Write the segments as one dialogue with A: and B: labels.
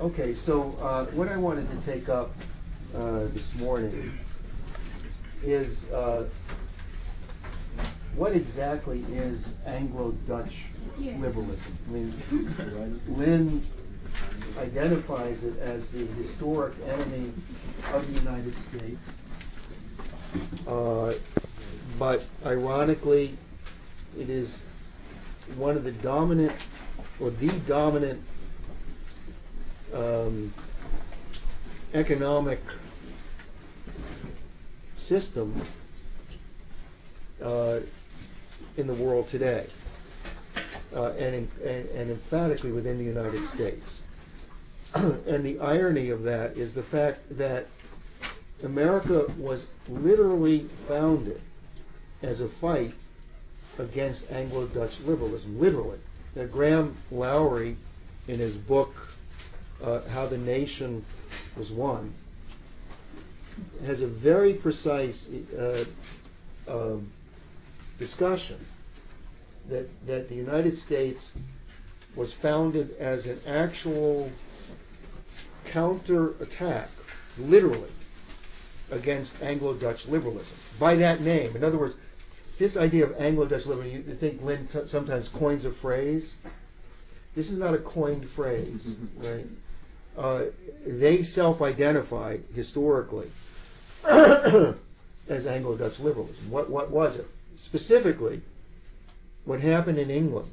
A: Okay, so uh, what I wanted to take up uh, this morning is uh, what exactly is Anglo-Dutch
B: Yes.
A: liberalism? I mean, Lyn identifies it as the historic enemy of the United States. Uh, but ironically, it is one of the dominant, or the dominant um, economic system uh, in the world today, uh, and, in, and, and emphatically within the United States. and the irony of that is the fact that America was literally founded as a fight against Anglo-Dutch liberalism, literally. Now, Graham Lowry, in his book uh, How the Nation Was Won, has a very precise uh, um, discussion that that the United States was founded as an actual counter-attack, literally, against Anglo-Dutch liberalism by that name. In other words, this idea of Anglo-Dutch liberalism, you think Lyn t- sometimes coins a phrase. This is not a coined phrase, right? Uh, they self-identified historically as Anglo-Dutch liberalism. What what was it? Specifically, what happened in England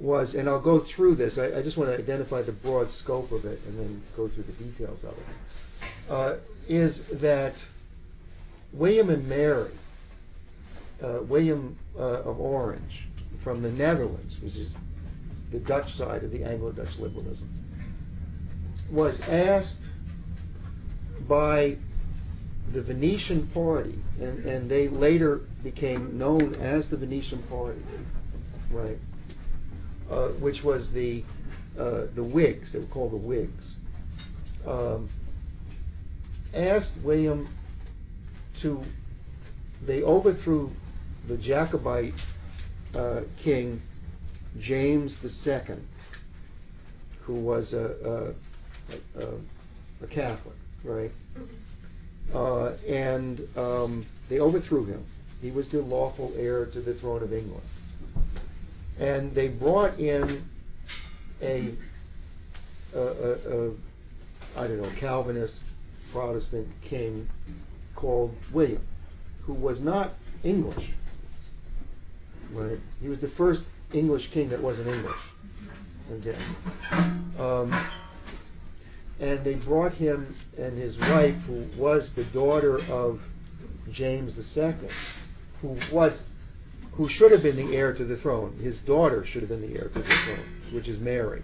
A: was, and I'll go through this. I, I just want to identify the broad scope of it and then go through the details of it. Uh, is that William and Mary, uh, William uh, of Orange from the Netherlands, which is the Dutch side of the Anglo-Dutch liberalism, was asked by the Venetian Party, and, and they later became known as the Venetian Party, right? Uh, which was the uh, the Whigs. They were called the Whigs. Um, asked William to. They overthrew the Jacobite uh, king James II, who was a, a, a, a Catholic, right? Uh, and um, they overthrew him. He was the lawful heir to the throne of England. And they brought in a, a, a, a I don't know, Calvinist Protestant king called William, who was not English. Right? He was the first English king that wasn't English. Okay. Um, and they brought him and his wife, who was the daughter of James II, who was, who should have been the heir to the throne. His daughter should have been the heir to the throne, which is Mary,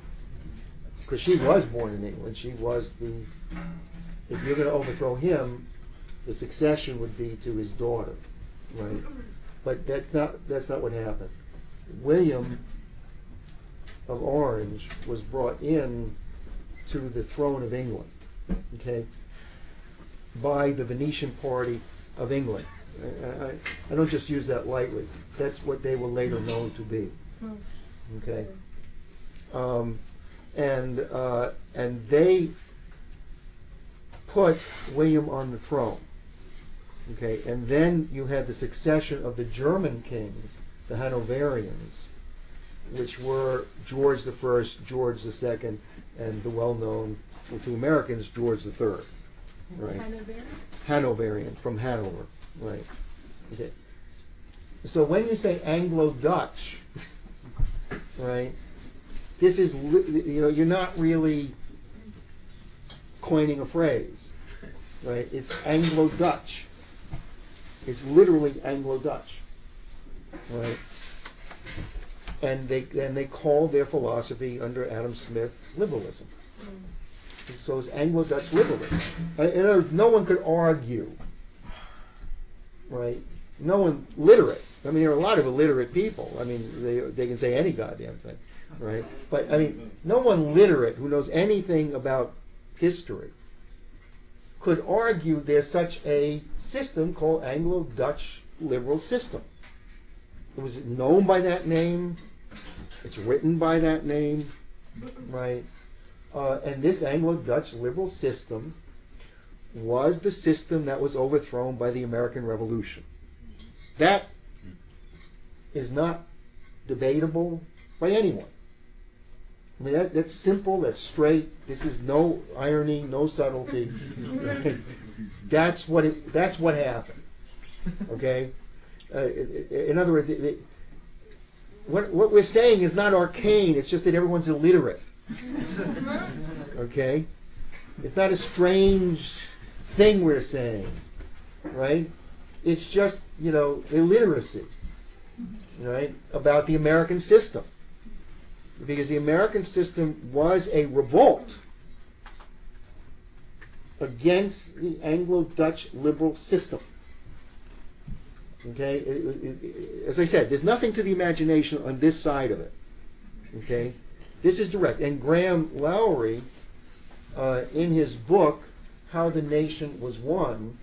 A: because she was born in England. She was the. If you're going to overthrow him, the succession would be to his daughter, right? But that's not that's not what happened. William of Orange was brought in to the throne of England, okay, by the Venetian party of England. I, I, I don't just use that lightly. That's what they were later known to be. Okay, um, and uh, and they put William on the throne. Okay, and then you had the succession of the German kings, the Hanoverians, which were George the First, George the Second, and the well-known well, to Americans George the Third, right?
B: Hanoverian?
A: Hanoverian from Hanover, right? Okay. So when you say Anglo-Dutch, right? This is you know you're not really coining a phrase, right? It's Anglo-Dutch. It's literally Anglo-Dutch, right? And they and they call their philosophy under Adam Smith liberalism. So it's Anglo-Dutch liberalism. Uh, In other words, no one could argue, right? No one literate. I mean, there are a lot of illiterate people. I mean, they they can say any goddamn thing, right? But I mean, no one literate who knows anything about history could argue there's such a system called Anglo-Dutch liberal system. It was known by that name. It's written by that name, right? Uh, and this Anglo-Dutch liberal system was the system that was overthrown by the American Revolution. That is not debatable by anyone. I mean, that, that's simple, that's straight. This is no irony, no subtlety. that's what it, that's what happened. Okay. Uh, in other words, it, it, what what we're saying is not arcane. It's just that everyone's illiterate. okay. It's not a strange thing we're saying, right? It's just you know illiteracy, right, about the American system because the American system was a revolt against the Anglo-Dutch liberal system. Okay, as I said, there's nothing to the imagination on this side of it. Okay, this is direct. And Graham Lowry, uh, in his book "How the Nation Was Won,"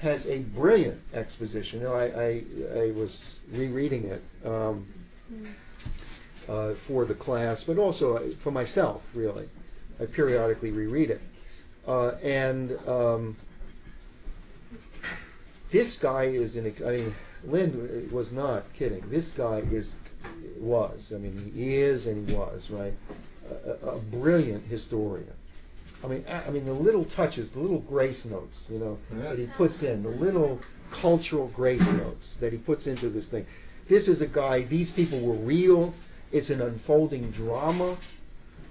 A: has a brilliant exposition. You know, I, I, I was rereading it. Um, uh, for the class, but also uh, for myself, really. I periodically reread it. Uh, and um, this guy is an, I mean, Lyn was not kidding. This guy is, was, I mean, he is and he was, right? A, a brilliant historian. I mean, I mean, the little touches, the little grace notes, you know, yeah. that he puts in, the little cultural grace notes that he puts into this thing. This is a guy, these people were real. It's an unfolding drama.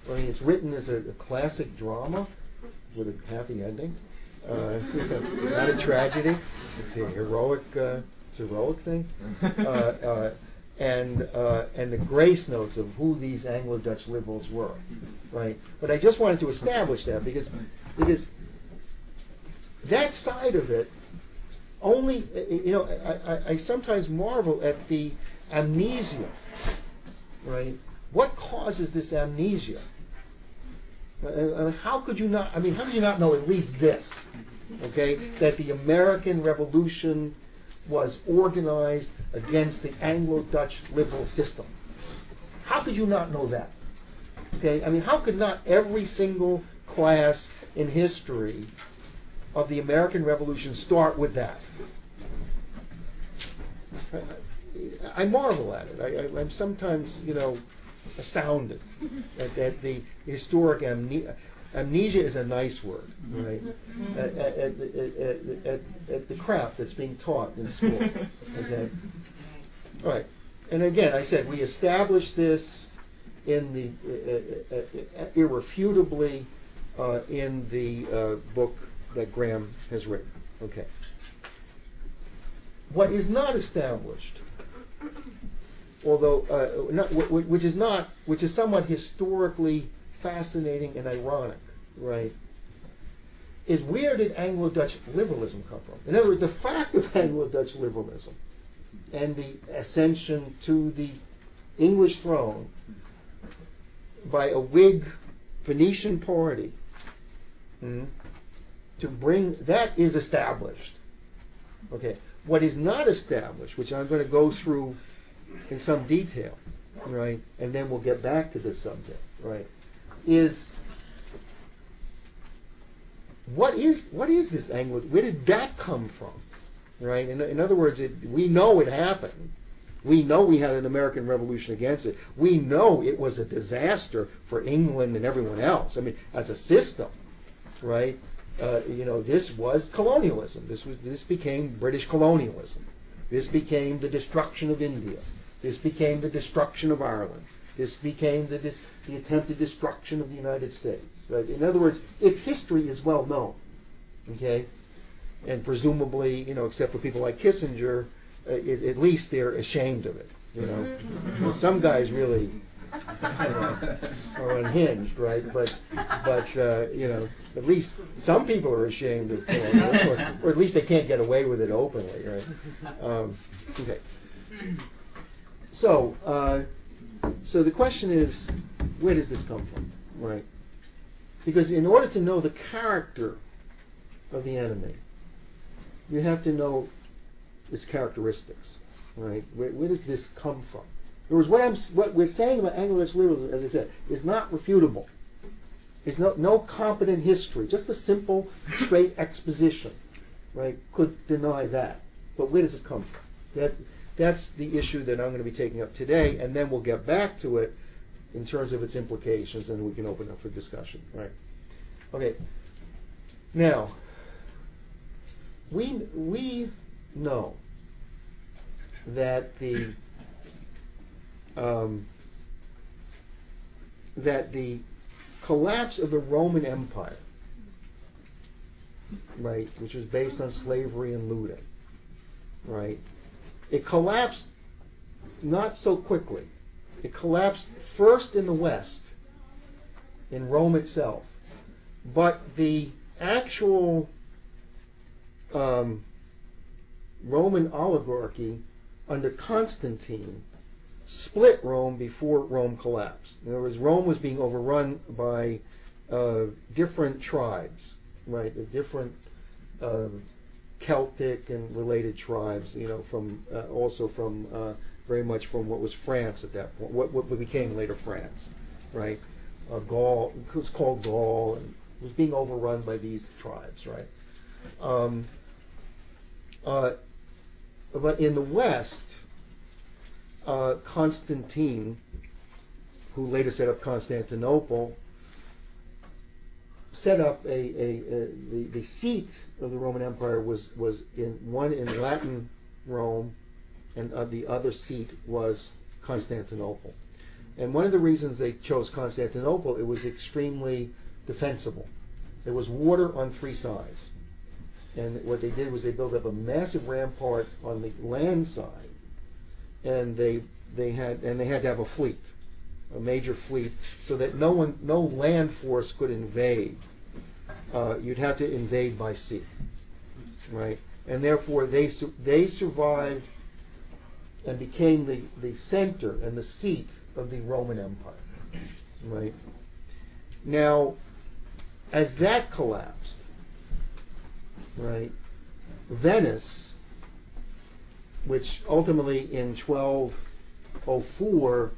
A: I mean, it's written as a, a classic drama with a happy ending. Uh, not a tragedy. It's a heroic, uh, it's a heroic thing. Uh, uh, and uh, and the grace notes of who these Anglo-Dutch liberals were, right? But I just wanted to establish that because because that side of it only you know I, I, I sometimes marvel at the amnesia right? What causes this amnesia? Uh, uh, how could you not? I mean, how could you not know at least this? Okay, that the American Revolution was organized against the Anglo-Dutch liberal system. How could you not know that? Okay, I mean, how could not every single class in history of the American Revolution start with that? I marvel at it. I, am sometimes, you know, astounded at, at the historic amnesia. Amnesia is a nice word, right? Mm-hmm. at, at, at, at, the crap that's being taught in school. Okay. All right. And again, I said we established this in the uh, uh, uh, irrefutably uh, in the uh, book that Graham has written. Okay. What is not established although uh, not, which is not, which is somewhat historically fascinating and ironic, right? Is where did Anglo-Dutch liberalism come from? In other words, the fact of Anglo-Dutch liberalism and the ascension to the English throne by a Whig Venetian party hmm, to bring that is established. Okay, what is not established, which I'm going to go through in some detail, right, and then we'll get back to this subject, right, is what is what is this Anglo? Where did that come from, right? In, in other words, it, we know it happened. We know we had an American Revolution against it. We know it was a disaster for England and everyone else. I mean, as a system, right? Uh, you know, this was colonialism. This was this became British colonialism. This became the destruction of India. This became the destruction of Ireland. This became the, the attempted destruction of the United States. Right? In other words, its history is well known. Okay, and presumably, you know, except for people like Kissinger, uh, it, at least they're ashamed of it. You know, some guys really are unhinged, right? But but uh, you know, at least some people are ashamed of, it, or, or, at least they can't get away with it openly, right? Um, okay. So uh, so the question is, where does this come from, right? Because in order to know the character of the enemy, you have to know its characteristics, right? Where, where does this come from? In other words, what, I'm, what we're saying about Anglo-Dutch liberalism, as I said, is not refutable. is no, no competent history, just a simple, straight exposition, right, could deny that. But where does it come from? That, that's the issue that I'm going to be taking up today, and then we'll get back to it in terms of its implications, and we can open up for discussion, right? Okay. Now, we we know that the um, that the collapse of the Roman Empire, right, which was based on slavery and looting, right, it collapsed not so quickly. It collapsed first in the West, in Rome itself, but the actual um, Roman oligarchy under Constantine split Rome before Rome collapsed. In other words, Rome was being overrun by uh, different tribes, right? The different uh, Celtic and related tribes, you know, from uh, also from uh, very much from what was France at that point, what, what became later France, right? Uh, Gaul, it was called Gaul, and was being overrun by these tribes, right? Um, uh, but in the West, uh, Constantine, who later set up Constantinople, set up a, a, a the, the seat of the Roman Empire was was in one in Latin Rome, and uh, the other seat was Constantinople. And one of the reasons they chose Constantinople, it was extremely defensible. There was water on three sides. And what they did was they built up a massive rampart on the land side, and they they had and they had to have a fleet, a major fleet, so that no one, no land force could invade. Uh, you'd have to invade by sea, right? And therefore they su- they survived and became the, the center and the seat of the Roman Empire, right? Now, as that collapsed, right, Venice, which ultimately in 1204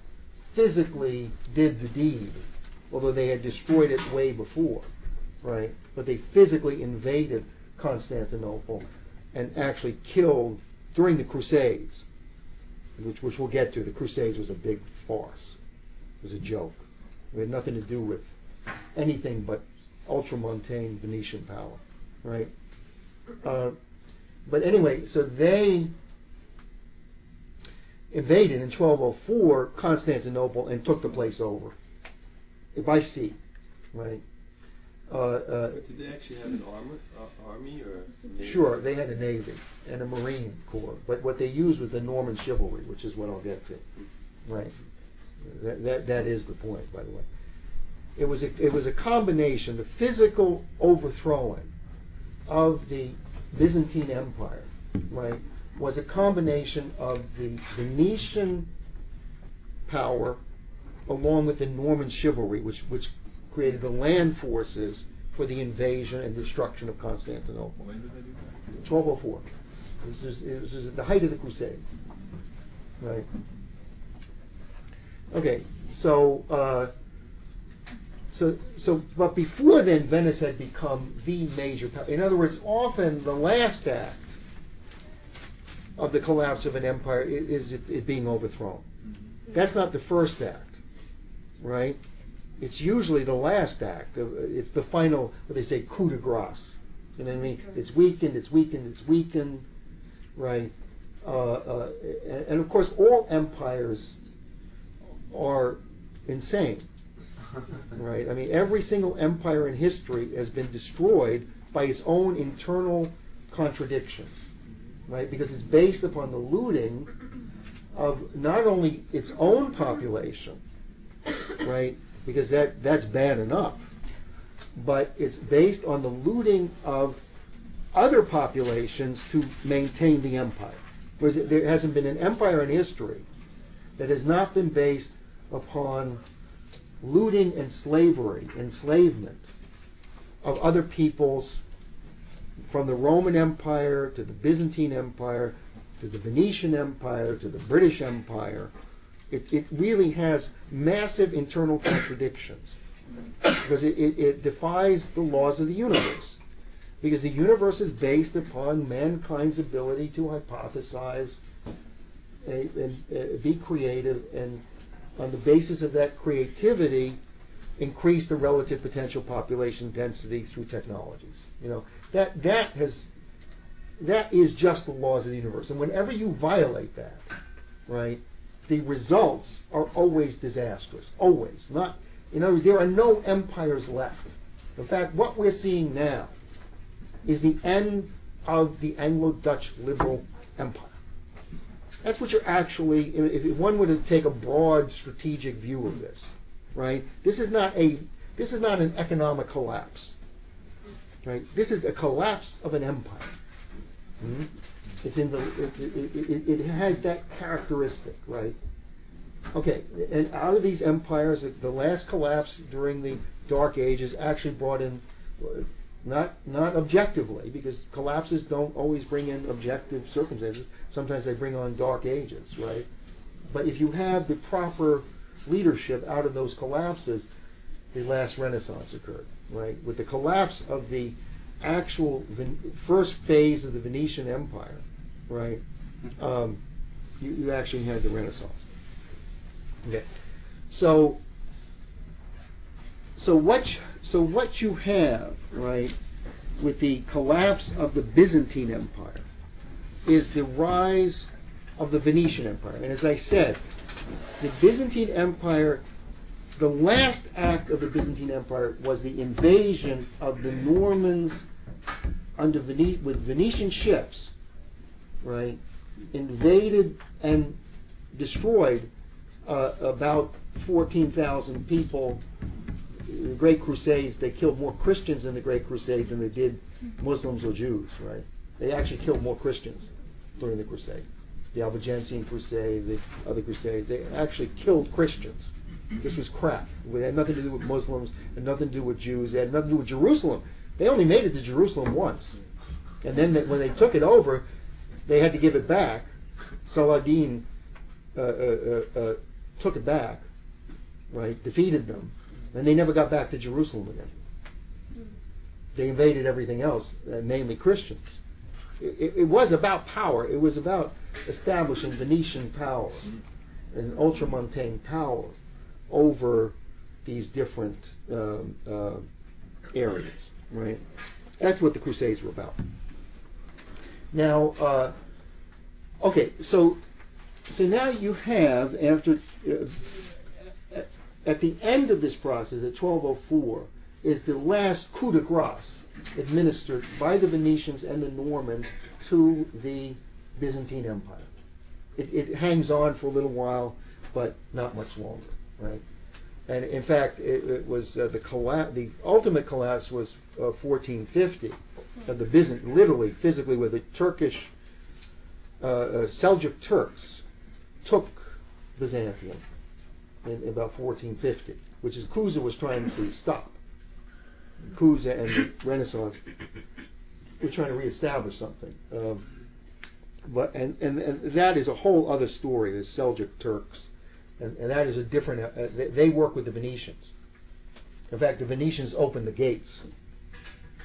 A: physically did the deed, although they had destroyed it way before, right? But they physically invaded Constantinople and actually killed during the Crusades, which, which we'll get to. The Crusades was a big farce. It was a joke. It had nothing to do with anything but ultramontane Venetian power, right? Uh, but anyway, so they invaded in 1204 Constantinople and took the place over by sea, right? Uh, uh,
B: Did they actually have an armor, uh, army or? Navy?
A: Sure, they had a navy and a marine corps, but what they used was the Norman chivalry, which is what I'll get to. Right. That that, that is the point, by the way. It was a, it was a combination, the physical overthrowing of the Byzantine Empire, right, was a combination of the Venetian power along with the Norman chivalry, which which created the land forces for the invasion and destruction of Constantinople.
B: When did they do that?
A: 1204. This is, this is at the height of the Crusades. Right. Okay, so uh, so so, but before then, Venice had become the major power. In other words, often the last act of the collapse of an empire is it, it being overthrown. That's not the first act, right? It's usually the last act. It's the final, what they say, coup de grace. You know what I mean? It's weakened, it's weakened, it's weakened, right? Uh, uh, and, and of course, all empires are insane, right? I mean, every single empire in history has been destroyed by its own internal contradictions, right? Because it's based upon the looting of not only its own population, right? Because that, that's bad enough. But it's based on the looting of other populations to maintain the empire. Whereas there hasn't been an empire in history that has not been based upon looting and slavery, enslavement of other peoples from the Roman Empire to the Byzantine Empire to the Venetian Empire to the British Empire. It, it really has massive internal contradictions. because it, it, it defies the laws of the universe. Because the universe is based upon mankind's ability to hypothesize and, and uh, be creative, and on the basis of that creativity, increase the relative potential population density through technologies. You know that that has that is just the laws of the universe, and whenever you violate that, right, the results are always disastrous. Always, not in other words, there are no empires left. In fact, what we're seeing now is the end of the Anglo-Dutch liberal empire. That's what you're actually, if one were to take a broad strategic view of this, right? This is not a, this is not an economic collapse, right? This is a collapse of an empire. hmm It's in the, it, it, it, it has that characteristic, right? Okay, and out of these empires, the last collapse during the Dark Ages actually brought in not not objectively, because collapses don't always bring in objective circumstances. Sometimes they bring on dark ages, right? But if you have the proper leadership out of those collapses, the last Renaissance occurred, right? With the collapse of the actual first phase of the Venetian Empire, right? Um, you, you actually had the Renaissance. Okay, so so what so what you have right with the collapse of the Byzantine Empire is the rise of the Venetian Empire, and as I said, the Byzantine Empire. The last act of the Byzantine Empire was the invasion of the Normans under Vene- with Venetian ships, right? Invaded and destroyed uh, about 14,000 people. The Great Crusades, they killed more Christians in the Great Crusades than they did Muslims or Jews, right? They actually killed more Christians during the Crusade. The Albigensian Crusade, the other Crusades, they actually killed Christians. This was crap. It had nothing to do with Muslims, had nothing to do with Jews, it had nothing to do with Jerusalem. They only made it to Jerusalem once. And then when they took it over, they had to give it back. Saladin uh, uh, uh, uh, took it back, right? Defeated them, and they never got back to Jerusalem again. They invaded everything else, uh, namely Christians. It, it, was about power. It was about establishing Venetian power and ultramontane power over these different um, uh, areas, right? That's what the Crusades were about. Now, uh, okay, so so now you have after uh, at the end of this process at 1204 is the last coup de grace administered by the Venetians and the Normans to the Byzantine Empire. It, it hangs on for a little while, but not much longer, right? And in fact, it, it was uh, the collapse. The ultimate collapse was uh, 1450 of the Byzant, literally, physically, where the Turkish uh, uh, Seljuk Turks took Byzantium in, in about 1450, which is Cusa was trying to stop. Cusa and the Renaissance were trying to reestablish something. Um, but and, and, and that is a whole other story. The Seljuk Turks, and, and that is a different. Uh, they, they work with the Venetians. In fact, the Venetians opened the gates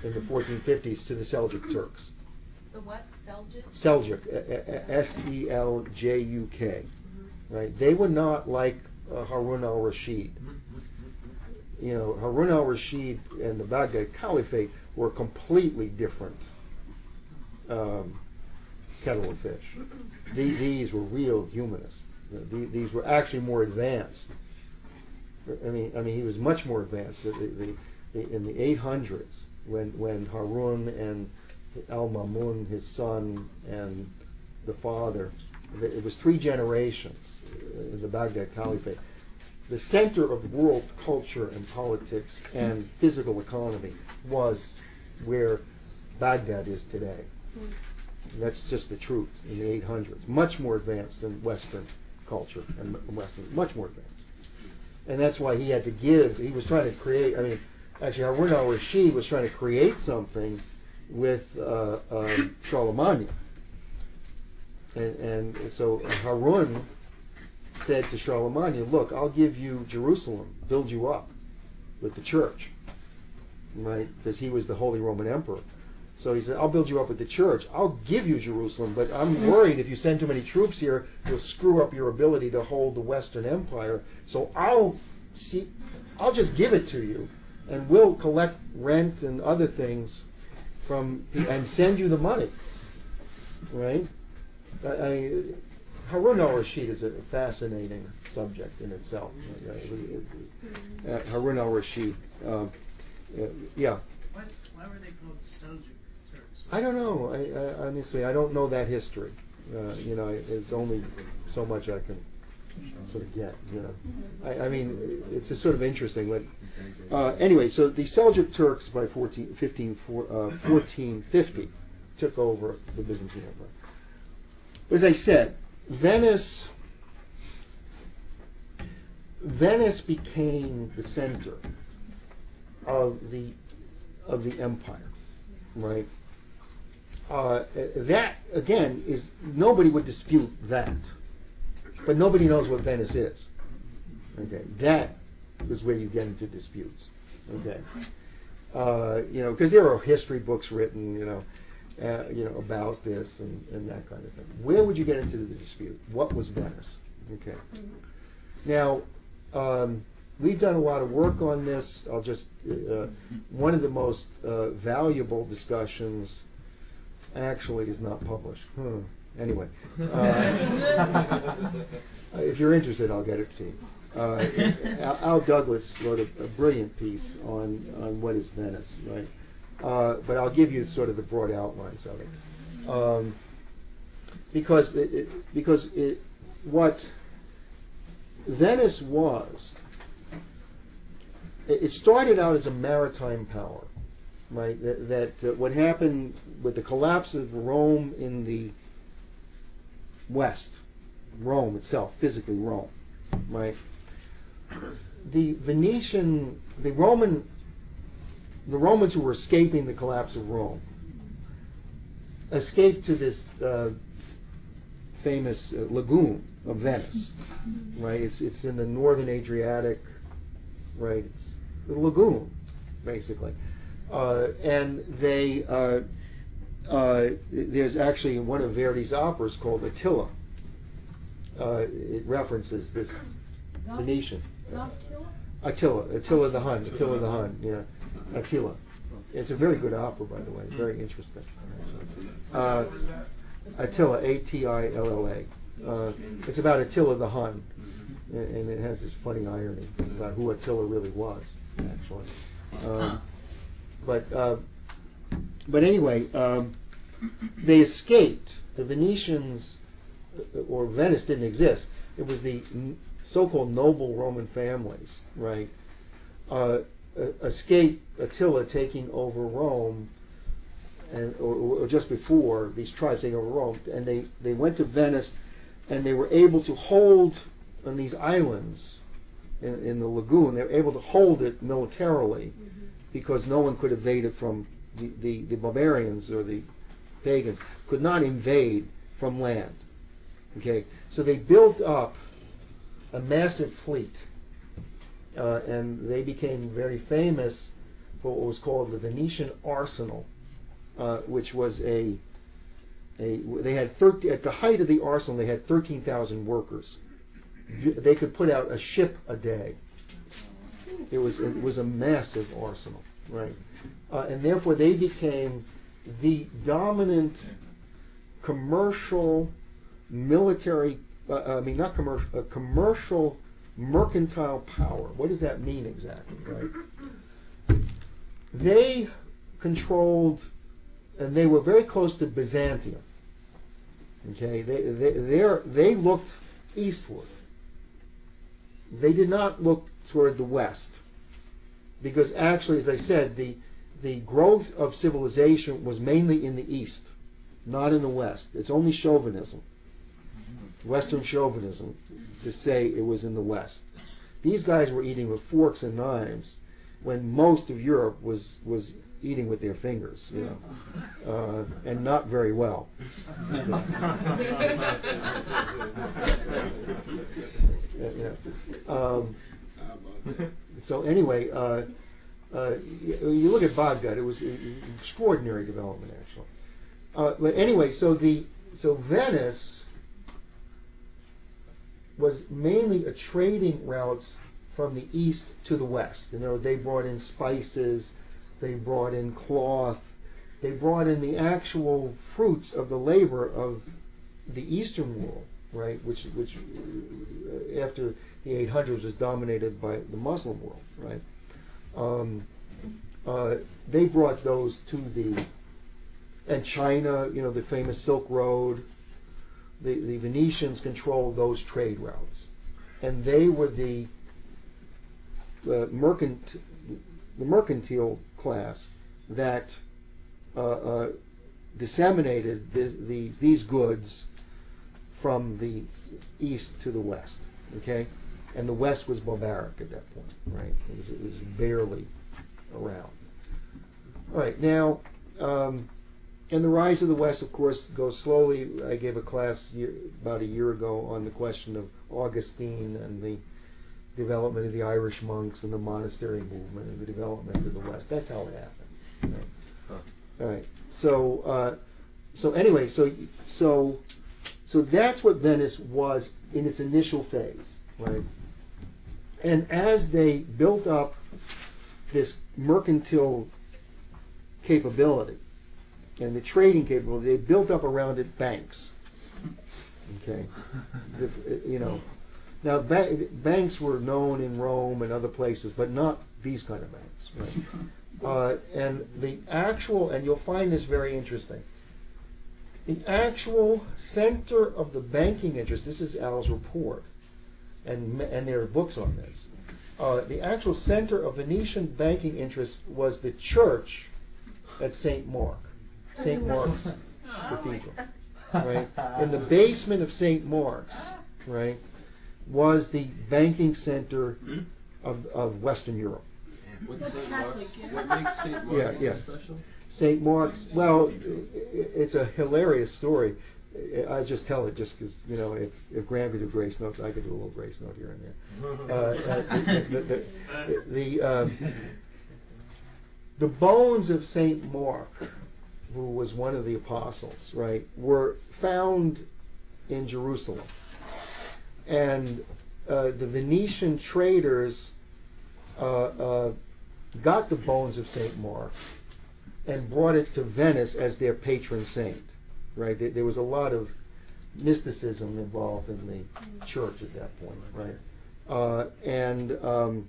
A: in the 1450s to the Seljuk Turks.
C: The what? Seljuk?
A: Seljuk, S E L J U K. Right? They were not like uh, Harun al Rashid. You know, Harun al Rashid and the Baghdad Caliphate were completely different um, kettle of fish. These, these were real humanists. These, these were actually more advanced. I mean, I mean, he was much more advanced. The, the, the, in the 800s, when when Harun and Al Mamun, his son, and the father. It was three generations in the Baghdad Caliphate. The center of world culture and politics and physical economy was where Baghdad is today. And that's just the truth in the 800s. Much more advanced than Western culture and Western, much more advanced. And that's why he had to give. He was trying to create. I mean, actually, Harun al-Rashid was trying to create something with uh, um, Charlemagne. And, and so Harun said to Charlemagne, Look, I'll give you Jerusalem, build you up. with the church, right? Because he was the Holy Roman Emperor. So he said, "I'll build you up with the church. I'll give you Jerusalem, but I'm worried if you send too many troops here, you'll screw up your ability to hold the Western Empire. So I'll see, I'll just give it to you, and we'll collect rent and other things from and send you the money." Right? I, I, Harun al-Rashid is a fascinating subject in itself. Uh, Harun al-Rashid, uh, yeah.
D: Why, why were they called Turks?
A: I don't know. I, I honestly, I don't know that history. Uh, you know, it's only so much I can sort of get. You know, I, I mean, it's sort of interesting. But uh, anyway, so the Seljuk Turks by 14, 15, four, uh, 1450 took over the Byzantine Empire. As I said, Venice. Venice became the center of the of the empire, right? Uh, that again is nobody would dispute that, but nobody knows what Venice is. Okay, that is where you get into disputes. Okay, uh, you know, because there are history books written, you know, uh, you know about this and, and that kind of thing. Where would you get into the dispute? What was Venice? Okay. Now, um, we've done a lot of work on this. I'll just uh, one of the most uh, valuable discussions actually is not published. Hmm. Anyway, uh, if you're interested, I'll get it to you. Uh, Al, Douglas wrote a, a brilliant piece on on what is Venice, right? Uh, but I'll give you sort of the broad outlines of it, um, because it, it, because it, what Venice was it started out as a maritime power, right? That, that uh, what happened with the collapse of Rome in the West, Rome itself, physically Rome, right? The Venetian, the Roman, the Romans who were escaping the collapse of Rome escaped to this uh, famous uh, lagoon of Venice, right? It's it's in the northern Adriatic, right? It's the lagoon, basically. Uh, and they, uh, uh, there's actually one of Verdi's operas called Attila. Uh, it references this Venetian. Attila, Attila the Hun, Attila the Hun, yeah, Attila. It's a very good opera, by the way. Very interesting. Uh, Attila, A-T-I-L-L-A. Uh, it's about Attila the Hun, and, and it has this funny irony about who Attila really was actually. Um, but uh, but anyway, um, they escaped. The Venetians, uh, or Venice didn't exist. It was the so-called noble Roman families, right? Uh, escaped Attila taking over Rome, and or, or just before these tribes taking over Rome, and they they went to Venice, and they were able to hold on these islands in, in the lagoon, they were able to hold it militarily
C: Mm-hmm.
A: Because no one could invade it from the, the, the barbarians or the pagans could not invade from land. Okay, so they built up a massive fleet, uh, and they became very famous for what was called the Venetian Arsenal, uh, which was a a they had 13, at the height of the arsenal they had 13,000 workers they could put out a ship a day. It was it was a massive arsenal, right? Uh, and therefore they became the dominant commercial military. Uh, I mean, not commercial, uh, commercial mercantile power. What does that mean exactly, right? They controlled, and they were very close to Byzantium. Okay, they they they looked eastward they did not look toward the west because actually as i said the the growth of civilization was mainly in the east not in the west it's only chauvinism western chauvinism to say it was in the west these guys were eating with forks and knives when most of europe was was eating with their fingers you know uh, and not very well yeah. Um,
B: How about that?
A: So anyway, uh, uh, you, look at Baghdad; it was a- a- extraordinary development, actually. Uh, but anyway, so the so Venice was mainly a trading routes from the east to the west. You know, they brought in spices, they brought in cloth, they brought in the actual fruits of the labor of the Eastern world, right? Which, which uh, after the 800s was dominated by the Muslim world, right? Um, uh, they brought those to the and China, you know, the famous Silk Road. The, the Venetians controlled those trade routes, and they were the uh, mercant, the mercantile class that uh, uh, disseminated the, the, these goods from the east to the west. Okay, and the west was barbaric at that point, right? It was, it was barely around. All right, now, um, and the rise of the West, of course, goes slowly. I gave a class year, about a year ago on the question of Augustine and the development of the Irish monks and the monastery movement and the development of the West. That's how it happened. Right?
B: Huh.
A: All right. So, uh, so anyway, so so so that's what Venice was in its initial phase, right? And as they built up this mercantile capability and the trading capability, they built up around it banks. Okay, you know, now ba- banks were known in Rome and other places, but not these kind of banks, right? Uh, and the actual, and you'll find this very interesting, the actual center of the banking interest, this is Al's report, and, and there are books on this. Uh, the actual center of Venetian banking interest was the church at St. Mark, St. Mark's Cathedral, right? In the basement of St. Mark's, right, was the banking center of, of Western Europe.
B: What's St. Mark's? What makes St.
A: Yeah,
B: Mark's so
A: yeah.
B: special?
A: St. Mark's, well, i- i- it's a hilarious story. I- just tell it just because, you know, if, if Graham could do grace notes, I could do a little grace note here and there. Uh, uh, the, the, the, the, um, the bones of St. Mark, who was one of the apostles, right, were found in Jerusalem. And uh, the Venetian traders uh, uh, got the bones of St. Mark and brought it to Venice as their patron saint. Right? There, there was a lot of mysticism involved in the church at that point. Right? Uh, and um,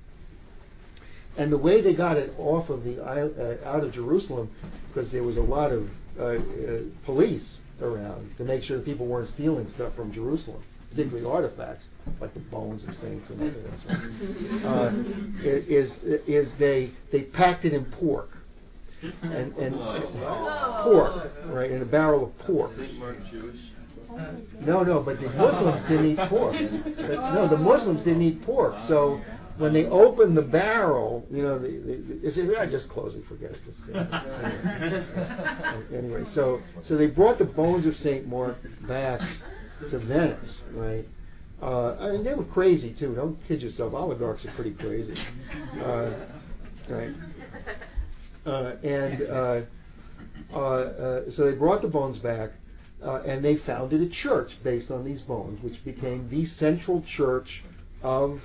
A: and the way they got it off of the uh, out of Jerusalem, because there was a lot of uh, uh, police around to make sure that people weren't stealing stuff from Jerusalem, particularly artifacts like the bones of saints and everything. Uh, is is they they packed it in pork and and
B: Oh.
A: pork right in a barrel of pork.
B: St. Mark Jewish.
A: No, no, but the Muslims didn't eat pork. But, no, the Muslims didn't eat pork. So when they opened the barrel, you know, they, they, they said, "I just close it, forget it." Uh, anyway. anyway, so so they brought the bones of Saint Mark back to Venice, right? Uh, I mean, they were crazy too. Don't kid yourself. Oligarchs are pretty crazy, uh, right? Uh, and uh, uh, so they brought the bones back, and they founded a church based on these bones, which became the central church of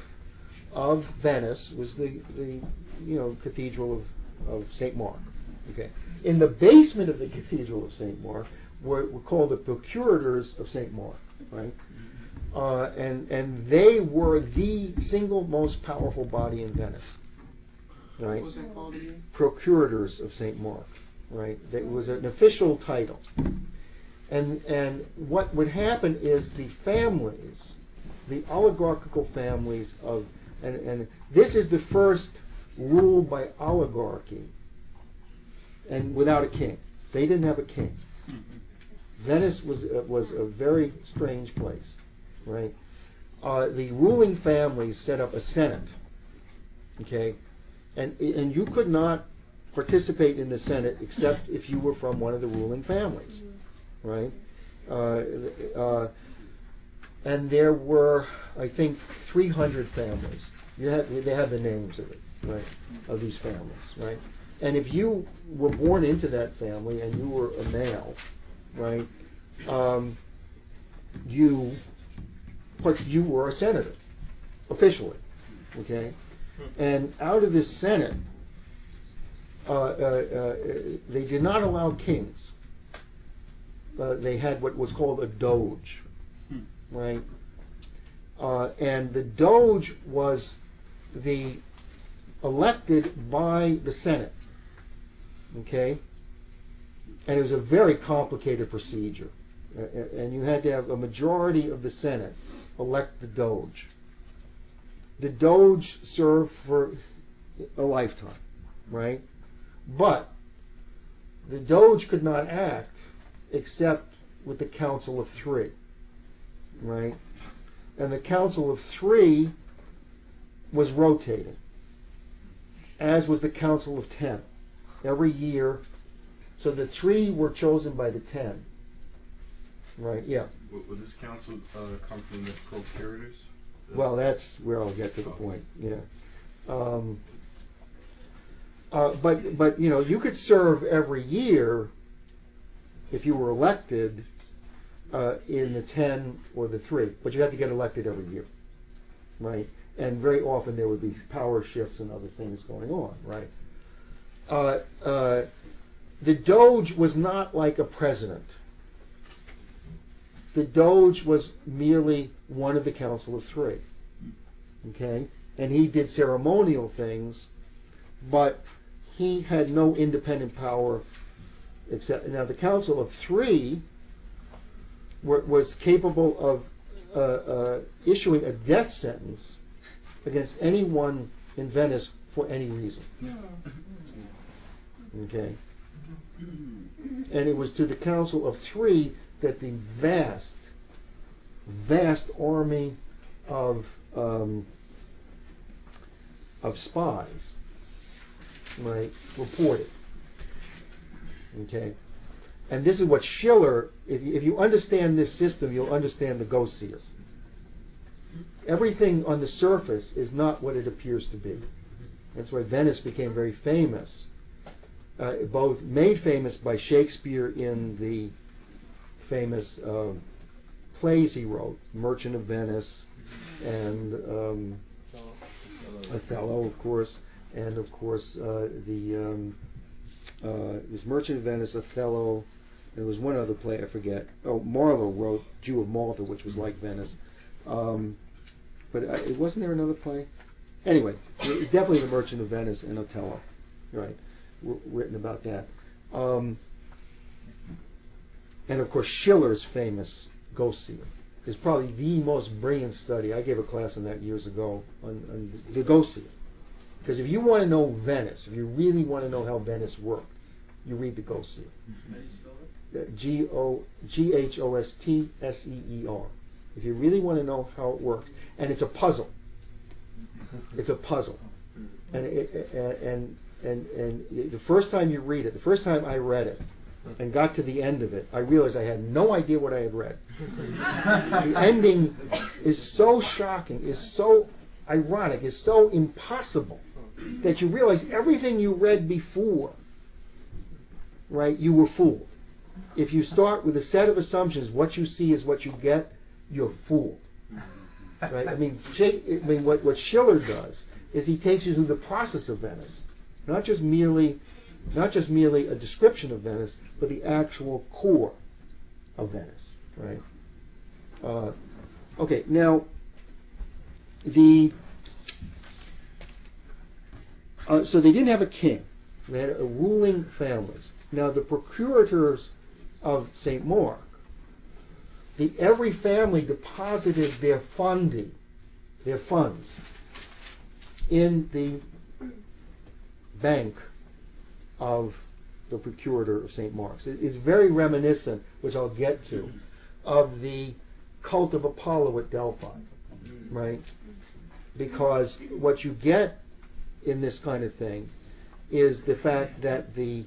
A: of Venice. Was the, the you know cathedral of, of Saint Mark. Okay, in the basement of the cathedral of Saint Mark were, were called the procurators of Saint Mark, right? Uh, and and they were the single most powerful body in Venice, right?
B: What was that called again?
A: procurators of St. Mark, right? That was an official title. And and what would happen is the families, the oligarchical families of and, and this is the first rule by oligarchy and without a king. They didn't have a king. Venice was uh, was a very strange place, right? Uh, the ruling families set up a senate, okay, and and you could not participate in the senate except if you were from one of the ruling families, right? Uh, uh, and there were, I think, 300 families You have, they have the names of it, right, of these families, right? And if you were born into that family and you were a male, right, um, you, you were a senator, officially, okay? And out of this Senate, uh, uh, uh, they did not allow kings. Uh, they had what was called a doge, right? Uh, and the doge was the elected by the Senate, okay? And it was a very complicated procedure, and you had to have a majority of the Senate elect the doge. The doge served for a lifetime, right? But the doge could not act except with the council of three, right? And the council of three was rotating, as was the council of ten. Every year, so the three were chosen by the ten. Right, yeah.
B: Would, this council, uh, come from the procurators?
A: Well, that's where I'll get to the point, yeah. Um, uh, but, but, you know, you could serve every year if you were elected uh, in the ten or the three, but you had to get elected every year, right? And very often there would be power shifts and other things going on, right? Uh, uh, the Doge was not like a president. The Doge was merely one of the Council of Three, okay? And he did ceremonial things, but he had no independent power except now the Council of Three were, was capable of uh, uh, issuing a death sentence against anyone in Venice for any reason. Okay, and it was to the Council of Three that the vast, vast army of um, of spies, right, reported. Okay? And this is what Schiller, if you, if you understand this system, you'll understand the ghost seer. Everything on the surface is not what it appears to be. That's why Venice became very famous. Uh, both made famous by Shakespeare in the famous uh, plays he wrote, Merchant of Venice and um, Othello, of course, and of course uh, the um, uh, it was Merchant of Venice, Othello. There was one other play I forget. Oh, Marlowe wrote Jew of Malta, which was like Venice. Um, but uh, it wasn't there another play? Anyway, definitely The Merchant of Venice and Othello, right? Written about that. Um, and of course, Schiller's famous Ghost Seer is probably the most brilliant study. I gave a class on that years ago on, on the Ghost Seer. Because if you want to know Venice, if you really want to know how Venice worked, you read the Ghost Seer.
D: How do you spell it?
A: Uh, G O G H O S T S E E R. If you really want to know how it works, and it's a puzzle. It's a puzzle, and it, and and and the first time you read it, the first time I read it, Mm-hmm. and got to the end of it, I realized I had no idea what I had read. the ending is so shocking, is so ironic, is so impossible that you realize everything you read before, right, you were fooled. If you start with a set of assumptions, what you see is what you get, you're fooled. Right? I mean, I mean, what, what Schiller does is he takes you through the process of Venice, not just merely, not just merely a description of Venice, but the actual core of Venice. Right? Uh, okay. Now, the uh, so they didn't have a king; they had ruling families. Now, the procurators of Saint Mark, the every family deposited their funding, their funds, in the bank of the procurator of St. Mark's. It is very reminiscent, which I'll get to, of the cult of Apollo at Delphi, right? Because what you get in this kind of thing is the fact that the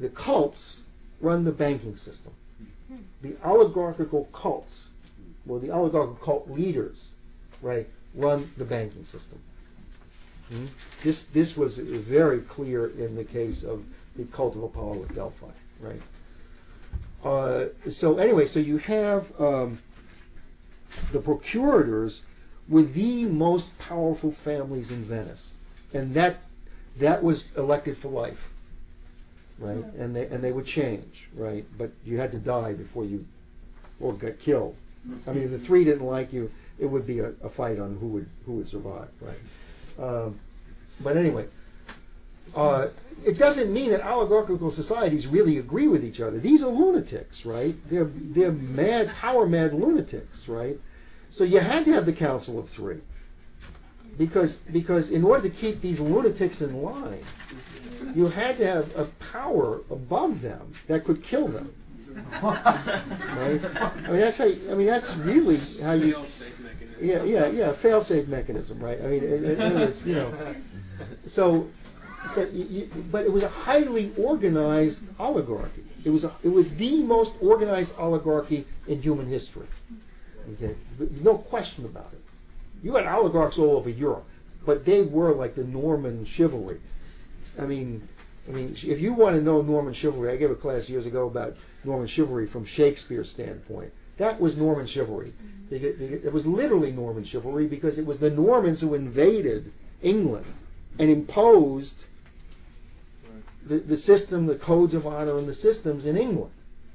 A: the cults run the banking system. The oligarchical cults, well, the oligarchical cult leaders, right, run the banking system. Hmm? This, this was very clear in the case of the cult of Apollo at Delphi, right? Uh, so anyway, so you have um, the procurators were the most powerful families in Venice, and that that was elected for life, right? And they and they would change, right? But you had to die before you or get killed. I mean, if the three didn't like you, it would be a, a fight on who would who would survive, right? Um, but anyway, uh, it doesn't mean that oligarchical societies really agree with each other. These are lunatics, right? They're they're mad, power mad lunatics, right? So you had to have the Council of Three, because because in order to keep these lunatics in line, you had to have a power above them that could kill them. Right? I mean that's how. You, I mean that's really how you.
B: Fail-safe mechanism.
A: Yeah, yeah, yeah. Fail-safe mechanism, right? I mean, it, it, it's you know. So, you, but it was a highly organized oligarchy. It was a, it was the most organized oligarchy in human history. Okay, no question about it. You had oligarchs all over Europe, but they were like the Norman chivalry. I mean, I mean, if you want to know Norman chivalry, I gave a class years ago about Norman chivalry from Shakespeare's standpoint. That was Norman chivalry. It was literally Norman chivalry because it was the Normans who invaded England and imposed the, the system, the codes of honor, and the systems in England.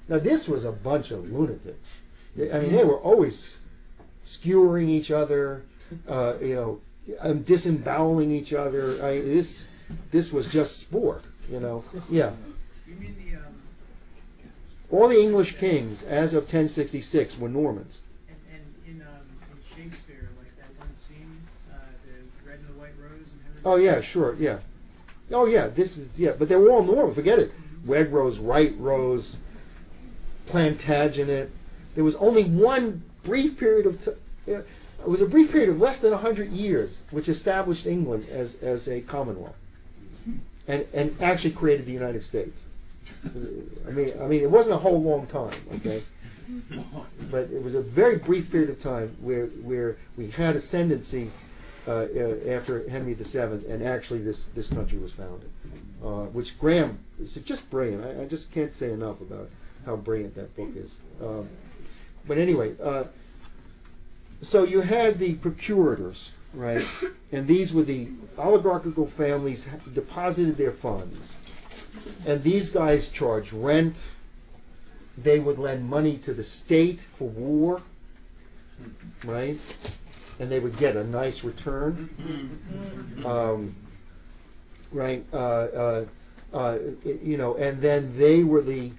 A: Now, this was a bunch of lunatics. I mean, they were always skewering each other, uh, you know, um, disemboweling each other. I, this, this was just sport, you know. Yeah.
D: You mean the, um,
A: All the English kings, as of 1066, were Normans.
D: and, and in, um, in Shakespeare, like that one scene, uh, the red and the white rose and.
A: Oh yeah, sure, yeah. Oh yeah, this is yeah, but they were all normal. Forget it. Mm-hmm. Red rose, white rose, Plantagenet. There was only one brief period of t- yeah, it was a brief period of less than hundred years, which established England as as a commonwealth, mm-hmm. and and actually created the United States. I mean, I mean, it wasn't a whole long time, okay, but it was a very brief period of time where where we had ascendancy uh, uh, after Henry VII, and actually this, this country was founded, uh, which Graham is just brilliant. I, I just can't say enough about how brilliant that book is. Um, but anyway, uh, so you had the procurators, right? And these were the oligarchical families deposited their funds, and these guys charged rent. They would lend money to the state for war, right? And they would get a nice return um, right? Uh, uh, uh, you know, and then they were the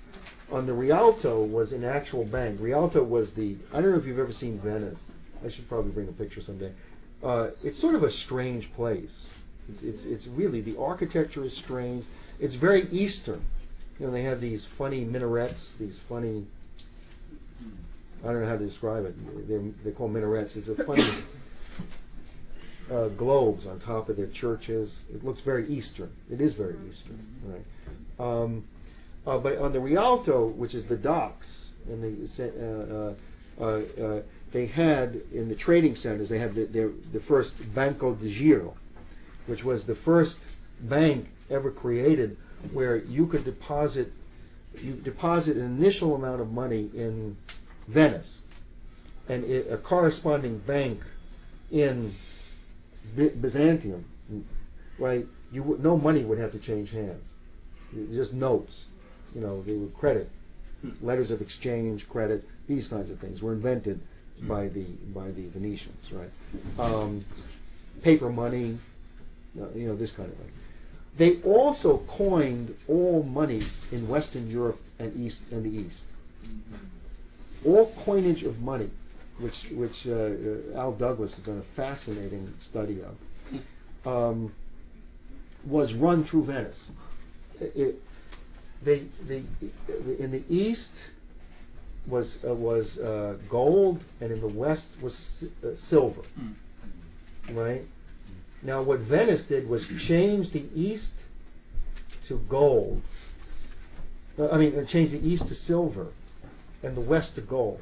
A: on the Rialto was an actual bank. Rialto was the I don't know if you've ever seen Venice. I should probably bring a picture someday. Uh, it's sort of a strange place. It's, it's it's really the architecture is strange. It's very Eastern. You know, they have these funny minarets, these funny. I don't know how to describe it. They're, they're called minarets. It's a funny uh, globes on top of their churches. It looks very Eastern. It is very Eastern, right? Um, uh, but on the Rialto, which is the docks, and the uh, uh, uh, they had in the trading centers, they had the, their, the first Banco de Giro, which was the first bank ever created where you could deposit you deposit an initial amount of money in Venice, and a corresponding bank in Byzantium, right? You would, no money would have to change hands. Just notes, you know, they would credit, letters of exchange, credit, these kinds of things were invented by the by the Venetians, right? Um, paper money, uh, you know, this kind of thing. They also coined all money in Western Europe and East and the East. All coinage of money, which which uh, uh, Al Douglas has done a fascinating study of, um, was run through Venice. It, they, they, in the East was uh, was uh, gold, and in the West was uh, silver. Right. Now, what Venice did was change the East to gold. Uh, I mean, change the East to silver, and the West to gold.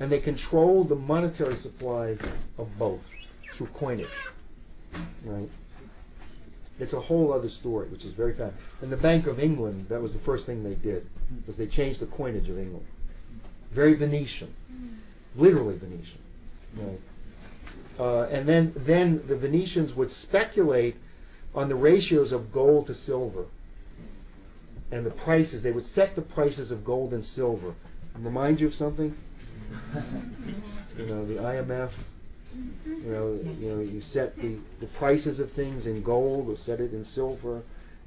A: And they controlled the monetary supply of both. through coinage, right? It's a whole other story, which is very fast. And the Bank of England, that was the first thing they did, was they changed the coinage of England. Very Venetian, literally Venetian, right? Uh, and then, then the Venetians would speculate on the ratios of gold to silver and the prices. They would set the prices of gold and silver. Remind you of something? you know, the IMF. You know, you know, you set the, the prices of things in gold or set it in silver.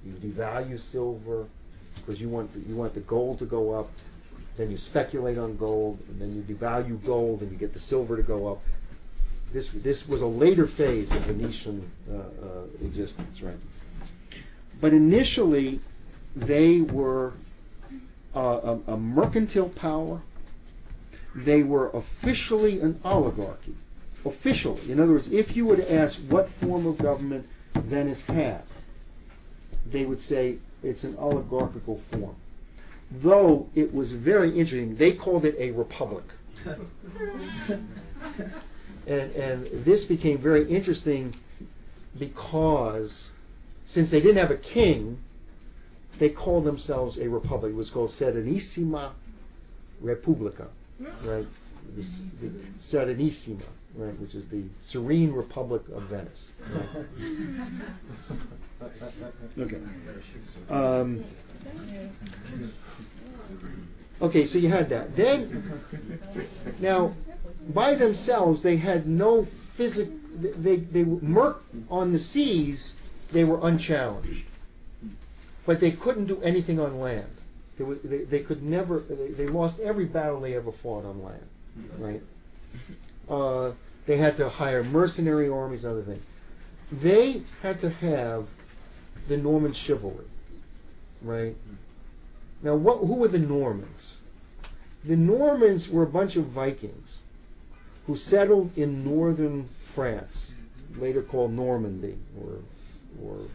A: You devalue silver because you want the, you want the gold to go up. Then you speculate on gold, and then you devalue gold, and you get the silver to go up. This this was a later phase of Venetian uh, uh, existence, right? But initially, they were uh, a, a mercantile power. They were officially an oligarchy. Officially. In other words, if you were to ask what form of government Venice had, they would say it's an oligarchical form. Though it was very interesting, they called it a republic. and, and this became very interesting because since they didn't have a king, they called themselves a republic. It was called Serenissima Repubblica, right? The, the Serenissima, right, which is the Serene Republic of Venice. Right? Okay. Um, okay, so you had that. Then, now, by themselves, they had no physic. They they were merc on the seas. They were unchallenged, but they couldn't do anything on land. They, they, they could never. They, they lost every battle they ever fought on land, right? Uh, they had to hire mercenary armies and other things. They had to have the Norman chivalry, right? Now, what, who were the Normans? The Normans were a bunch of Vikings who settled in northern France, later called Normandy, or, or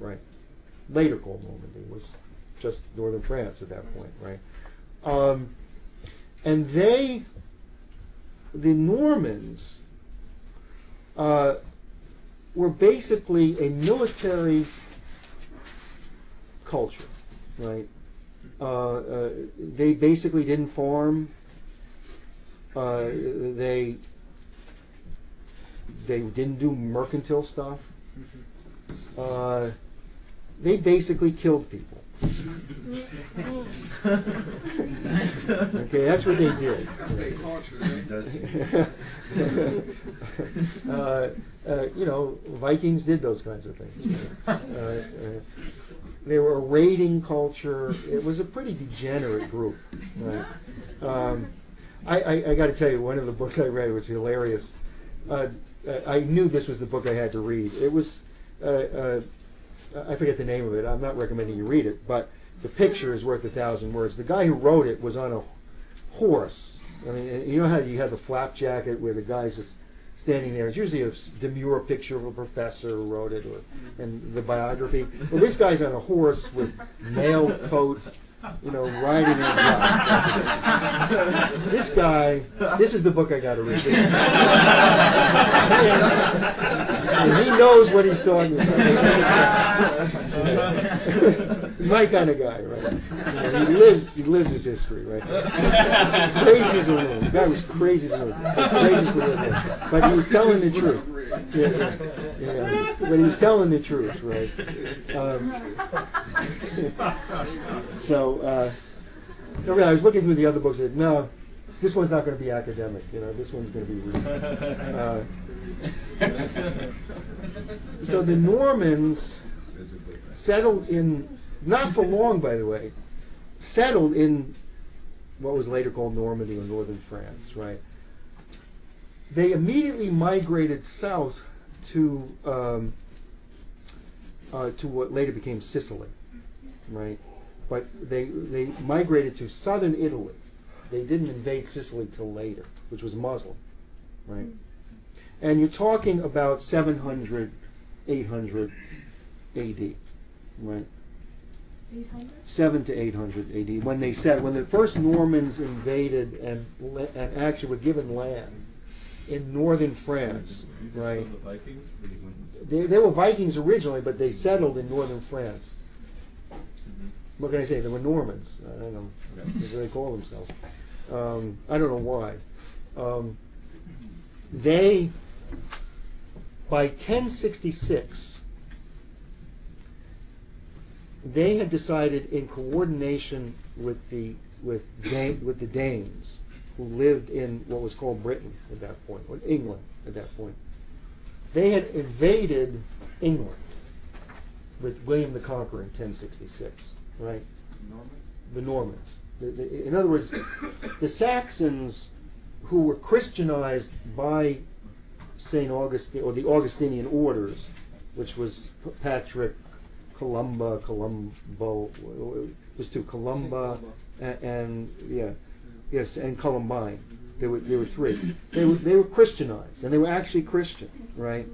A: right, later called Normandy was just northern France at that point, right? Um, and they, the Normans, uh, were basically a military culture, right? Uh, uh, they basically didn't farm. Uh, they they didn't do mercantile stuff. Uh, they basically killed people. okay, that's what they did. uh, uh, you know, Vikings did those kinds of things. Uh, uh, they were a raiding culture. It was a pretty degenerate group. Right? Um, I, I, I got to tell you, one of the books I read was hilarious. Uh, I knew this was the book I had to read. It was, uh, uh, I forget the name of it. I'm not recommending you read it, but the picture is worth a thousand words. The guy who wrote it was on a horse. I mean, you know how you have the flap jacket where the guy's just standing there. It's usually a demure picture of a professor who wrote it, or and the biography. Well, this guy's on a horse with mail coat, you know, riding on This guy, this is the book I got to read. he knows what he's talking about. My kind of guy, right? He lives, he lives his history, right? crazy as a loon. The guy was crazy as a loon. Crazy as a loon. But he was telling the truth. Yeah, yeah. But he was telling the truth, right? Um, so, uh, I was looking through the other books and said, no, this one's not going to be academic. You know, this one's going to be. Uh, so the Normans settled in, not for long, by the way, settled in what was later called Normandy or northern France, right? They immediately migrated south to um, uh, to what later became Sicily, right? But they they migrated to southern Italy. They didn't invade Sicily till later, which was Muslim, right? And you're talking about 700, 800 AD, right?
C: 800?
A: 7 to 800 AD. When they said when the first Normans invaded and and actually were given land in northern France, right?
B: the Vikings, or the Wings?
A: They, they were Vikings originally, but they settled in northern France.
B: Mhm.
A: What can I say? They were Normans. I don't know. What they call themselves. Um, I don't know why. Um, they, by 1066, they had decided, in coordination with the with Dan- with the Danes, who lived in what was called Britain at that point, or England at that point, they had invaded England with William the Conqueror in 1066, right?
B: Normans?
A: The Normans. The, the, in other words, the Saxons who were Christianized by St. Augustine, or the Augustinian orders, which was Patrick, Columba, Columbo, it was two, Columba, and, and yeah, yes, and Columbine. There were there were three. They were they were Christianized, and they were actually Christian, right?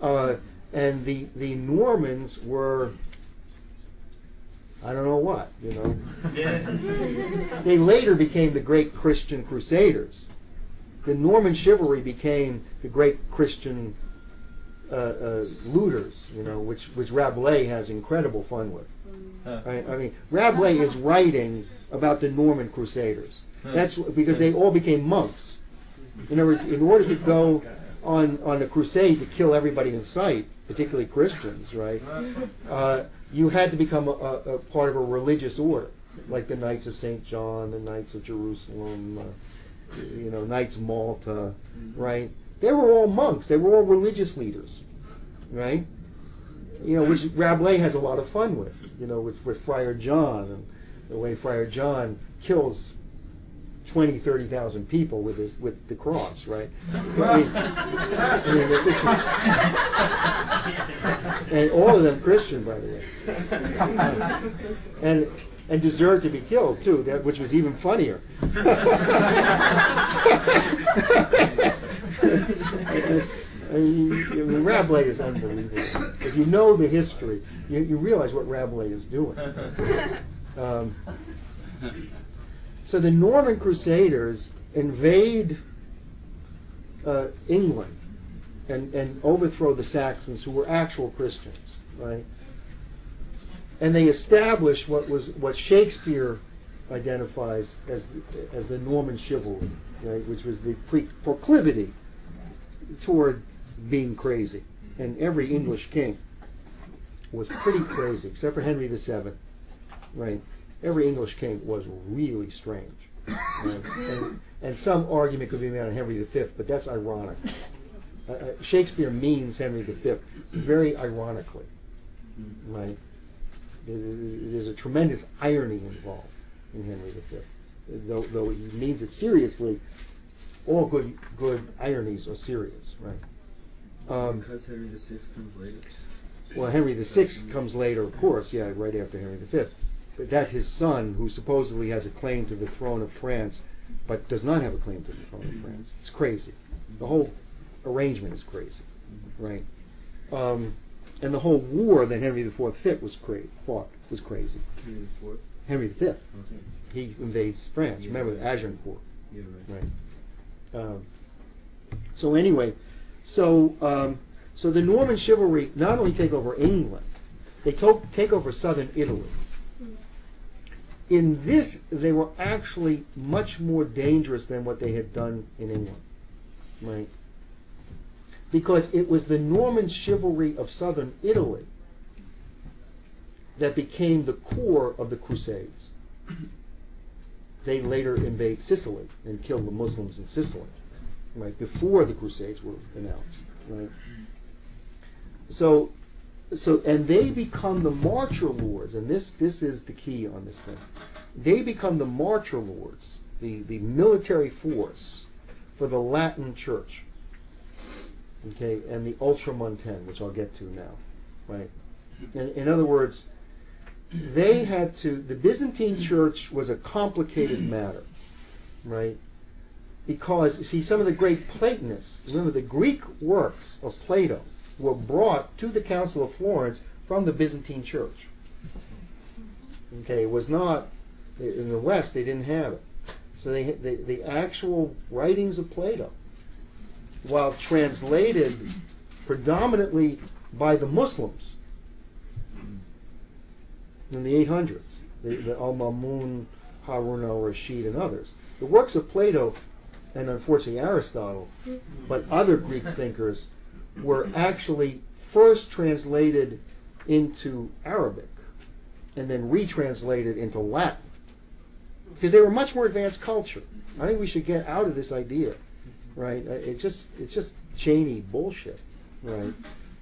A: Uh, and the the Normans were I don't know what, you know. they later became the great Christian Crusaders. The Norman chivalry became the great Christian uh, uh, looters, you know, which which Rabelais has incredible fun with. I, I mean, Rabelais is writing about the Norman Crusaders. That's because they all became monks. In other words, in order to go on on a crusade to kill everybody in sight, particularly Christians, right? Uh, you had to become a, a, a part of a religious order, like the Knights of Saint John, the Knights of Jerusalem, uh, you know, Knights of Malta, right? They were all monks. They were all religious leaders, right? You know, which Rabelais has a lot of fun with, you know, with, with Friar John and the way Friar John kills 20, 30,000 people with his with the cross, right? And all of them Christian, by the way, and and deserved to be killed too, that which was even funnier. I mean, Rabelais is unbelievable. If you know the history, you, you realize what Rabelais is doing. Um, so the Norman Crusaders invade uh, England and, and overthrow the Saxons, who were actual Christians, right? And they establish what was what Shakespeare identifies as as the Norman chivalry, right? Which was the pre- proclivity toward being crazy, and every English king was pretty crazy, except for Henry VII, right? Every English king was really strange, right? and, and some argument could be made on Henry V, but that's ironic. Uh, uh, Shakespeare means Henry V very ironically, right? There- there- There's a tremendous irony involved in Henry V, though though he means it seriously. All good good ironies are serious, right? Um,
E: because Henry VI comes later.
A: well, Henry VI comes later, of course, yeah, right after Henry V. But that his son, who supposedly has a claim to the throne of France, but does not have a claim to the throne of France. It's crazy. The whole arrangement is crazy, right? Um, and the whole war that Henry IV fit was cra- fought was crazy.
E: Henry IV.
A: Henry V,
E: Okay.
A: he invades France.
E: Yeah.
A: Remember the Agincourt,
E: Yeah, right.
A: right? Um, so anyway, so um, so the Norman chivalry not only take over England, they take over southern Italy. In this, they were actually much more dangerous than what they had done in England, right? Because it was the Norman chivalry of southern Italy that became the core of the Crusades. They later invade Sicily and kill the Muslims in Sicily, right? Before the Crusades were announced, right? So, so and they become the marcher lords, and this this is the key on this thing. They become the marcher lords, the the military force for the Latin Church. Okay, and the Ultramontane, which I'll get to now, right? In, in other words, they had to. The Byzantine Church was a complicated mm. matter, right? Because see, some of the great Platonists, remember the Greek works of Plato were brought to the Council of Florence from the Byzantine Church. Okay, it was not in the West; they didn't have it. So they, they the actual writings of Plato while translated predominantly by the Muslims in the 800s, the, the Al-Mamun, Harun al-Rashid, and others. The works of Plato, and unfortunately Aristotle, but other Greek thinkers, were actually first translated into Arabic and then retranslated into Latin because they were much more advanced culture. I think we should get out of this idea, right? Uh, It's just it's just Cheney bullshit, right?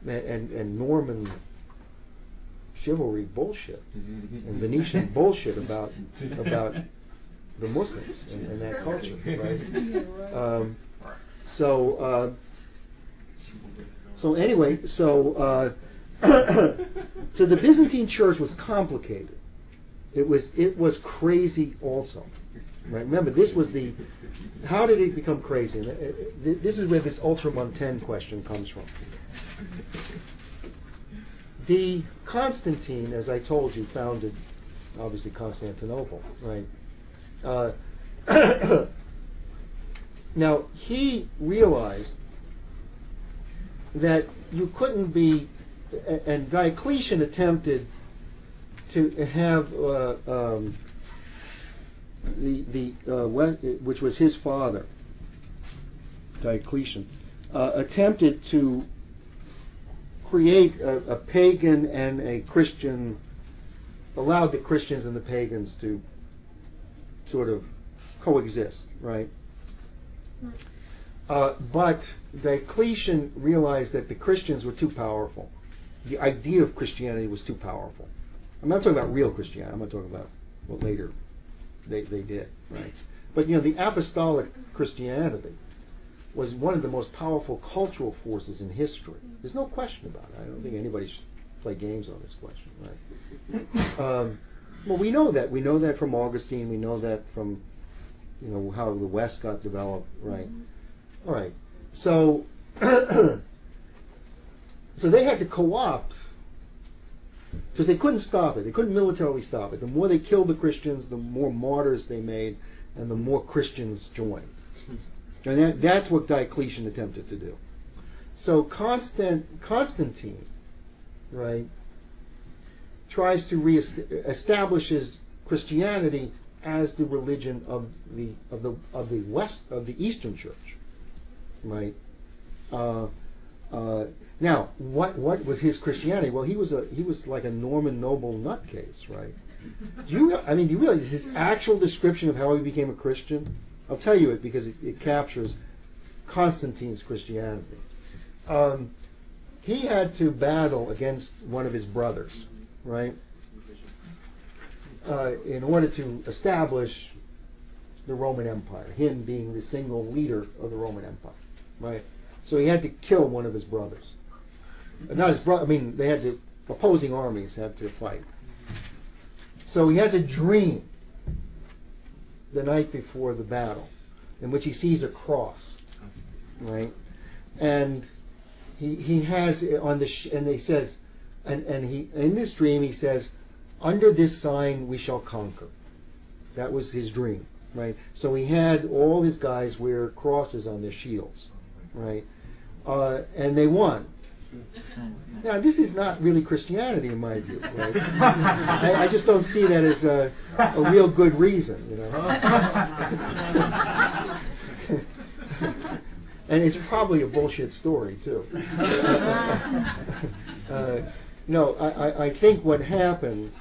A: And and, and Norman chivalry bullshit and Venetian bullshit about about the Muslims and, and that culture, right? Um, so uh, so anyway, so uh, so the Byzantine Church was complicated. It was it was crazy also. Right? Remember, this was the how did it become crazy? And, th- This is where this ultramontane question comes from. The Constantine, as I told you, founded obviously Constantinople, right? Uh, now he realized that you couldn't be, and Diocletian attempted to have uh, um, the the uh, we- which was his father, Diocletian, uh, attempted to create a, a pagan and a Christian, allowed the Christians and the pagans to sort of coexist, right? Uh, but Diocletian realized that the Christians were too powerful. The idea of Christianity was too powerful. I'm not talking about real Christianity. I'm not talking about what later they, they did, right? But you know, the apostolic Christianity was one of the most powerful cultural forces in history. There's no question about it. I don't think anybody should play games on this question, right? Um, well, we know that. We know that from Augustine. We know that from you know how the West got developed, right? All right. So, so they had to co-opt because they couldn't stop it. They couldn't militarily stop it. The more they killed the Christians, the more martyrs they made, and the more Christians joined. And that, that's what Diocletian attempted to do. So Constant, Constantine, right, tries to reestablishes Christianity as the religion of the of the of the West of the Eastern Church, right? Uh, uh, now, what what was his Christianity? Well, he was a he was like a Norman noble nutcase, right? Do you? I mean, do you realize his actual description of how he became a Christian? I'll tell you it because it, it captures Constantine's Christianity. Um, he had to battle against one of his brothers, right? Uh, in order to establish the Roman Empire, him being the single leader of the Roman Empire, right? So he had to kill one of his brothers. Uh, Not his brother. I mean, they had to opposing armies had to fight. So he has a dream the night before the battle, in which he sees a cross, right? And he he has on the and he says, and and he in this dream he says, under this sign we shall conquer. That was his dream, right? So he had all his guys wear crosses on their shields, right? Uh, and they won. Now, this is not really Christianity in my view. Right? I, I just don't see that as a, a real good reason, you know. and it's probably a bullshit story too. uh, no, I, I, I think what happened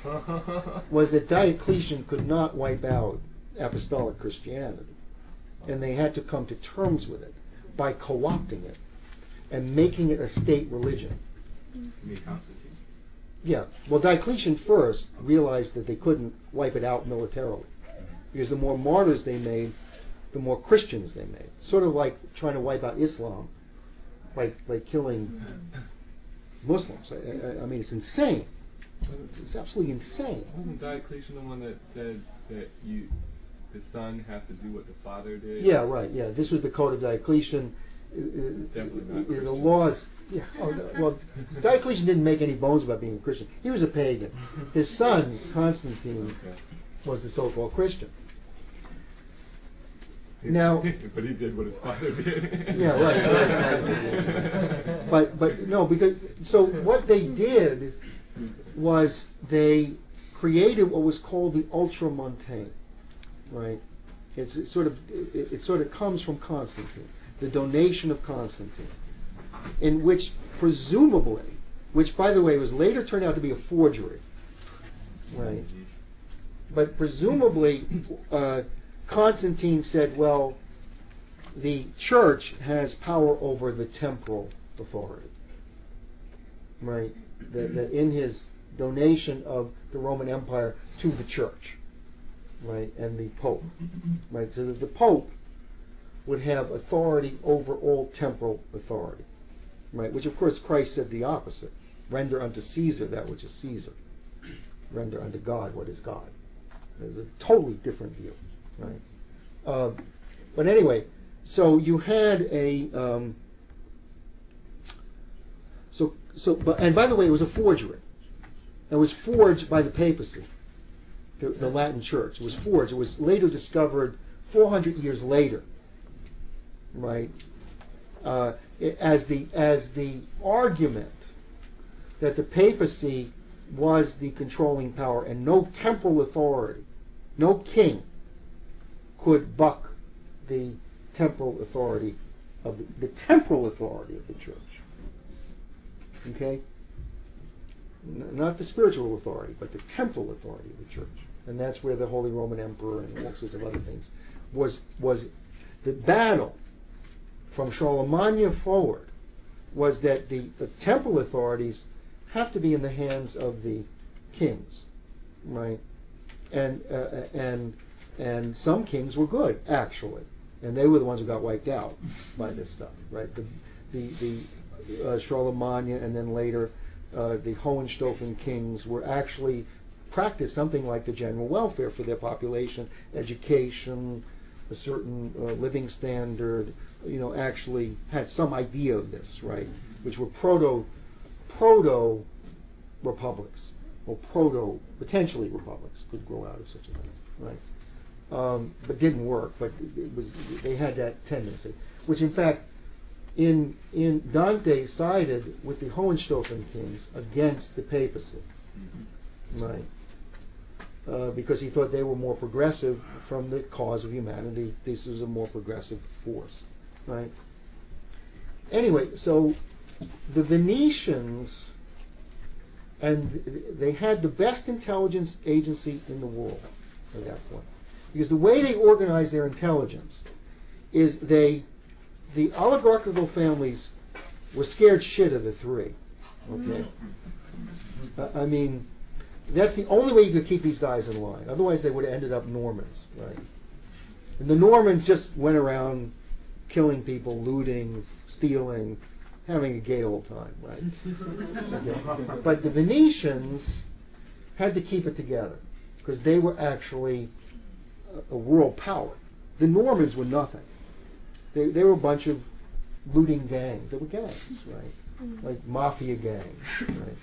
A: was that Diocletian could not wipe out apostolic Christianity, and they had to come to terms with it by co-opting it and making it a state religion. Yeah. Well, Diocletian first realized that they couldn't wipe it out militarily. Because the more martyrs they made, the more Christians they made. Sort of like trying to wipe out Islam by, by killing Muslims. I, I, I mean, it's insane. It's absolutely insane.
F: Wasn't Diocletian the one that said that you, the son has to do what the father did?
A: Yeah, right. Yeah, this was the Code of Diocletian.
F: Definitely not
A: The laws. Yeah. Oh, well, Diocletian didn't make any bones about being a Christian. He was a pagan. His son Constantine
F: Okay.
A: was the so-called Christian. Now-
F: but he did what his father did.
A: Yeah, right, right. But, but, no, because, so what they did was they created what was called the ultramontane, right? It's it's sort of, it, it sort of comes from Constantine, the donation of Constantine, in which presumably, which by the way was later turned out to be a forgery, right? But presumably, uh, Constantine said, well, the church has power over the temporal authority. Right? That, that in his donation of the Roman Empire to the church, right, and the Pope, right, so that the Pope would have authority over all temporal authority, right, which of course Christ said the opposite render unto Caesar that which is Caesar, render unto God what is God. It's a totally different view, right? Uh, but anyway, so you had a um, so so but and by the way, it was a forgery. It was forged by the papacy, the, the Latin Church. It was forged. It was later discovered 400 years later, right? Uh, as the as the argument that the papacy was the controlling power and no temporal authority, no king could buck the temporal authority of the, the temporal authority of the church. Okay? N- not the spiritual authority, but the temporal authority of the church. And that's where the Holy Roman Emperor and all sorts of other things was was the battle from Charlemagne forward was that the, the temporal authorities have to be in the hands of the kings, right? And uh, and and some kings were good actually, and they were the ones who got wiped out by this stuff, right? The the the uh, Charlemagne and then later uh, the Hohenstaufen kings were actually practiced something like the general welfare for their population, education, a certain uh, living standard, you know, actually had some idea of this, right? Which were proto proto republics or proto potentially republics could grow out of such a thing, right? Um, but didn't work. But it was they had that tendency, which in fact, in in Dante sided with the Hohenstaufen kings against the papacy, right? Uh, because he thought they were more progressive from the cause of humanity. This is a more progressive force, right? Anyway, so the Venetians, and they had the best intelligence agency in the world at that point, because the way they organized their intelligence is they, the oligarchical families, were scared shit of the three. Okay, mm-hmm. I- I mean, that's the only way you could keep these guys in line. Otherwise, they would have ended up Normans, right? And the Normans just went around killing people, looting, stealing, having a gay old time, right? Okay. But the Venetians had to keep it together because they were actually a, a world power. The Normans were nothing. They, they were a bunch of looting gangs. They were gangs, right? Like mafia gangs, right?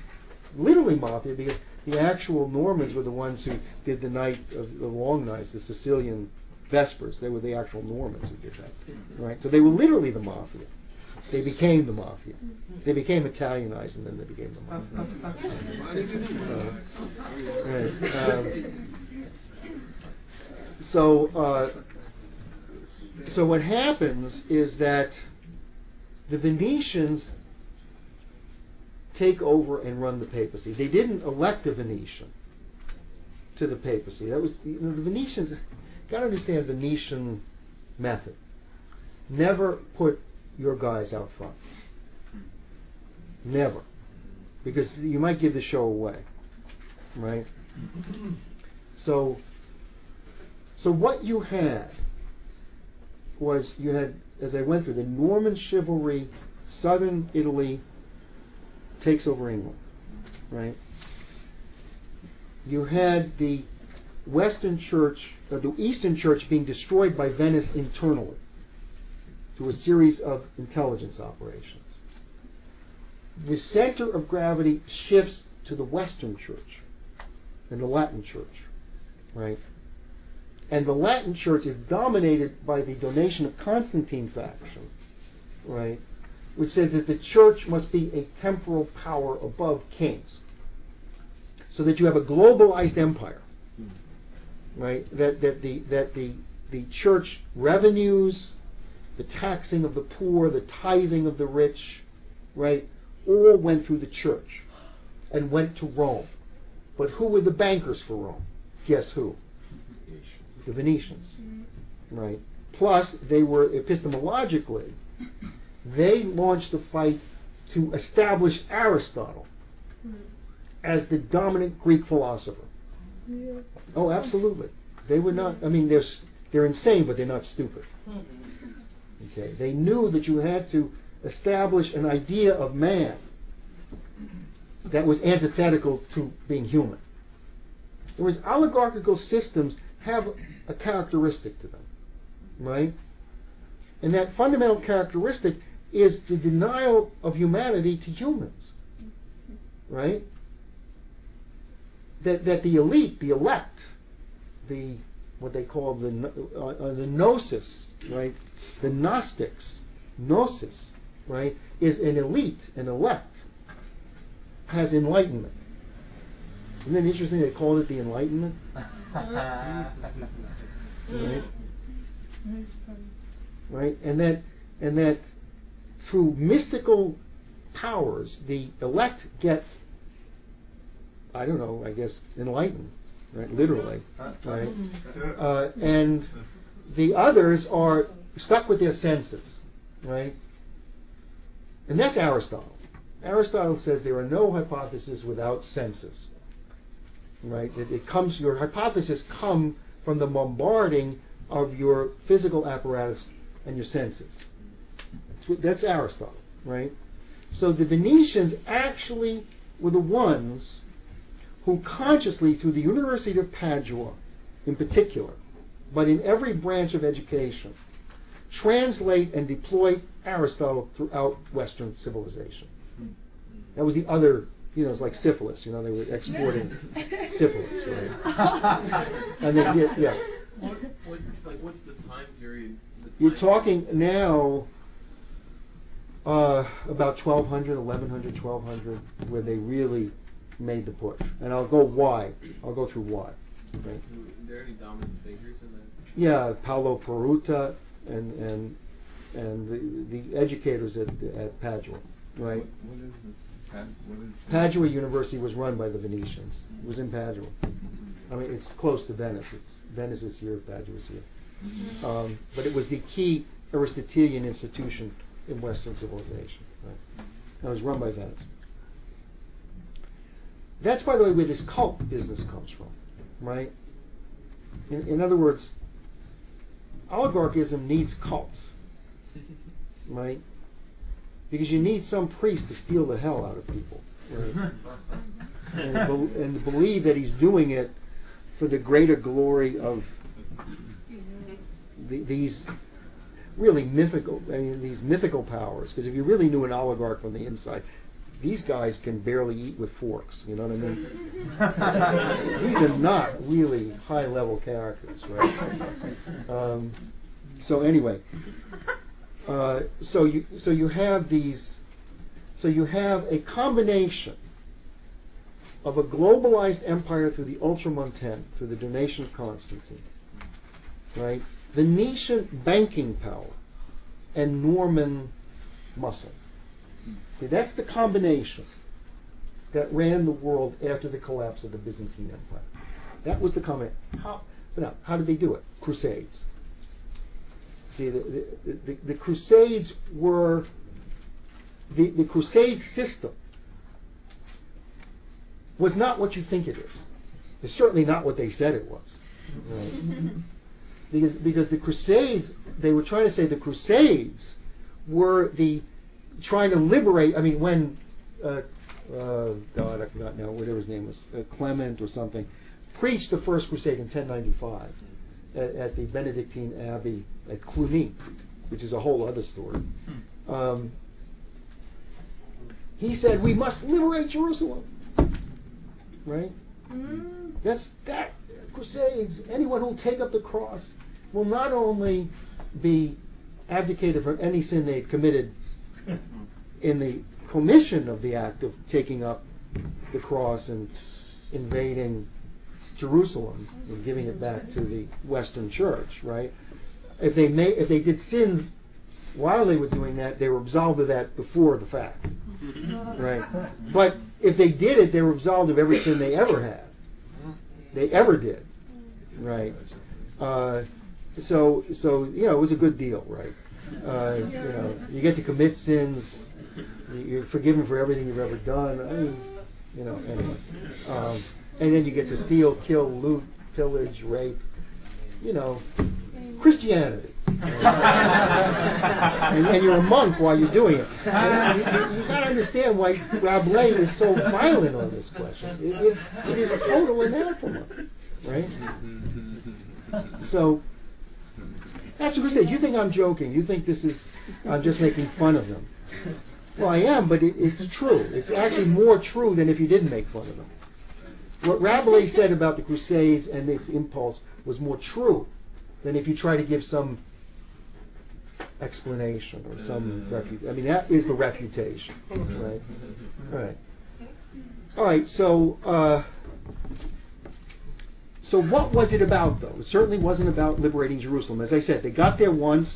A: Literally mafia because the actual Normans were the ones who did the night of the long nights, the Sicilian Vespers. They were the actual Normans who did that, right? So they were literally the mafia. They became the mafia. They became Italianized and then they became the mafia. Uh, so, uh, so what happens is that the Venetians take over and run the papacy. They didn't elect a Venetian to the papacy. That was you know, the Venetians. Got to understand the Venetian method. Never put your guys out front. Never, because you might give the show away, right? So, so what you had was you had, as I went through, the Norman chivalry, southern Italy takes over England, right? You had the Western Church, uh, the Eastern Church being destroyed by Venice internally through a series of intelligence operations. The center of gravity shifts to the Western Church and the Latin Church, right? And the Latin church is dominated by the donation of Constantine faction, right? Which says that the church must be a temporal power above kings. So that you have a globalized empire, right? That, that, the, that the, the church revenues, the taxing of the poor, the tithing of the rich, right, all went through the church and went to Rome. But who were the bankers for Rome? Guess who? The Venetians, right? Plus, they were epistemologically, they launched the fight to establish Aristotle mm-hmm. as the dominant Greek philosopher. Oh, absolutely. They were not. I mean, they're they're insane, but they're not stupid. Hmm. Okay, they knew that you had to establish an idea of man that was antithetical to being human. In other words, oligarchical systems have a characteristic to them, right? And that fundamental characteristic is the denial of humanity to humans, right? That, that the elite, the elect, the what they call the uh, uh, the gnosis, right? The Gnostics, gnosis, right, is an elite, an elect, has enlightenment. Isn't it interesting they called it the Enlightenment? Right? right? And that and that through mystical powers, the elect get, I don't know, I guess enlightened, right? Literally, right? Uh, and the others are stuck with their senses, right? And that's Aristotle. Aristotle says there are no hypotheses without senses, right? It, it comes, your hypotheses come from the bombarding of your physical apparatus and your senses. That's, Aristotle, right? So the Venetians actually were the ones who consciously, through the University of Padua in particular, but in every branch of education, translate and deploy Aristotle throughout Western civilization. That was the other, you know, it's like syphilis, you know, they were exporting syphilis, right? And then, did, yeah.
B: What, what, like, what's the time period? the
A: You're talking now uh, about 1200, 1100, 1200, where they really made the push. And I'll go why. I'll go through why. Right?
B: period? Are there any dominant figures in that?
A: Yeah, Paolo Paruta and and and the the educators at at Padua, right?
F: What, what is this? Pad, what is
A: Padua University was run by the Venetians. It was in Padua. I mean, it's close to Venice. It's Venice is here, Padua is here. Um, but it was the key Aristotelian institution in Western civilization. Right? And it was run by Venice. That's, by the way, where this cult business comes from, right? In, in other words, oligarchism needs cults, right? Because you need some priest to steal the hell out of people. right? and, bel- and believe that he's doing it for the greater glory of the, these really mythical, I mean, these mythical powers. Because if you really knew an oligarch from the inside, these guys can barely eat with forks. You know what I mean? these are not really high-level characters, right? Um, so anyway, uh, so you so you have these, so you have a combination of a globalized empire through the Ultramontane, through the donation of Constantine, right? Venetian banking power and Norman muscle. See, that's the combination that ran the world after the collapse of the Byzantine Empire. That was the comment. How, now, how did they do it? Crusades. See, the, the, the, the Crusades were the, the Crusade system was not what you think it is. It's certainly not what they said it was. Right? because because the Crusades, they were trying to say the Crusades were the trying to liberate. I mean, when uh, uh, God, I forgot now, whatever his name was, uh, Clement or something, preached the first Crusade in 1095 at, at the Benedictine Abbey at Cluny, which is a whole other story. Um, he said, "We must liberate Jerusalem." Right? That's that. Crusades, anyone who'll take up the cross will not only be abdicated from any sin they've committed in the commission of the act of taking up the cross and invading Jerusalem and giving it back to the Western Church, right? If they may, if they did sins while they were doing that, they were absolved of that before the fact, right? But if they did it, they were absolved of every sin they ever had, they ever did, right? Uh, so, so you know, it was a good deal, right? Uh, you know, you get to commit sins, you- you're forgiven for everything you've ever done. I mean, you know, anyway. Um, and then you get to steal, kill, loot, pillage, rape. You know, Christianity. and, and you're a monk while you're doing it. And you, you, you gotta understand why Rabelais is so violent on this question. It, it, it is total anathema, right? So that's what I said. You think I'm joking? You think this is I'm just making fun of them? Well, I am, but it, it's true. It's actually more true than if you didn't make fun of them. What Rabelais said about the Crusades and its impulse was more true than if you try to give some explanation or some refu- I mean, that is the refutation, right? All right. All right. So, uh, so what was it about, though? It certainly wasn't about liberating Jerusalem. As I said, they got there once.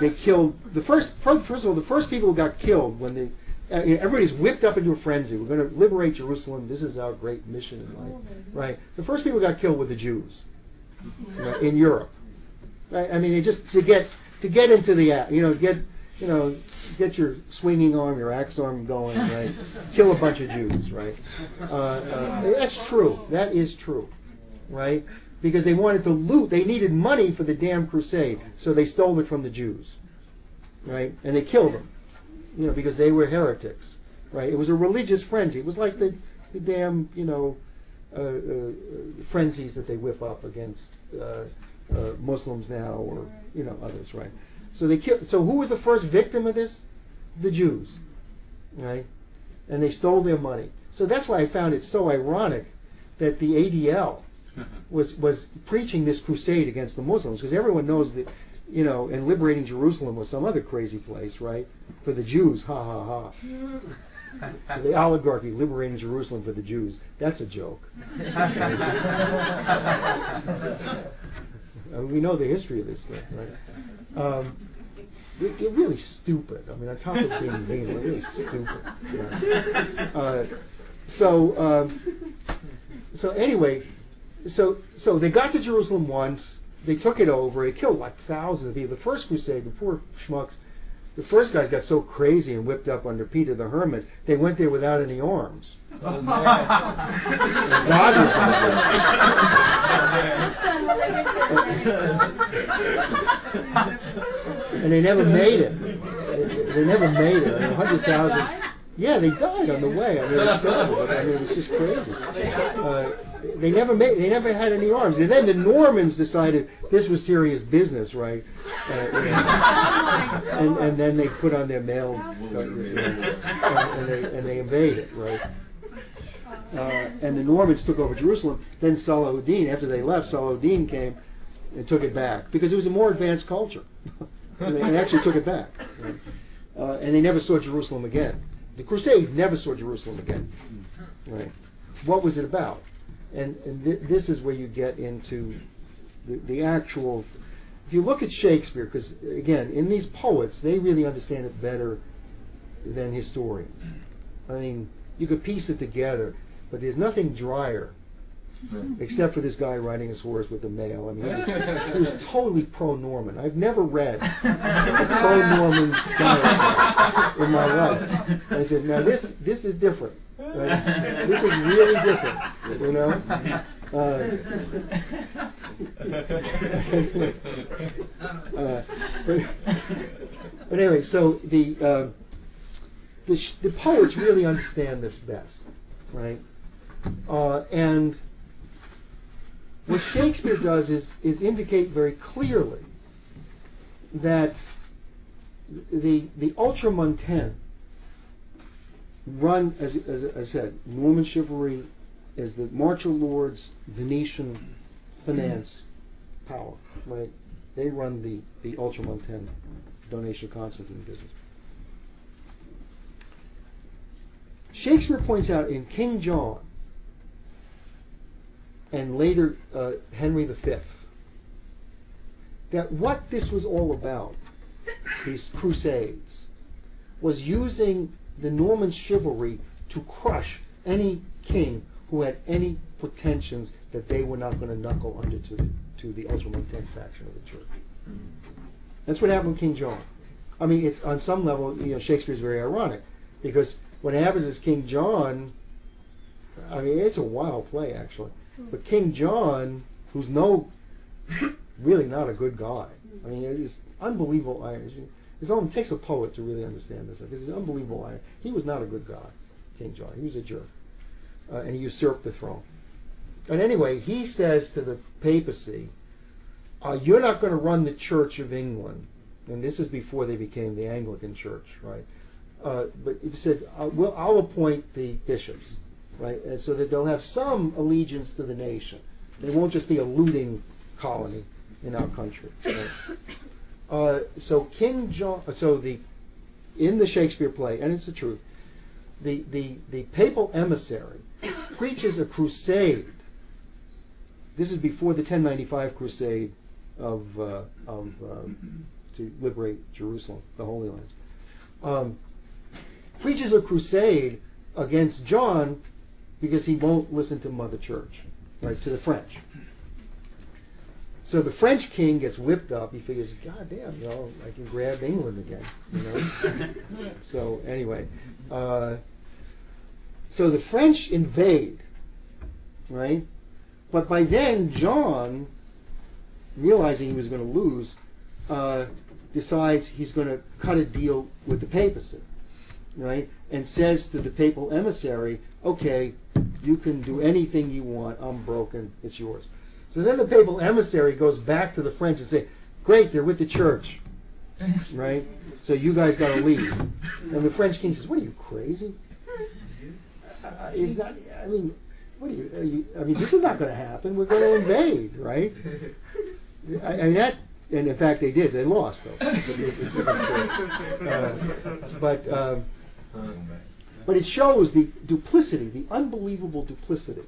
A: They killed the first. First, first of all, the first people who got killed when they. Uh, you know, everybody's whipped up into a frenzy. We're going to liberate Jerusalem. This is our great mission in life, right? The first people who got killed were the Jews in Europe. Right? I mean, it just to get to get into the act, you know, get you know, get your swinging arm, your axe arm going, right? Kill a bunch of Jews, right? Uh, uh, that's true. That is true, right? Because they wanted to loot. They needed money for the damn crusade, so they stole it from the Jews, right? And they killed them, you know, because they were heretics, right? It was a religious frenzy. It was like the, the damn, you know, uh, uh, frenzies that they whip up against uh, uh, Muslims now, or you know others, right? So they killed. So who was the first victim of this? The Jews, right? And they stole their money. So that's why I found it so ironic that the ADL was was preaching this crusade against the Muslims, because everyone knows that, you know, and liberating Jerusalem was some other crazy place, right? For the Jews, ha ha ha. the oligarchy liberating Jerusalem for the Jews. That's a joke. Uh, we know the history of this thing, right? Um, it, it really stupid. I mean, on top of being mean, they're really stupid. yeah. Uh, so, um, so anyway, so so they got to Jerusalem once. They took it over. They killed like thousands of people. The first crusade, the poor schmucks. The first guys got so crazy and whipped up under Peter the Hermit, they went there without any arms.
F: Oh,
A: was and they never made it. They, they never made it. I mean, 100,000. Yeah, they died on the way. I mean, it was terrible. I mean, it was just crazy. Uh, they never made. They never had any arms. And then the Normans decided this was serious business, right? Uh, you know, and and then they put on their mail, uh, you know, and they and they invaded, right? Uh, and the Normans took over Jerusalem. Then Saladin, after they left, Saladin came and took it back because it was a more advanced culture. and they they actually took it back. right? Uh, and they never saw Jerusalem again. The Crusades never saw Jerusalem again. Hmm. Right? What was it about? And, and th- this is where you get into the, the actual. If you look at Shakespeare, because again, in these poets, they really understand it better than historians. Hmm. I mean, you could piece it together, but there's nothing drier except for this guy riding his horse with the mail. I mean, he was, he was totally pro-Norman. I've never read a pro-Norman dialogue in my life. I said, now this this is different. Right? This is really different. You know. Uh, uh, but, but anyway, so the uh, the, sh- the poets really understand this best, right? Uh, and what Shakespeare does is, is indicate very clearly that the, the ultramontane run, as, as I said, Norman chivalry, as the martial lords Venetian finance power, right? They run the, the Ultramontane donation Constantine business. Shakespeare points out in King John and later uh, Henry V that what this was all about, these crusades, was using the Norman chivalry to crush any king who had any pretensions that they were not going to knuckle under to the, to the Ultramontane faction of the church. That's what happened with King John. I mean, it's on some level, you know, Shakespeare's very ironic because what happens is King John. I mean, it's a wild play actually, but King John, who's no, really not a good guy. I mean, it's unbelievable irony. It's only takes a poet to really understand this. It's unbelievable. He was not a good guy, King John. He was a jerk, uh, and he usurped the throne. And anyway, he says to the papacy, uh, "You're not going to run the Church of England." And this is before they became the Anglican Church, right? Uh, but he said, uh, well, "I'll appoint the bishops, right, and so that they'll have some allegiance to the nation. They won't just be a looting colony in our country." Right? Uh, so King John, uh, so the in the Shakespeare play, and it's the truth, the the the papal emissary preaches a crusade. This is before the 1095 crusade of uh, of um, to liberate Jerusalem, the Holy Lands. Um, preaches a crusade against John because he won't listen to Mother Church, right, to the French. So the French king gets whipped up. He figures, God damn, you know, I can grab England again, you know. so anyway, uh, so the French invade, right? But by then, John, realizing he was going to lose, uh, decides he's going to cut a deal with the papacy, right? And says to the papal emissary, "Okay, you can do anything you want. I'm broken. It's yours." So then the papal emissary goes back to the French and say, "Great, they're with the church, right? So you guys got to leave." And the French king says, "What are you crazy? Uh, is that? I mean, what are you, are you? I mean, this is not going to happen. We're going to invade, right?" I, I mean that, and in fact they did. They lost though. uh, but um, but it shows the duplicity, the unbelievable duplicity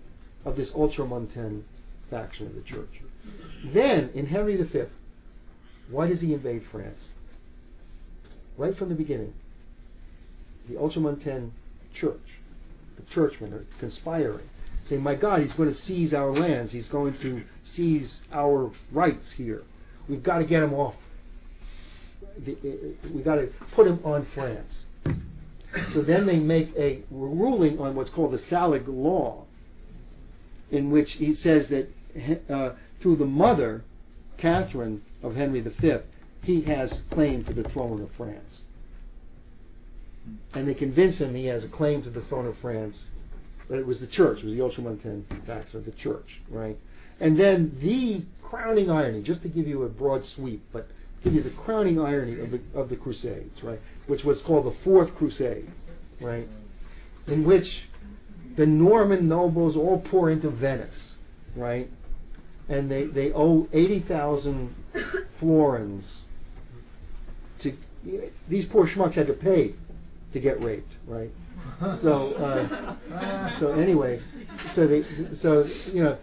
A: of this ultramontane faction of the church. Then in Henry V, why does he invade France? Right from the beginning, the ultramontane church, the churchmen are conspiring, saying, "My God, he's going to seize our lands. He's going to seize our rights here. We've got to get him off. We've got to put him on France." So then they make a ruling on what's called the Salic Law, in which he says that uh, through the mother, Catherine of Henry V, he has claim to the throne of France. And they convince him he has a claim to the throne of France. But it was the church, it was the Ultramontane faction of the church, right? And then the crowning irony, just to give you a broad sweep, but give you the crowning irony of the of the Crusades, right? Which was called the Fourth Crusade, right? In which the Norman nobles all pour into Venice, right? And they, they owe 80,000 florins to, these poor schmucks had to pay to get raped, right? So, uh, so anyway, so they, so, you know,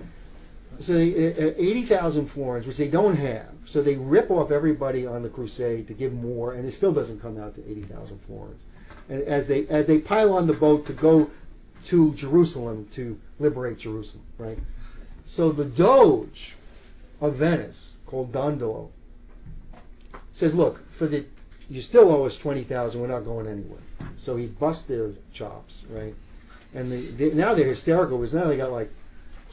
A: so they, uh, 80,000 florins, which they don't have. So they rip off everybody on the crusade to give more, and it still doesn't come out to 80,000 florins. And as they, as they pile on the boat to go to Jerusalem to liberate Jerusalem, right? So the Doge of Venice, called Dandolo, says, look, for the you still owe us twenty thousand. We're not going anywhere. So he busts their chops, right? And the, now they're hysterical because now they got like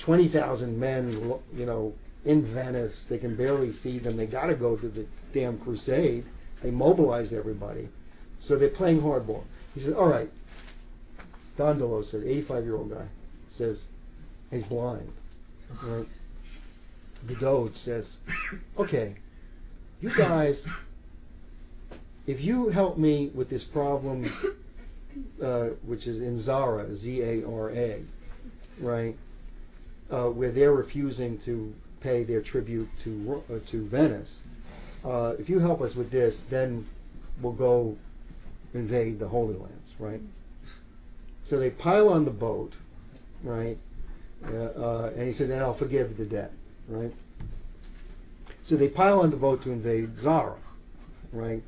A: twenty thousand men, you know, in Venice. They can barely feed them. They got to go to the damn crusade. They mobilized everybody, so they're playing hardball. He says, all right. Dandolo said, 85 year old guy, says, he's blind. Right? The Doge says, okay, you guys, if you help me with this problem, uh, which is in Zara, Z A R A, right, uh, where they're refusing to pay their tribute to uh, to Venice. Uh, if you help us with this, then we'll go invade the Holy Lands, right? So they pile on the boat, right? Uh, uh, and he said, "Then I'll forgive the debt," right? So they pile on the boat to invade Zara, right?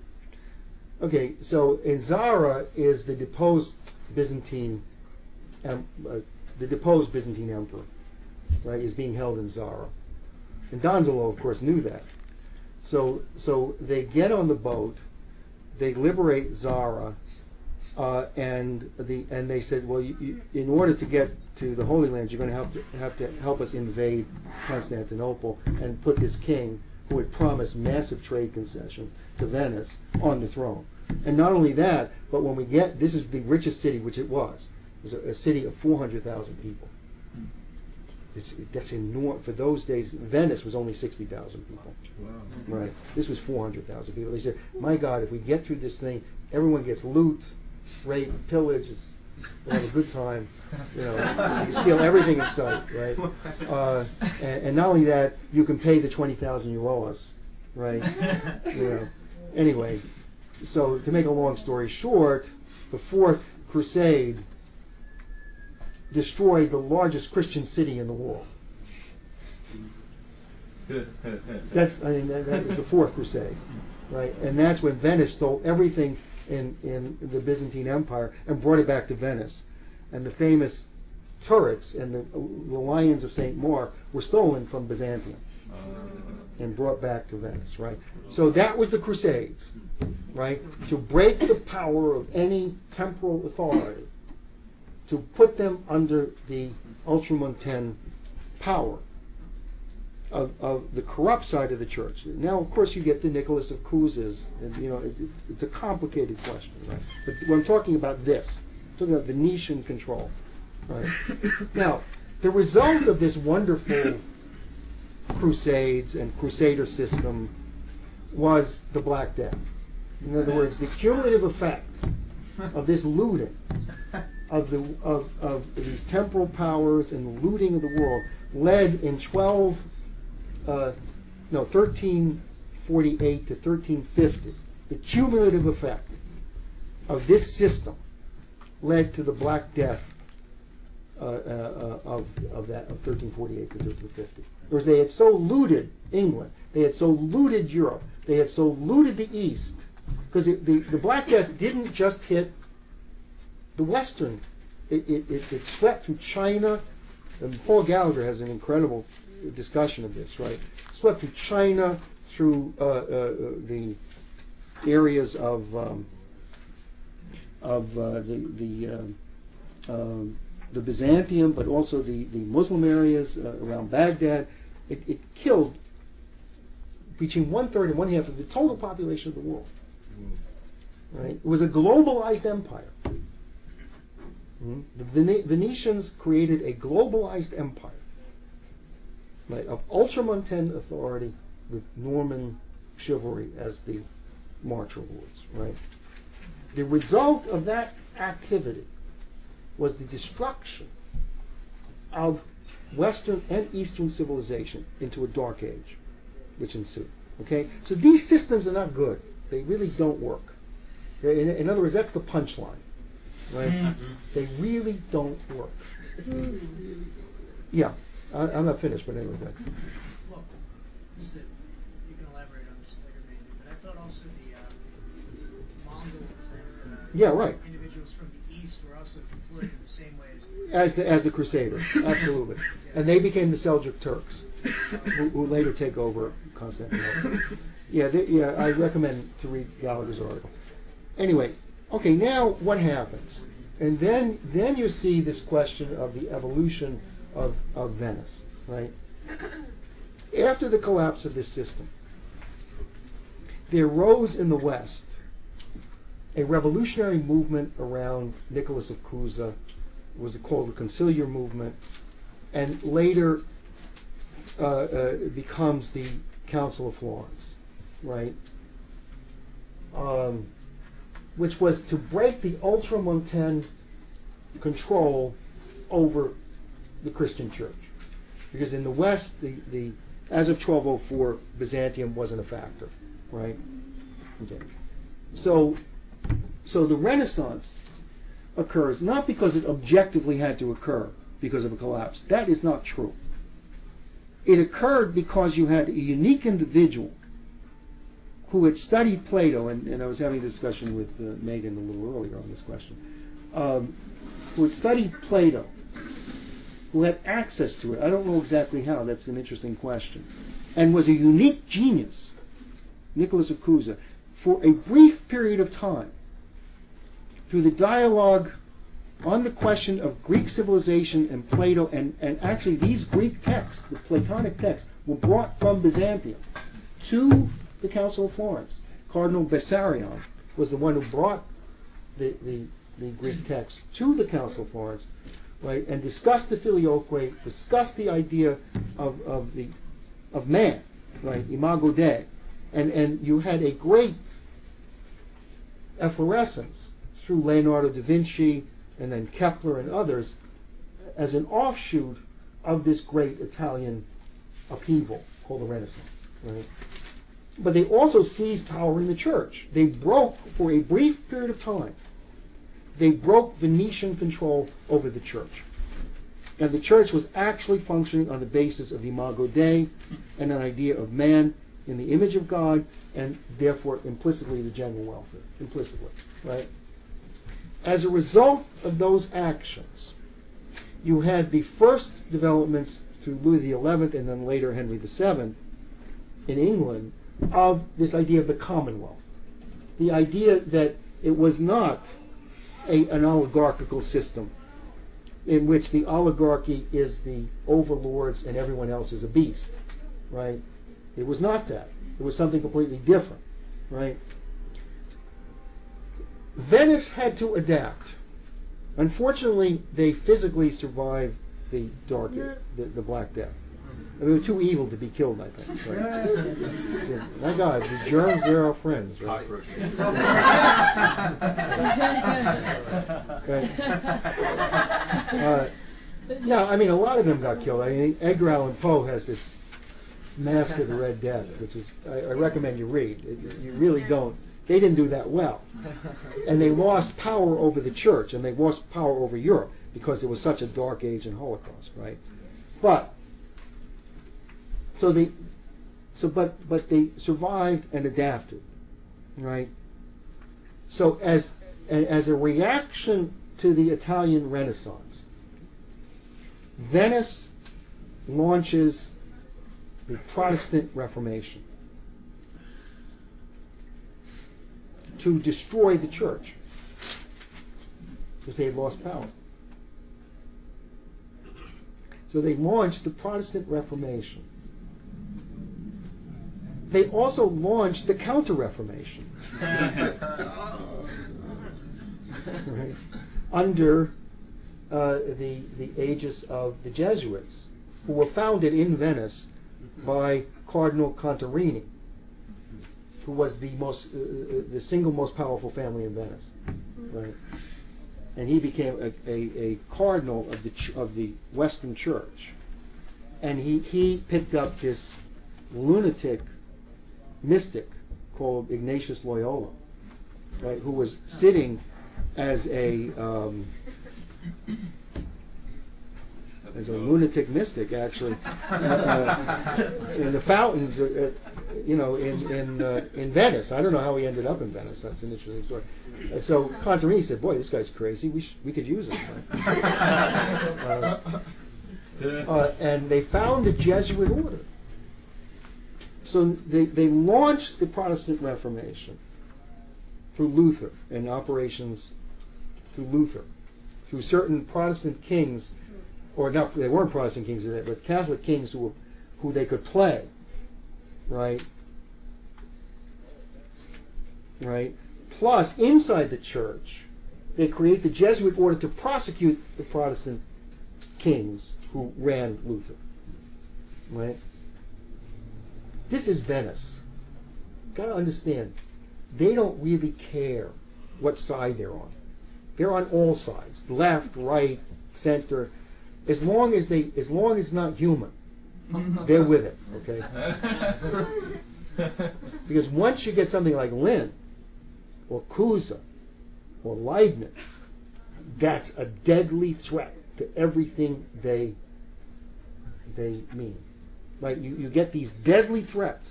A: Okay, so in Zara is the deposed Byzantine, uh, the deposed Byzantine emperor, right? Is being held in Zara, and Dandolo, of course, knew that. So, so they get on the boat, they liberate Zara, uh, and the and they said, well, you, you, in order to get to the Holy Land, you're going to have to have to help us invade Constantinople and put this king who had promised massive trade concessions to Venice on the throne. And not only that, but when we get this is the richest city, which it was, was a, a city of 400,000 people. It's, that's enormous. For those days, Venice was only 60,000 people.
E: Wow.
A: Right. This was 400,000 people. They said, my God, if we get through this thing, everyone gets loot, rape, pillage, it's, we'll have a good time. You know, you steal everything in sight, right? Uh, and, and not only that, you can pay the 20,000 you owe us, right? You know. Anyway, so to make a long story short, the Fourth Crusade destroyed the largest Christian city in the world. That's I mean that, that was the Fourth Crusade, right? And that's when Venice stole everything in in the Byzantine Empire and brought it back to Venice, and the famous turrets and the, the lions of Saint Mark were stolen from Byzantium and brought back to Venice, right? So that was the Crusades, right? To break the power of any temporal authority, to put them under the ultramontane power of, of the corrupt side of the church. Now, of course, you get the Nicholas of Cusas, and you know it's, it's a complicated question, right? But when I'm talking about this, I'm talking about Venetian control, right? now, the result of this wonderful crusades and crusader system was the Black Death. In other words, the cumulative effect of this looting of the of, of these temporal powers and the looting of the world led in 12 uh, no 1348 to 1350 the cumulative effect of this system led to the Black Death uh, uh, of, of that of 1348 to 1350. Because they had so looted England, they had so looted Europe, they had so looted the East, because the, the Black Death didn't just hit the Western, it, it, it, it swept through China, and Paul Gallagher has an incredible discussion of this, right? Swept through China, through uh, uh, uh, the areas of um, of uh, the the um, um, the Byzantium, but also the, the Muslim areas uh, around Baghdad. It, it killed between one third and one half of the total population of the world. Right? It was a globalized empire. Mhm. The Vene- Venetians created a globalized empire right, of ultramontane authority with Norman chivalry as the marcher lords. Right? The result of that activity was the destruction of Western and Eastern civilization into a dark age, which ensued. Okay, so these systems are not good; they really don't work. In, in other words, that's the punchline, right? They really don't work. Yeah, I, I'm not finished, but anyway.
D: Well, you can elaborate on this later maybe, but I thought also the uh, Mongols and uh,
A: Yeah, right.
D: individuals from the east were also deployed in the same way as the
A: As the, as the Crusaders, absolutely, and they became the Seljuk Turks, who, who later take over Constantinople. Yeah, they, yeah, I recommend to read Gallagher's article. Anyway, okay, now what happens? And then then you see this question of the evolution of, of Venice, right? After the collapse of this system, there rose in the West a revolutionary movement around Nicholas of Cusa, was called the Conciliar movement, and later uh, uh, becomes the Council of Florence, right? Um, which was to break the ultramontane control over the Christian church. Because in the West, the, the as of 1204, Byzantium wasn't a factor, right? Okay. So, so the Renaissance occurs not because it objectively had to occur because of a collapse. That is not true. It occurred because you had a unique individual who had studied Plato, and, and I was having a discussion with uh, Megan a little earlier on this question, um, who had studied Plato, who had access to it. I don't know exactly how, that's an interesting question, and was a unique genius, Nicholas of Cusa, for a brief period of time, through the dialogue on the question of Greek civilization and Plato, and, and actually these Greek texts, the Platonic texts, were brought from Byzantium to the Council of Florence. Cardinal Bessarion was the one who brought the, the, the Greek text to the Council of Florence, right, and discussed the filioque, discussed the idea of, of the of man, right, imago Dei, and and you had a great efflorescence through Leonardo da Vinci and then Kepler and others as an offshoot of this great Italian upheaval called the Renaissance. Right? But they also seized power in the church. They broke, for a brief period of time, they broke Venetian control over the church. And the church was actually functioning on the basis of Imago Dei and an idea of man in the image of God and therefore implicitly the general welfare. Implicitly. Right? As a result of those actions, you had the first developments through Louis XI and then later Henry VII in England of this idea of the Commonwealth. The idea that it was not a, an oligarchical system in which the oligarchy is the overlords and everyone else is a beast, right? It was not that. It was something completely different, right? Venice had to adapt. Unfortunately, they physically survived the dark, the, the Black Death. I mean, they were too evil to be killed, I think. Right? yeah. My God, the germs, they're our friends, right? okay. Uh, yeah, I mean, a lot of them got killed. I mean, Edgar Allan Poe has this Mask of the Red Death, which is, I, I recommend you read. It, you really don't. They didn't do that well. And they lost power over the church, and they lost power over Europe because it was such a dark age and Holocaust, right? But so they, so but but they survived and adapted, right? So as as a reaction to the Italian Renaissance, Venice launches the Protestant Reformation to destroy the church because they had lost power. So they launched the Protestant Reformation. They also launched the Counter Reformation. right? Under uh, the, the aegis of the Jesuits, who were founded in Venice by Cardinal Contarini, who was the most, uh, uh, the single most powerful family in Venice, right? And he became a, a, a cardinal of the ch- of the Western Church, and he he picked up this lunatic mystic called Ignatius Loyola, right? Who was sitting as a um, as a lunatic mystic, actually, uh, in the fountains, uh, uh, you know, in in uh, in Venice. I don't know how he ended up in Venice. That's an interesting story. Uh, so Contarini said, "Boy, this guy's crazy. We sh- we could use him." Right? Uh, uh, and they found the Jesuit order. So they they launched the Protestant Reformation through Luther and operations through Luther, through certain Protestant kings or not, they weren't Protestant kings, but Catholic kings who were, who they could play, right? Right. Plus, inside the church, they create the Jesuit order to prosecute the Protestant kings who ran Luther. Right. This is Venice. Got to understand, they don't really care what side they're on. They're on all sides, left, right, center as long as they, as long as it's not human, they're with it, okay? Because once you get something like Lyn, or Cusa, or Leibniz, that's a deadly threat to everything they they mean. Right? You, you get these deadly threats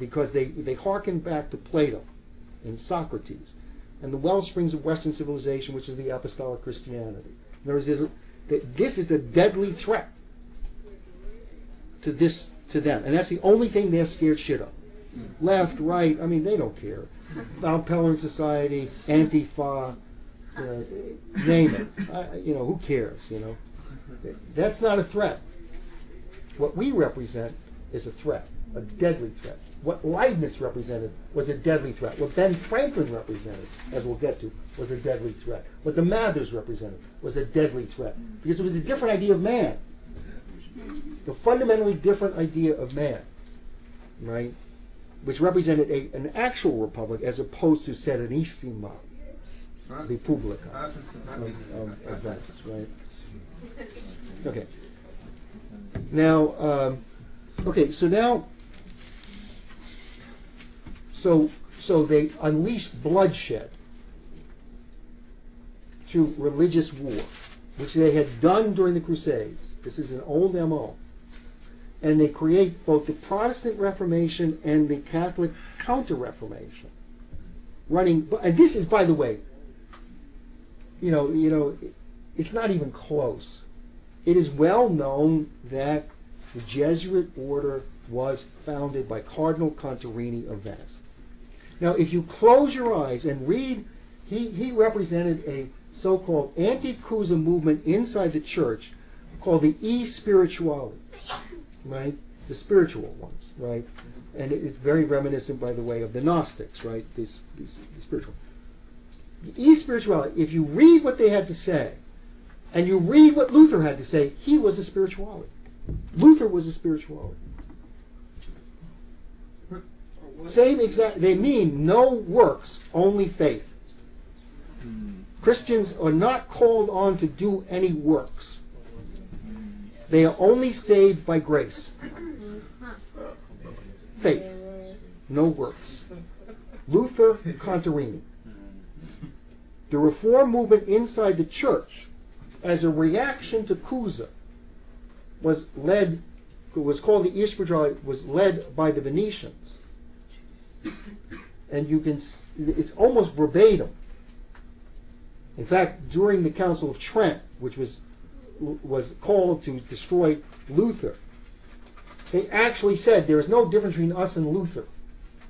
A: because they, they hearken back to Plato and Socrates and the well springs of Western civilization, which is the apostolic Christianity. In other words, this is a deadly threat to this to them, and that's the only thing they're scared shit of. Left, right, I mean, they don't care. Mont Pelerin Society, Antifa, uh, name it. I, you know, who cares? You know, that's not a threat. What we represent is a threat, a deadly threat. What Leibniz represented was a deadly threat. What Ben Franklin represented, as we'll get to, was a deadly threat. What the Mathers represented was a deadly threat. Because it was a different idea of man. A fundamentally different idea of man. Right? Which represented a, an actual republic as opposed to Serenissima Repubblica of, Venice, right? Okay. Now, um, okay, so now, so so they unleashed bloodshed through religious war, which they had done during the Crusades. This is an old MO. And they create both the Protestant Reformation and the Catholic Counter Reformation. Running, and this is, by the way, you know, you know, it's not even close. It is well known that the Jesuit order was founded by Cardinal Contarini of Venice. Now, if you close your eyes and read, he, he represented a so-called anti-Cusa movement inside the church called the E-Spirituali, right? The spiritual ones, right? And it, it's very reminiscent, by the way, of the Gnostics, right? This, this the spiritual. The E-Spirituality, if you read what they had to say, and you read what Luther had to say, he was a spirituality. Luther was a spirituality. Same exact. They mean no works, only faith. Christians are not called on to do any works. They are only saved by grace. Faith, no works. Luther, Contarini. The reform movement inside the church, as a reaction to Cusa, was led, was called the Ispirituale, was led by the Venetians. And you can, it's almost verbatim. In fact, during the Council of Trent, which was was called to destroy Luther, they actually said there is no difference between us and Luther,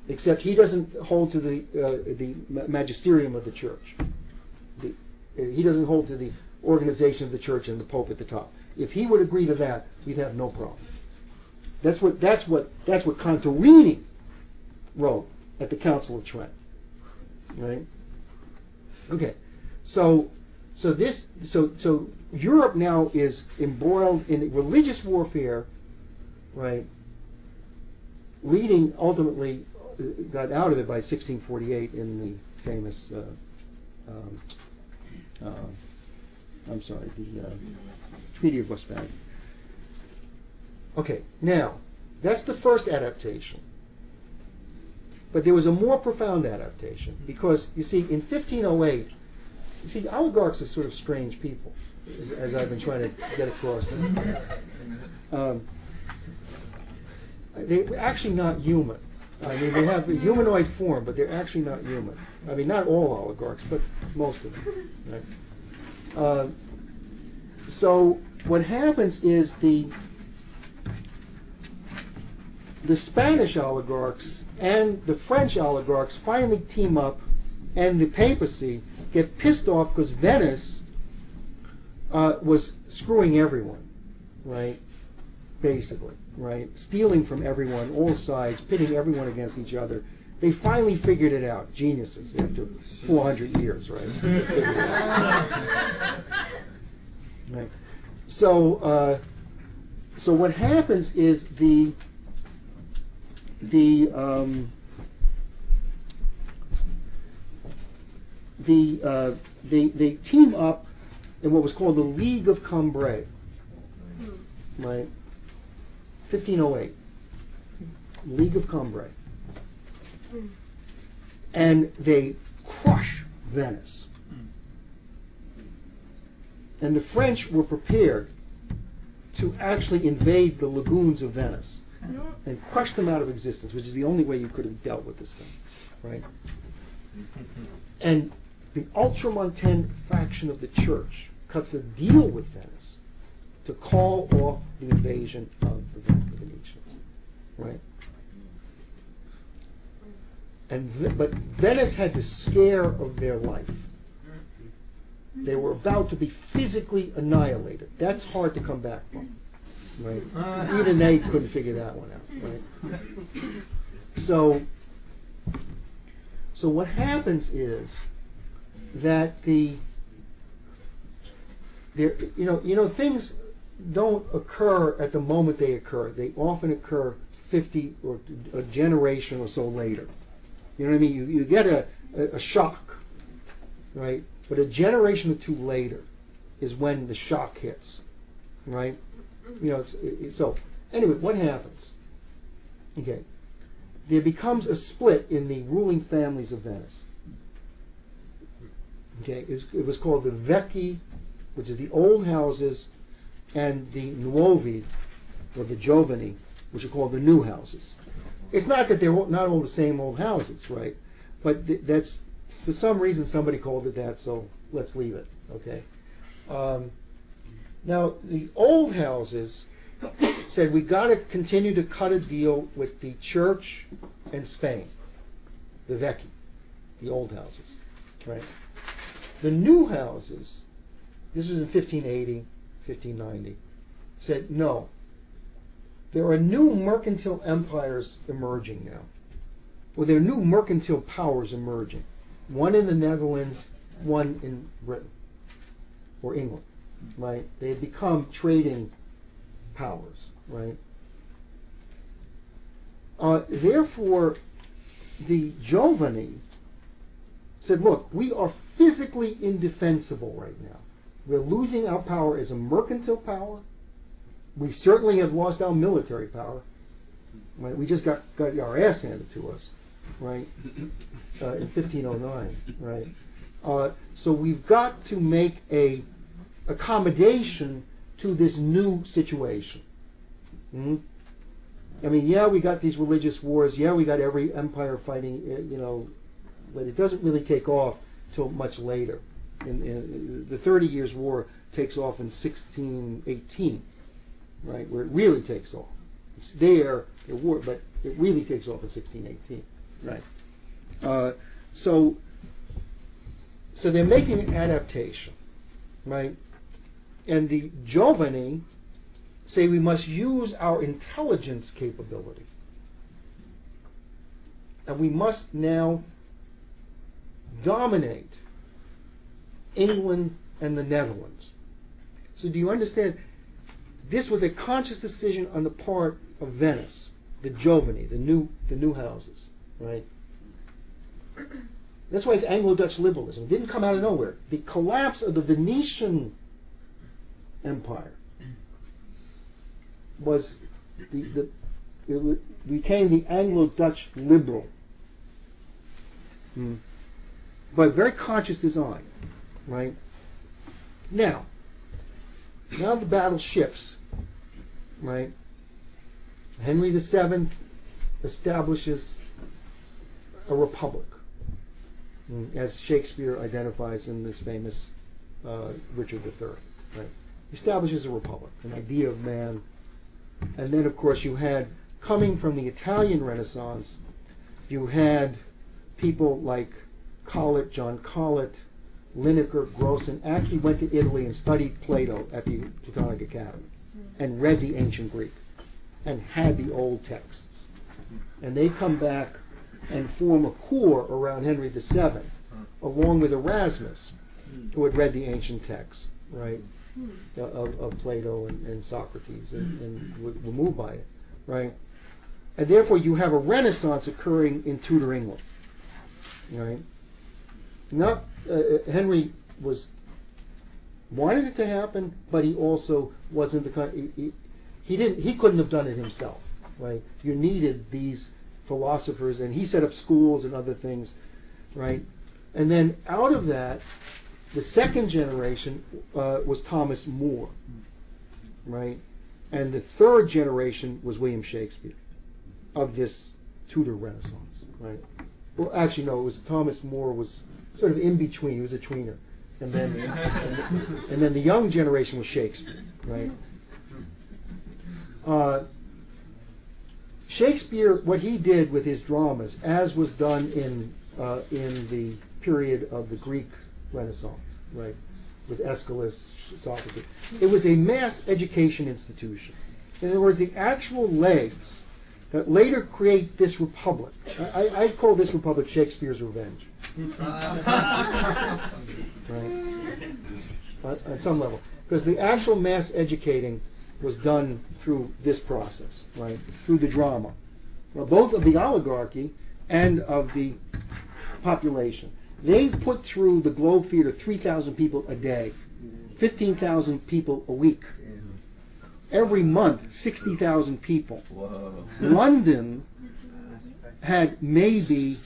A: except he doesn't hold to the uh, the magisterium of the church. The, uh, he doesn't hold to the organization of the church and the pope at the top. If he would agree to that, we'd have no problem. That's what that's what that's what Contarini wrote at the Council of Trent. Right? Okay. So so this so so Europe now is embroiled in religious warfare, right? Leading ultimately uh, got out of it by 1648 in the famous uh, um, uh, I'm sorry, the uh, Treaty of Westphalia. Okay, now that's the first adaptation. But there was a more profound adaptation because you see, in 1508, you see, oligarchs are sort of strange people, as, as I've been trying to get across. Um, they're actually not human. I mean, they have a humanoid form, but they're actually not human. I mean, not all oligarchs, but most of them. Right? Uh, so what happens is the the Spanish oligarchs and the French oligarchs finally team up, and the papacy get pissed off because Venice uh, was screwing everyone, right? Basically, right? Stealing from everyone, all sides, pitting everyone against each other. They finally figured it out. Geniuses after 400 years, right? right. So, uh, so what happens is the the um, the uh, they they team up in what was called the League of Cambrai, right? 1508. League of Cambrai. And they crush Venice. And the French were prepared to actually invade the lagoons of Venice and crush them out of existence, which is the only way you could have dealt with this thing, right? And the Ultramontane faction of the church cuts a deal with Venice to call off the invasion of the Ven- the Venetians, right? And Ve- but Venice had the scare of their life. They were about to be physically annihilated. That's hard to come back from, right? Uh. Even they couldn't figure that one out, right? So, so what happens is that the there, you know, you know, things don't occur at the moment they occur. They often occur 50 or a generation or so later. You know what I mean? You, you get a, a, a shock, right? But a generation or two later is when the shock hits, right? You know, it's, it, so anyway, what happens? Okay, there becomes a split in the ruling families of Venice. Okay, it was, it was called the Vecchi, which is the old houses, and the Nuovi, or the Giovani, which are called the new houses. It's not that they're not all the same old houses, right? But th- that's for some reason somebody called it that, so let's leave it. Okay. Um, now the old houses said we got to continue to cut a deal with the church and Spain, the Vecchi, the old houses, right? The new houses, this was in 1580, 1590, said no. There are new mercantile empires emerging now. Well, there are new mercantile powers emerging. One in the Netherlands, one in Britain or England, right? They have become trading powers, right? Uh, therefore, the Giovani said, look, we are physically indefensible right now. We're losing our power as a mercantile power. We certainly have lost our military power. Right? We just got, got our ass handed to us, right, uh, in 1509, right? Uh, so we've got to make a accommodation to this new situation. Mhm. I mean, yeah, we got these religious wars. Yeah, we got every empire fighting, uh, you know, but it doesn't really take off till much later. In, in, the Thirty Years' War takes off in 1618, right, where it really takes off. It's there, the war, but it really takes off in 1618, right? Uh, so, so they're making an adaptation, right? And the Giovani say we must use our intelligence capability. And we must now dominate England and the Netherlands. So do you understand? This was a conscious decision on the part of Venice, the Giovani, the new the new houses, right? That's why it's Anglo-Dutch liberalism. It didn't come out of nowhere. The collapse of the Venetian Empire was the, the it became the Anglo-Dutch liberal, Hmm. by very conscious design, right? Now, now the battle shifts, right? Henry VII establishes a republic, as Shakespeare identifies in this famous uh, Richard III. Right? Establishes a republic, an idea of man, and then of course you had coming from the Italian Renaissance, you had people like Colet, John Colet, Linacre, Grocyn actually went to Italy and studied Plato at the Platonic Academy and read the ancient Greek and had the old texts. And they come back and form a core around Henry VII, along with Erasmus, who had read the ancient texts, right, of, of Plato and, and Socrates, and, and were, were moved by it, right? And therefore, you have a renaissance occurring in Tudor England, right? Not uh, uh, Henry was wanted it to happen, but he also wasn't the kind. He, he, didn't. He couldn't have done it himself, right? You needed these philosophers, and he set up schools and other things, right? And then out of that, the second generation uh, was Thomas More, right? And the third generation was William Shakespeare of this Tudor Renaissance, right? Well, actually, no, it was Thomas More was sort of in between. He was a tweener, and then and, and then the young generation was Shakespeare, right? Uh, Shakespeare, what he did with his dramas, as was done in uh, in the period of the Greek Renaissance, right, with Aeschylus, Sophocles, it was a mass education institution. In other words, the actual legs that later create this republic. I, I I call this republic Shakespeare's revenge, right? At, at some level, because the actual mass educating was done through this process, right? Through the drama, well, both of the oligarchy and of the population. They put through the Globe Theater 3,000 people a day, 15,000 people a week. Every month, 60,000 people.
E: Whoa.
A: London had maybe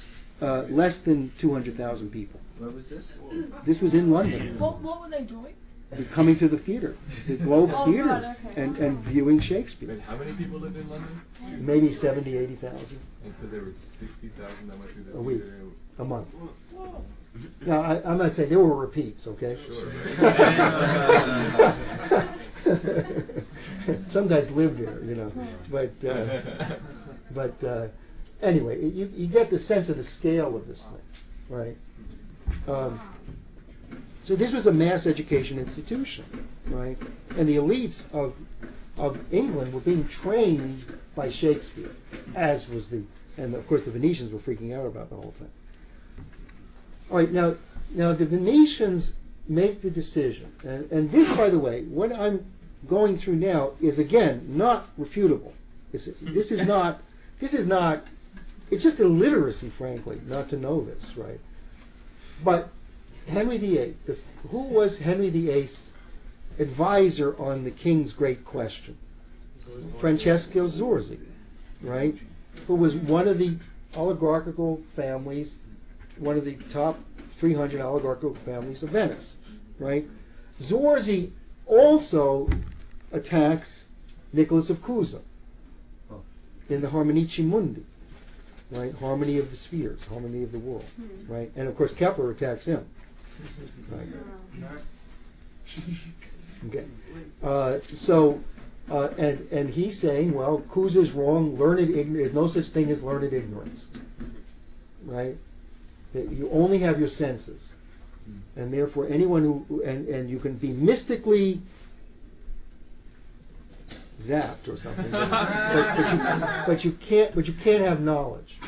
A: uh, less than 200,000 people.
E: What was this?
A: This was in London.
C: What, what were they doing?
A: They're coming to the theater, the Globe
C: Oh,
A: Theater,
C: right, okay.
A: and, and viewing
F: And
A: Shakespeare.
F: how many people lived in London?
A: Maybe 70, 80,000
F: And so there were sixty thousand that went through the
A: a week,
F: theater.
A: a month. Now, I, I'm not saying there were repeats, okay? Sure. Some guys lived there, you know, but uh, but uh, anyway, you you get the sense of the scale of this thing, right? Um, so this was a mass education institution, right? And the elites of of England were being trained by Shakespeare, as was the, and of course the Venetians were freaking out about the whole thing. All right, now, now the Venetians make the decision, and, and this, by the way, what I'm going through now is again not refutable. This, this is not, this is not. It's just illiteracy, frankly, not to know this, right? But Henry VIII, the, who was Henry VIII's advisor on the king's great question? Francesco Zorzi, right? Who was one of the oligarchical families, one of the top 300 oligarchical families of Venice, right? Zorzi also attacks Nicholas of Cusa oh. in the Harmonici Mundi, right? Harmony of the spheres, harmony of the world, right? And of course Kepler attacks him. Right. Okay. Uh, so, uh, and and he's saying, well, Cusa's wrong. Learned ignorance. There's no such thing as learned ignorance, right? That you only have your senses, and therefore anyone who and and you can be mystically zapped or something, but, but, you, but you can't but you can't have knowledge.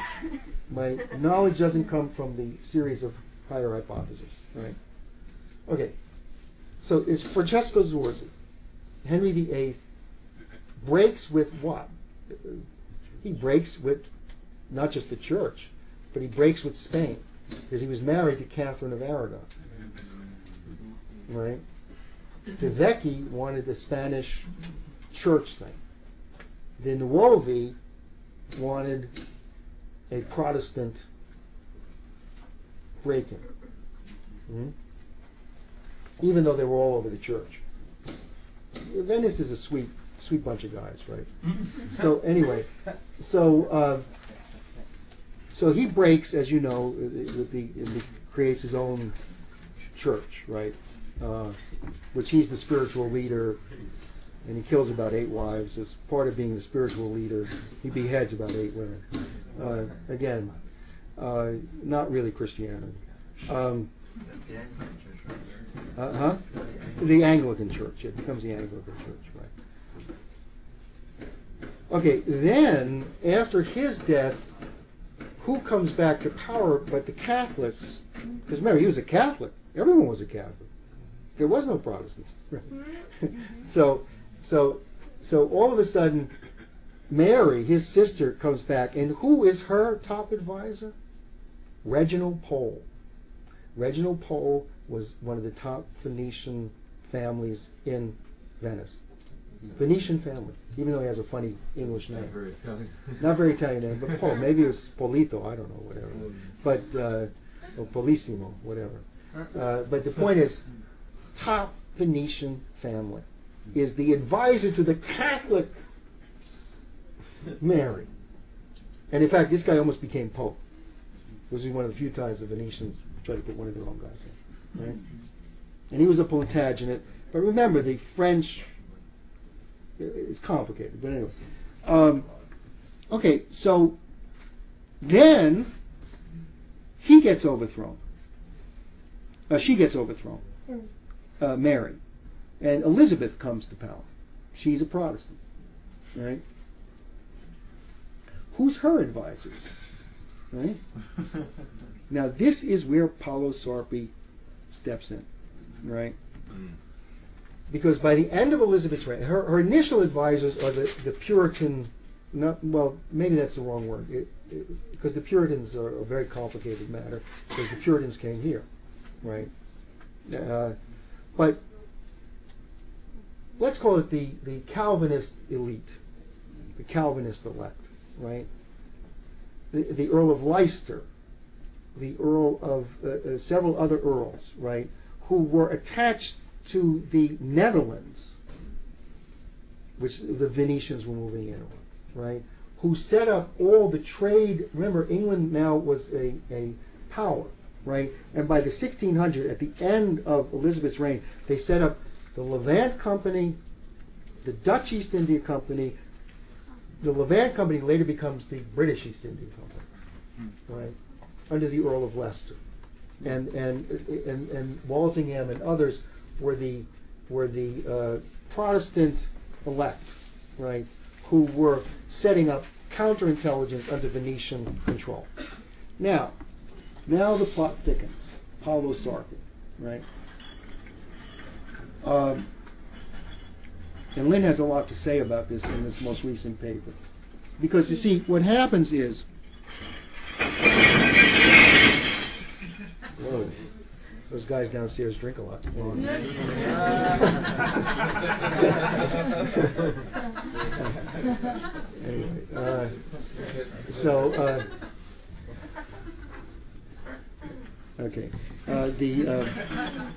A: My Knowledge doesn't come from the series of higher hypotheses, right? Okay. So it's Francesco Zorzi. Henry VIII breaks with what? He breaks with not just the church, but he breaks with Spain because he was married to Catherine of Aragon. Right? De Vecchi wanted the Spanish church thing. The Nuovi wanted a Protestant break-in. Hmm? Even though they were all over the church. Venice is a sweet, sweet bunch of guys, right? so anyway, so uh, so he breaks, as you know, with the, the creates his own church, right? Uh, which he's the spiritual leader, and he kills about eight wives. As part of being the spiritual leader, he beheads about eight women. Uh, again, uh, not really Christianity. Um, uh huh. The Anglican Church. It becomes the Anglican Church, right? Okay. Then, after his death, who comes back to power but the Catholics? Because remember, he was a Catholic. Everyone was a Catholic. There was no Protestants. so, so, so all of a sudden, Mary, his sister, comes back, and who is her top advisor? Reginald Pole. Reginald Pole was one of the top Venetian families in Venice. Venetian family, even though he has a funny English name.
F: Not very Italian.
A: Not very Italian name, but Paul. Maybe it was Polito. I don't know, whatever. But uh, or Polissimo, whatever. Uh, but the point is, top Venetian family is the advisor to the Catholic Mary, and in fact, this guy almost became pope. This was one of the few times the Venetians tried to put one of their own guys in, right? And he was a Plantagenet. But remember, the French it's complicated, but anyway. Um, okay, so then he gets overthrown. Uh, she gets overthrown, uh, Mary, and Elizabeth comes to power. She's a Protestant, right? Who's her advisors? Right? Now this is where Paolo Sarpi steps in, right?
F: Mm.
A: because by the end of Elizabeth's reign, her, her initial advisors are the, the Puritan, not, well, maybe that's the wrong word, it, it, because the Puritans are a very complicated matter, because the Puritans came here, right? Uh, but let's call it the, the Calvinist elite, the Calvinist elect, right? The, the Earl of Leicester, the Earl of uh, uh, several other earls, right, who were attached to the Netherlands, which the Venetians were moving in on, right, who set up all the trade. Remember, England now was a, a power, right, and by the 1600, at the end of Elizabeth's reign, they set up the Levant Company, the Dutch East India Company. The Levant Company later becomes the British East India Company, right, under the Earl of Leicester, and and and, and Walsingham and others were the were the uh, Protestant elect, right, who were setting up counterintelligence under Venetian control. Now, now the plot thickens. Paolo Sarpi, right? Um, and Lyn has a lot to say about this in this most recent paper. Because you see, what happens is. Whoa. Those guys downstairs drink a lot. anyway, uh, so uh, okay, uh, the uh,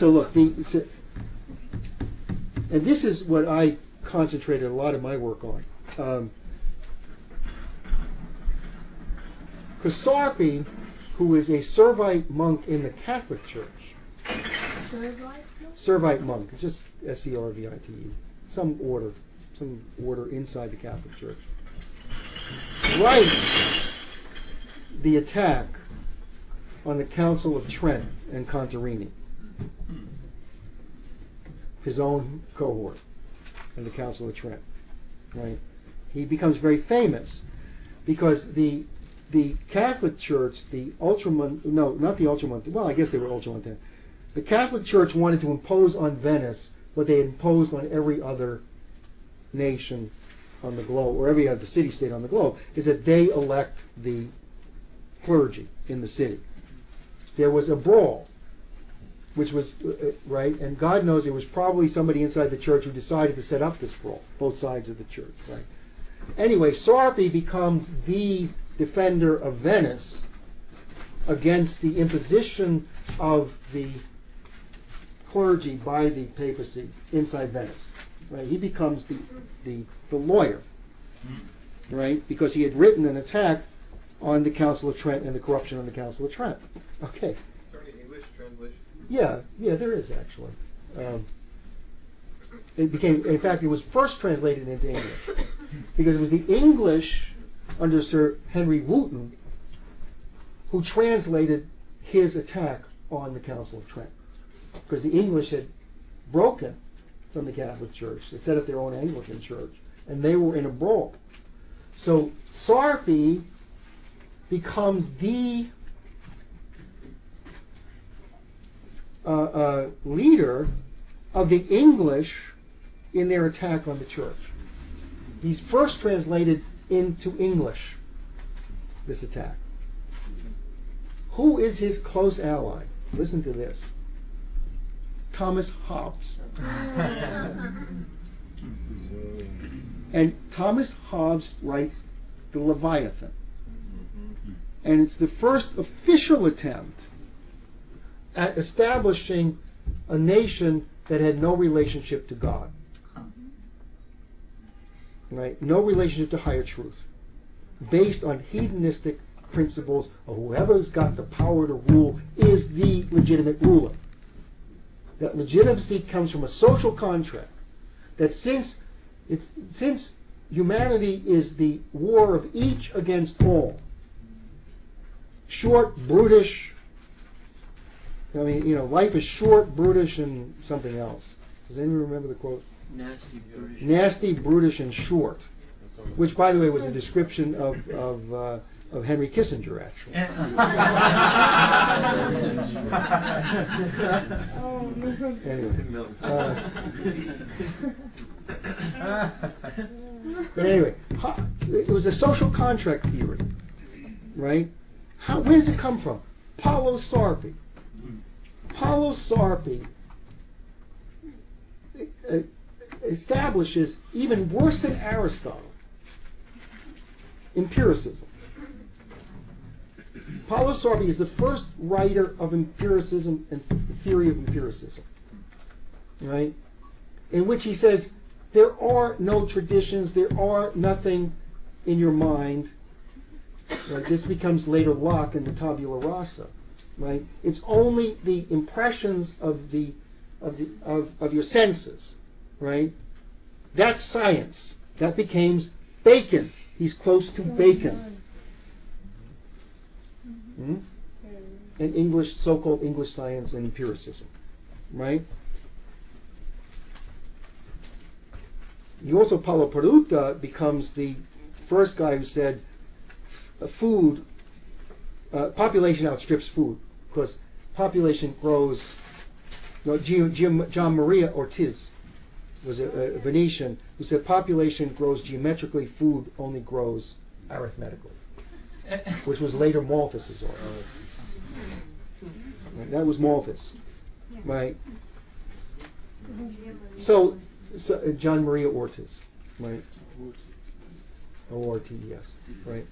A: so look the and this is what I concentrated a lot of my work on. Um, who is a Servite monk in the Catholic Church, Servite monk, it's just S E R V I T E, some order, some order inside the Catholic Church, Right. The attack on the Council of Trent and Contarini, his own cohort in the Council of Trent. Right? He becomes very famous because the the Catholic Church, the Ultramont, no, not the Ultramont, well, I guess they were Ultramontane. The Catholic Church wanted to impose on Venice what they imposed on every other nation on the globe, or every other city-state on the globe, is that they elect the clergy in the city. There was a brawl, which was uh, uh, right, and God knows it was probably somebody inside the church who decided to set up this brawl, both sides of the church, right? Anyway, Sarpi becomes the defender of Venice against the imposition of the clergy by the papacy inside Venice. Right? He becomes the, the, the lawyer, right? Because he had written an attack on the Council of Trent and the corruption on the Council of Trent. Okay.
B: Is there any English translation?
A: Yeah, yeah, there is actually. Um, it became, in fact, it was first translated into English because it was the English under Sir Henry Wotton who translated his attack on the Council of Trent because the English had broken from the Catholic Church. They set up their own Anglican church, and they were in a brawl. So Sarpi becomes the uh, uh, leader of the English in their attack on the church. He's first translated into English, this attack. Who is his close ally? Listen to this.
G: Thomas Hobbes. And Thomas Hobbes writes the Leviathan. And it's the first official attempt
A: At establishing a nation that had no relationship to God. Right? No relationship to higher truth. Based on hedonistic principles of whoever's got the power to rule is the legitimate ruler. That legitimacy comes from a social contract. That since it's since humanity is the war of each against all, short, brutish. I mean, you know, life is short, brutish, and something else. Does anyone remember the quote?
E: Nasty brutish.
A: Nasty, brutish, and short. Which, by the way, was a description of of, uh, of Henry Kissinger, actually. Anyway, uh, But anyway, it was a social contract theory, right? How, where does it come from? Paolo Sarpi. Paolo Sarpi uh, establishes, even worse than Aristotle, empiricism. Paolo Sarpi is the first writer of empiricism and the theory of empiricism, right? In which he says there are no traditions, there are nothing in your mind. Right? This becomes later Locke in the Tabula Rasa, right? It's only the impressions of the of the of, of your senses, right? That's science. That becomes Bacon. He's close to Bacon. Hmm? And English, so-called English science and empiricism, right? You also Paolo Paruta becomes the first guy who said uh, food, uh, population outstrips food because population grows. No, G- G- John Maria Ortes was a, a Venetian who said population grows geometrically, food only grows arithmetically, which was later Malthus's argument. Right, That was Malthus, right? So, so uh, John Maria Ortes, right? O R T E S, right?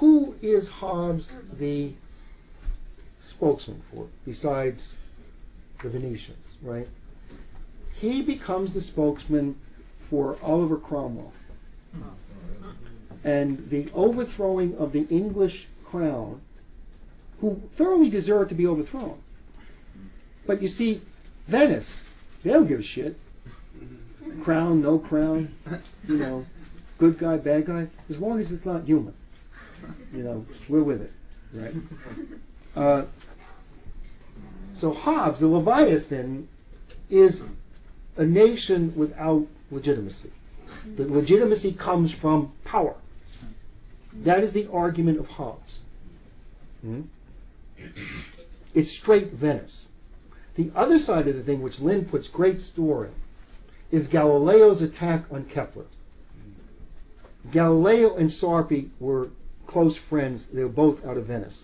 A: Who is Hobbes the spokesman for, besides the Venetians, right? He becomes the spokesman for Oliver Cromwell and the overthrowing of the English crown, who thoroughly deserved to be overthrown. But you see, Venice, they don't give a shit. Crown, no crown, you know, good guy, bad guy, as long as it's not human. You know, we're with it, right? Uh, so Hobbes, the Leviathan, is a nation without legitimacy. The legitimacy comes from power. That is the argument of Hobbes. Hmm? It's straight Venice. The other side of the thing, which Lyn puts great store in, is Galileo's attack on Kepler. Galileo and Sarpi were close friends. They were both out of Venice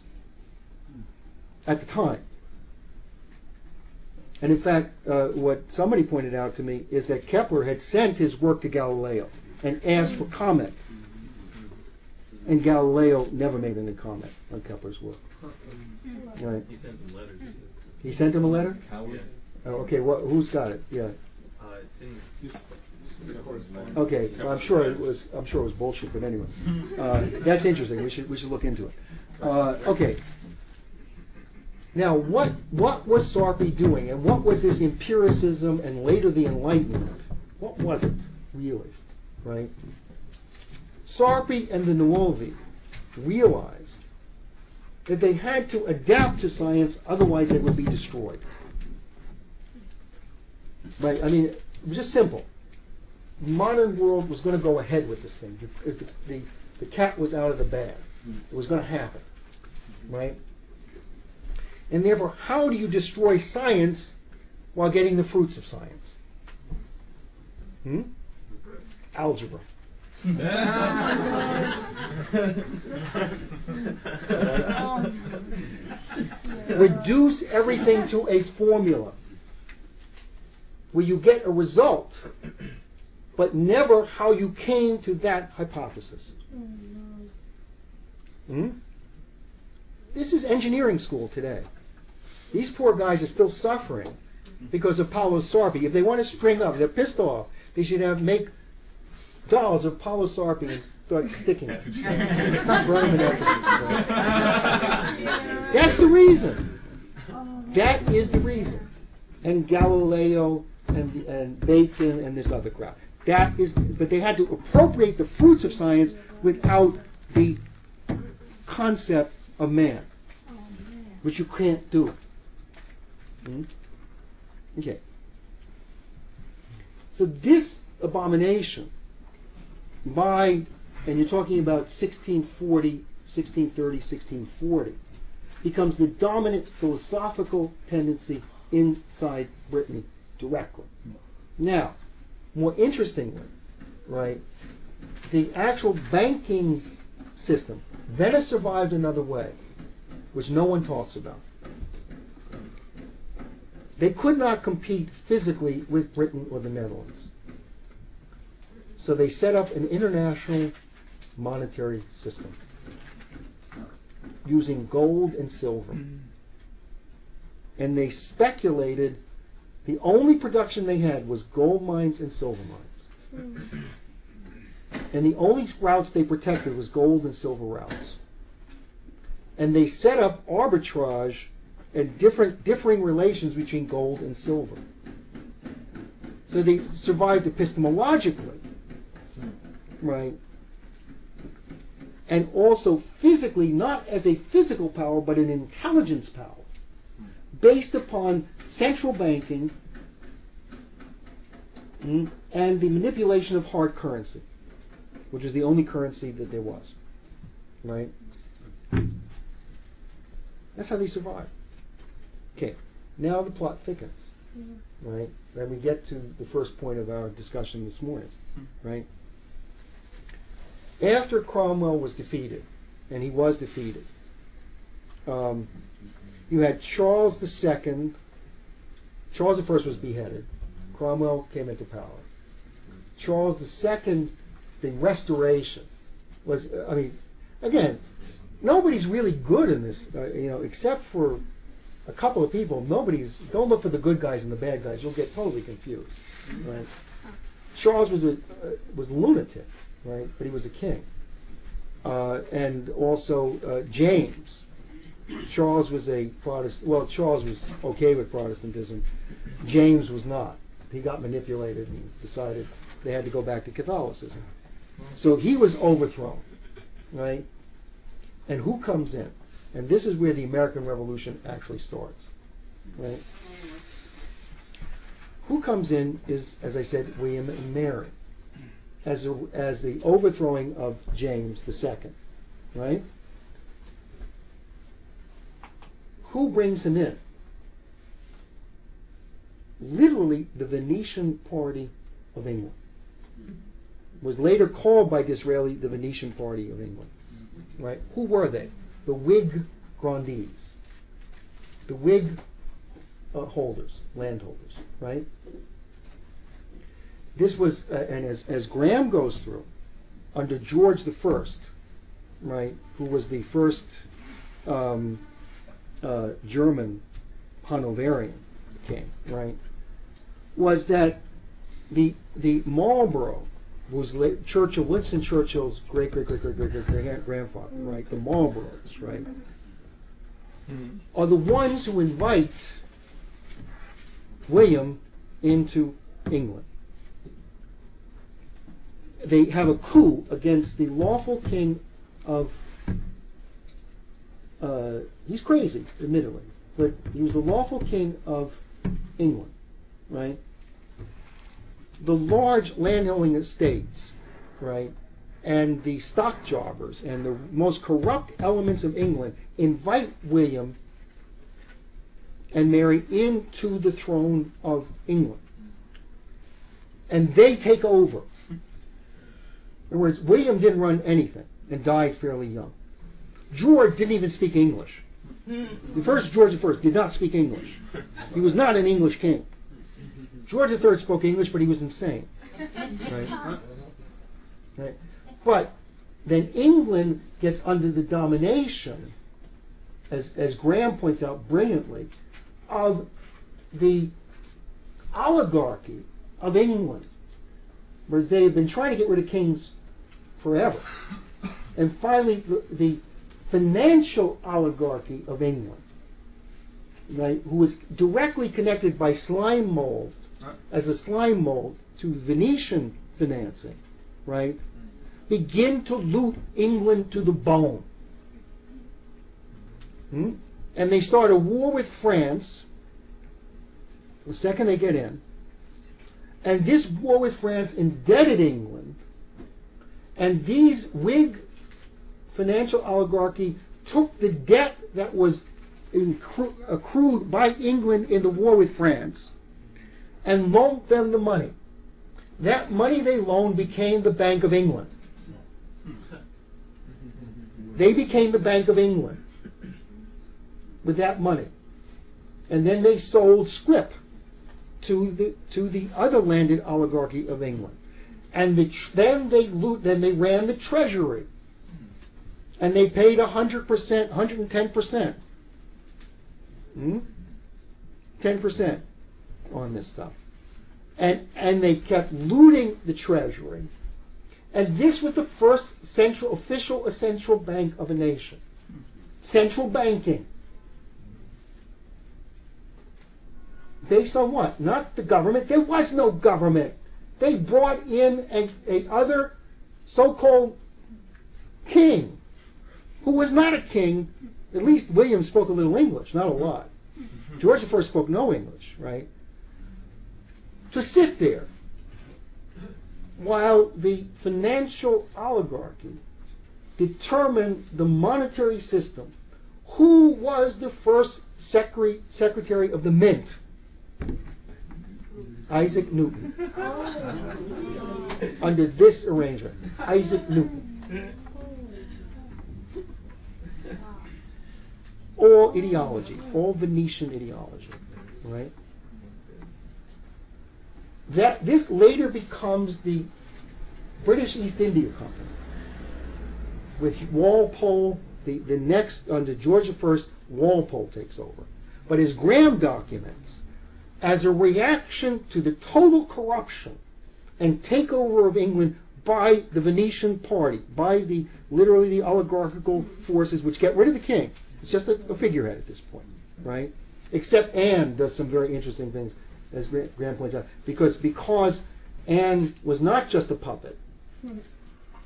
A: at the time. And in fact, uh, what somebody pointed out to me is that Kepler had sent his work to Galileo and asked for comment. And Galileo never made any comment on Kepler's work. Right.
E: He sent them letters.
A: He sent him a letter?
F: Howard.
A: Oh, okay, what, who's got it? Yeah.
E: Uh.
A: Okay, well, I'm sure it was. I'm sure it was bullshit, but anyway, uh, that's interesting. We should we should look into it. Uh, okay. Now, what what was Sarpi doing, and what was this empiricism, and later the Enlightenment? What was it really, right? Sarpi and the Nuovi realized that they had to adapt to science, otherwise it would be destroyed. Right? I mean, it was just simple. Modern world was going to go ahead with this thing. The, the, the, the cat was out of the bag. It was going to happen. Right? And therefore, how do you destroy science while getting the fruits of science? Hmm? Algebra. reduce everything to a formula where you get a result, but never how you came to that hypothesis. Hmm? This is engineering school today. These poor guys are still suffering because of Paolo Sarpi. If they want to spring up, they're pissed off. They should have make dolls of Paolo Sarpi and start sticking it. Burn them in effigy. That's the reason. That is the reason. And Galileo and and Bacon and this other crowd. That is, but they had to appropriate the fruits of science without the concept of man, which you can't do. Hmm? Okay. So this abomination, by, and you're talking about 1640, 1630, 1640, becomes the dominant philosophical tendency inside Britain directly. Now, more interestingly, right, the actual banking system, Venice survived another way, which no one talks about. They could not compete physically with Britain or the Netherlands. So they set up an international monetary system using gold and silver. Mm. And they speculated the only production they had was gold mines and silver mines. Hmm. And the only routes they protected was gold and silver routes. And they set up arbitrage and different differing relations between gold and silver. So they survived epistemologically, hmm. right? And also physically, not as a physical power, but an intelligence power, based upon central banking mm, and the manipulation of hard currency, which is the only currency that there was, right? That's how they survived. Okay, now the plot thickens, right? Then we get to the first point of our discussion this morning, right? After Cromwell was defeated, and he was defeated, um, you had Charles II. Charles I was beheaded. Cromwell came into power. Charles II, the Restoration, was. I mean, again, nobody's really good in this, uh, you know, except for a couple of people. Nobody's. Don't look for the good guys and the bad guys. You'll get totally confused. Right? Charles was a uh, was a lunatic, right? But he was a king. Uh, and also uh, James. Charles was a Protestant. Well, Charles was okay with Protestantism. James was not. He got manipulated and decided they had to go back to Catholicism. So he was overthrown, right? And who comes in? And this is where the American Revolution actually starts, right? Who comes in is, as I said, William and Mary, as a, as the overthrowing of James II, right? Who brings him in? Literally, the Venetian party of England was later called by Disraeli the Venetian party of England. Right? Who were they? The Whig grandees, the Whig uh, holders, landholders. Right? This was, uh, and as, as Graham goes through, under George the First, right, who was the first um, uh, German Hanoverian king, right, was that the the Marlborough was Churchill, Winston Churchill's great great great great great great great grandfather, right? The Marlboroughs, right, are the ones who invite William into England. They have a coup against the lawful king of. Uh, he's crazy, admittedly, but he was the lawful king of England, right? The large landholding estates, right, and the stock jobbers and the most corrupt elements of England invite William and Mary into the throne of England. And they take over. In other words, William didn't run anything and died fairly young. George didn't even speak English. Hmm. The first George I did not speak English. He was not an English king. George III spoke English, but he was insane. Right? Right? But then England gets under the domination, as, as Graham points out brilliantly, of the oligarchy of England, where they have been trying to get rid of kings forever. And finally, the, the financial oligarchy of England, right, who was directly connected by slime mold, as a slime mold to Venetian financing, right, begin to loot England to the bone. Hmm? And they start a war with France the second they get in. And this war with France indebted England. And these Whig financial oligarchy took the debt that was accrued by England in the war with France and loaned them the money. That money they loaned became the Bank of England. They became the Bank of England with that money. And then they sold scrip to the to the other landed oligarchy of England. And the, then they loot, then they ran the treasury. And they paid 100%, 110%. Hmm? 10% on this stuff. And, and they kept looting the treasury. And this was the first central, official central bank of a nation. Central banking. Based on what? Not the government. There was no government. They brought in a, a other so-called king, who was not a king. At least William spoke a little English, not a lot. Mm-hmm. George I spoke no English, right? To sit there while the financial oligarchy determined the monetary system. Who was the first secre- secretary of the mint? Isaac Newton. Oh. Under this arrangement, Isaac Newton. All ideology, all Venetian ideology, right? That this later becomes the British East India Company with Walpole. The, the next under George I, Walpole takes over. But his Graham documents, as a reaction to the total corruption and takeover of England by the Venetian party, by the literally the oligarchical forces which get rid of the king. It's just a, a figurehead at this point, right? Except Anne does some very interesting things, as Graham points out, because because Anne was not just a puppet,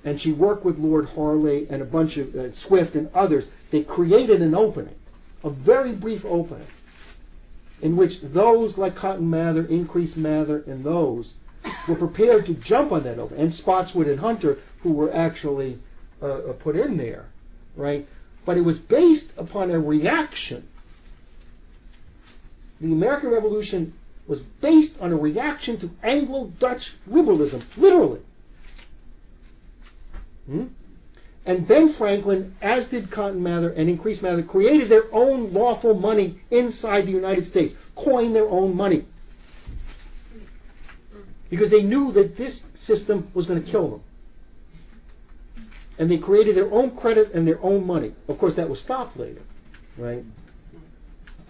A: and she worked with Lord Harley and a bunch of uh, Swift and others. They created an opening, a very brief opening, in which those like Cotton Mather, Increase Mather, and those were prepared to jump on that opening, and Spotswood and Hunter, who were actually uh, uh, put in there, right? But it was based upon a reaction. The American Revolution was based on a reaction to Anglo-Dutch liberalism, literally. Hmm? And Ben Franklin, as did Cotton Mather and Increase Mather, created their own lawful money inside the United States, coined their own money. Because they knew that this system was going to kill them. And they created their own credit and their own money. Of course, that was stopped later, right?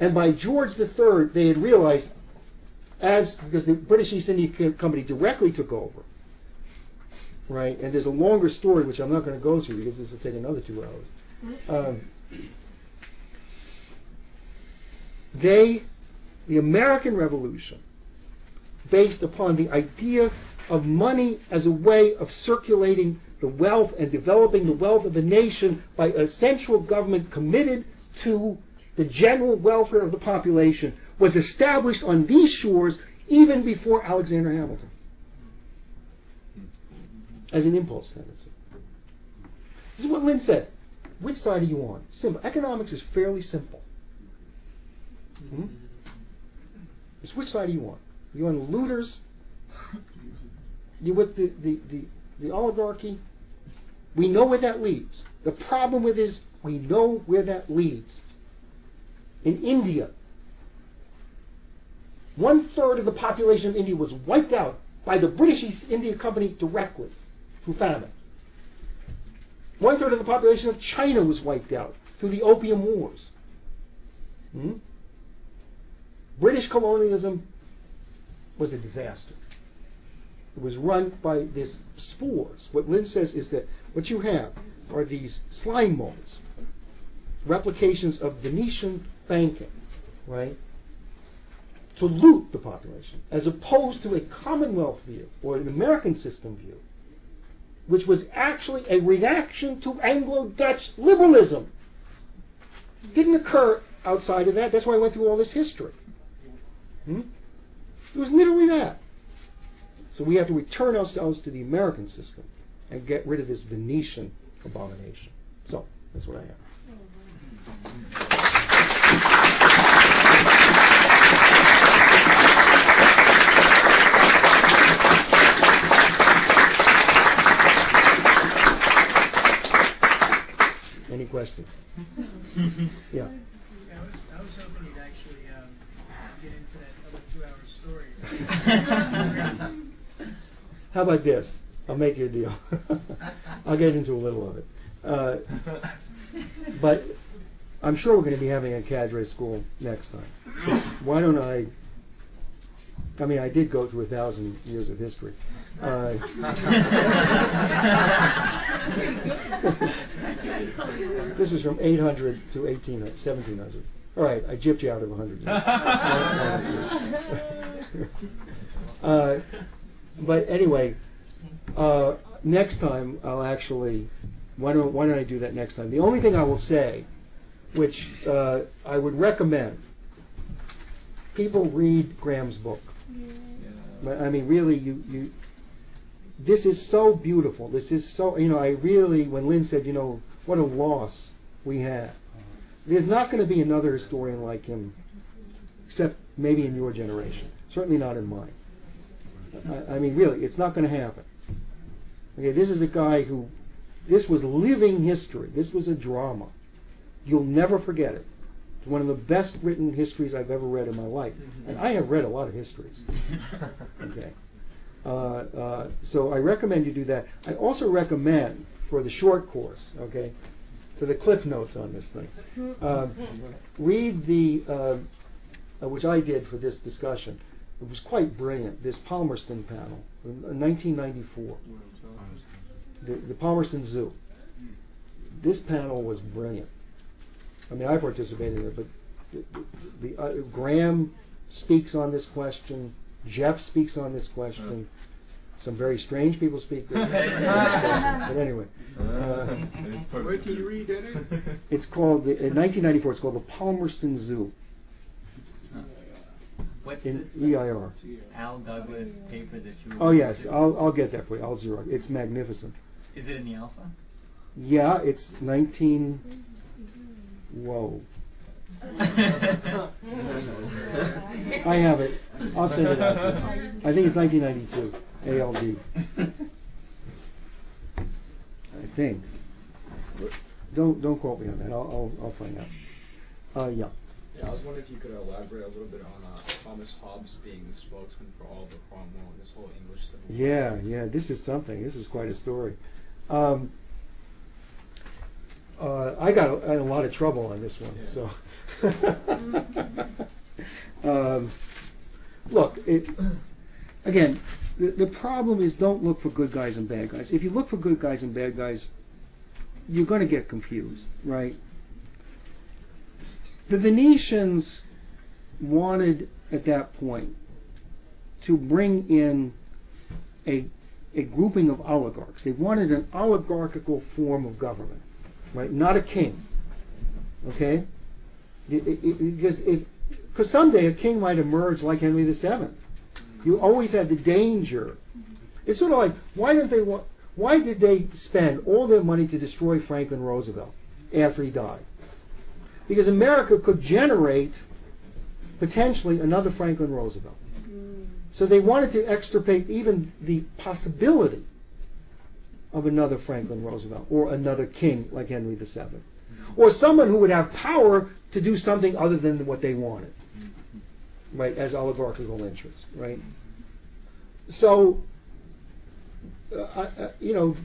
A: And by George III, they had realized, as because the British East India Company directly took over, right? And there's a longer story which I'm not going to go through because this will take another two hours. Um, they, the American Revolution, based upon the idea of money as a way of circulating the wealth and developing the wealth of a nation by a central government committed to the general welfare of the population, was established on these shores even before Alexander Hamilton as an impulse tendency. This is what Lyn said. Which side are you on? Simple. Economics is fairly simple. Hmm? It's which side are you on? You on the looters? You with the, the, the, the oligarchy? We know where that leads. The problem with it is we know where that leads. in India. One third of the population of India was wiped out by the British East India Company directly through famine. One third of the population of China was wiped out through the Opium Wars. Hmm? British colonialism was a disaster. It was run by these spores. What Lyn says is that what you have are these slime molds, replications of Venetian banking, right? To loot the population, as opposed to a Commonwealth view or an American system view, which was actually a reaction to Anglo-Dutch liberalism. Didn't occur outside of that. That's why I went through all this history. Hmm? It was literally that. So we have to return ourselves to the American system and get rid of this Venetian abomination. So that's what I have. Any questions? Yeah.
D: I was, I was hoping you'd actually um, get into that other two-hour story.
A: How about this? I'll make you a deal. I'll get into a little of it. Uh, but I'm sure we're going to be having a cadre school next time. Why don't I? I mean, I did go through a thousand years of history. Uh, this was from 800 to 1800, 1700. All right, I gypped you out of 100 years. uh, but anyway, uh, next time I'll actually. Why don't Why don't I do that next time? The only thing I will say, which uh, I would recommend, people read Graham's book. But, I mean, really, you you. This is so beautiful. This is so you know. I really, when Lyn said, you know, what a loss we have. There's not going to be another historian like him, except maybe in your generation. Certainly not in mine. I, I mean, really, it's not going to happen. Okay, this is a guy who, this was living history. This was a drama. You'll never forget it. It's one of the best written histories I've ever read in my life, and I have read a lot of histories. Okay. Uh, uh, so I recommend you do that. I also recommend for the short course, okay, for the cliff notes on this thing, uh, read the, uh, uh, which I did for this discussion. It was quite brilliant. This Palmerston panel, in 1994, the, the Palmerston Zoo. This panel was brilliant. I mean, I participated in it, but the, the, uh, Graham speaks on this question. Jeff speaks on this question. Some very strange people speak. but anyway, uh,
F: Where can you read that in?
A: it's called the, in 1994. It's called the Palmerston Zoo
H: What's
A: in
H: this
A: EIR.
H: Al Douglas paper that you?
A: Oh yes, I'll I'll get that for you. I'll zero. It's magnificent.
H: Is it in the Alpha?
A: Yeah, it's 19. Whoa. I have it. I'll send it out to you. I think it's 1992. ALD. I think. Don't don't quote me on that. I'll I'll, I'll find out. Uh, yeah.
I: Yeah, I was wondering if you could elaborate a little bit on uh, Thomas Hobbes being the spokesman for Oliver Cromwell and this whole English Civil War.
A: Yeah, yeah. This is something. This is quite a story. Um, uh, I got a, in a lot of trouble on this one. So, um, look, it, again, the, the problem is don't look for good guys and bad guys. If you look for good guys and bad guys, you're going to get confused, right? The Venetians wanted at that point to bring in a a grouping of oligarchs. They wanted an oligarchical form of government, right? Not a king. Okay? It- it- Because someday a king might emerge like Henry VII. You always had the danger. It's sort of like why did they want? Why did they spend all their money to destroy Franklin Roosevelt after he died? Because America could generate potentially another Franklin Roosevelt. So they wanted to extirpate even the possibility of another Franklin Roosevelt or another king like Henry VII. or someone who would have power to do something other than what they wanted, right? As oligarchical interests, right? So, uh, uh, you know,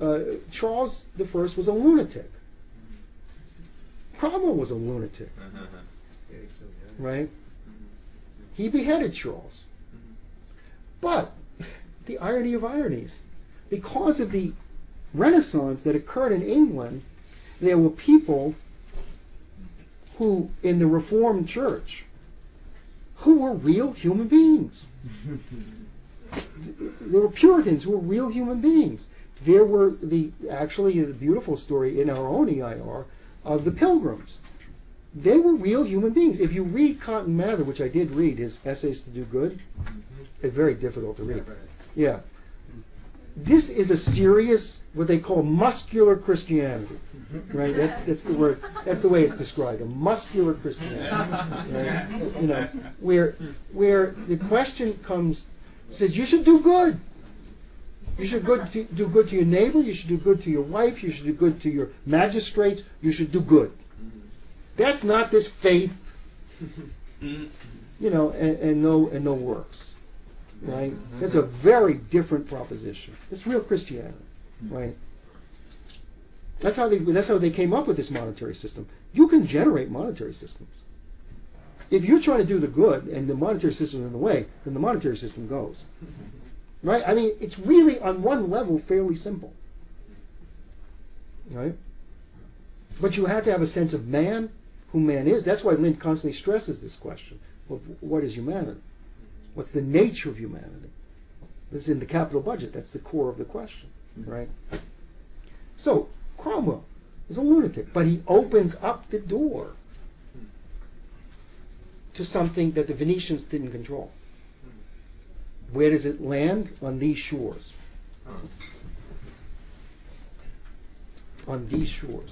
A: uh, Charles the First was a lunatic. Cromwell was a lunatic, mm-hmm. right? Mm-hmm. He beheaded Charles. Mm-hmm. But the irony of ironies, because of the Renaissance that occurred in England, there were people who, in the Reformed Church, who were real human beings. there were Puritans who were real human beings. There were the actually a beautiful story in our own EIR of the Pilgrims. They were real human beings. If you read Cotton Mather, which I did read, his Essays to Do Good, mm-hmm. it's very difficult to read. Yeah. This is a serious, what they call muscular Christianity. Mm-hmm. Right? That's, that's the word. That's the way it's described. A muscular Christianity. Right? You know, where where the question comes, says you should do good. You should good to, do good to your neighbor. You should do good to your wife. You should do good to your magistrates. You should do good. That's not this faith, you know, and, and no and no works, right? That's a very different proposition. It's real Christianity, right? That's how they that's how they came up with this monetary system. You can generate monetary systems. If you're trying to do the good and the monetary system is in the way, then the monetary system goes. Right? I mean, it's really on one level fairly simple. Right? But you have to have a sense of man, who man is. That's why Lyn constantly stresses this question. Well, what is humanity? What's the nature of humanity? This is in the capital budget. That's the core of the question, mm-hmm. right? So Cromwell is a lunatic, but he opens up the door to something that the Venetians didn't control. Where does it land? On these shores. On these shores.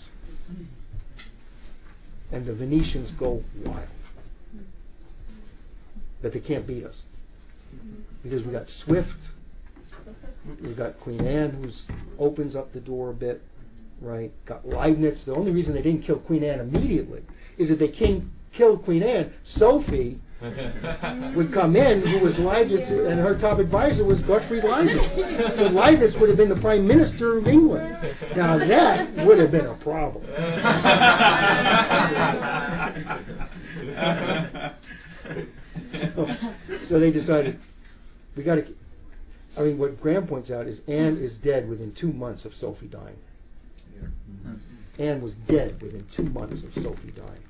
A: And the Venetians go wild. But they can't beat us. Because we got Swift, we got Queen Anne who opens up the door a bit, right? Got Leibniz. The only reason they didn't kill Queen Anne immediately is that they king, killed Queen Anne. Sophie would come in, who was Leibniz, and her top advisor was Gottfried Leibniz. So Leibniz would have been the prime minister of England. Now that would have been a problem. so, so they decided we got to. I mean, what Graham points out is Anne is dead within two months of Sophie dying. Anne was dead within two months of Sophie dying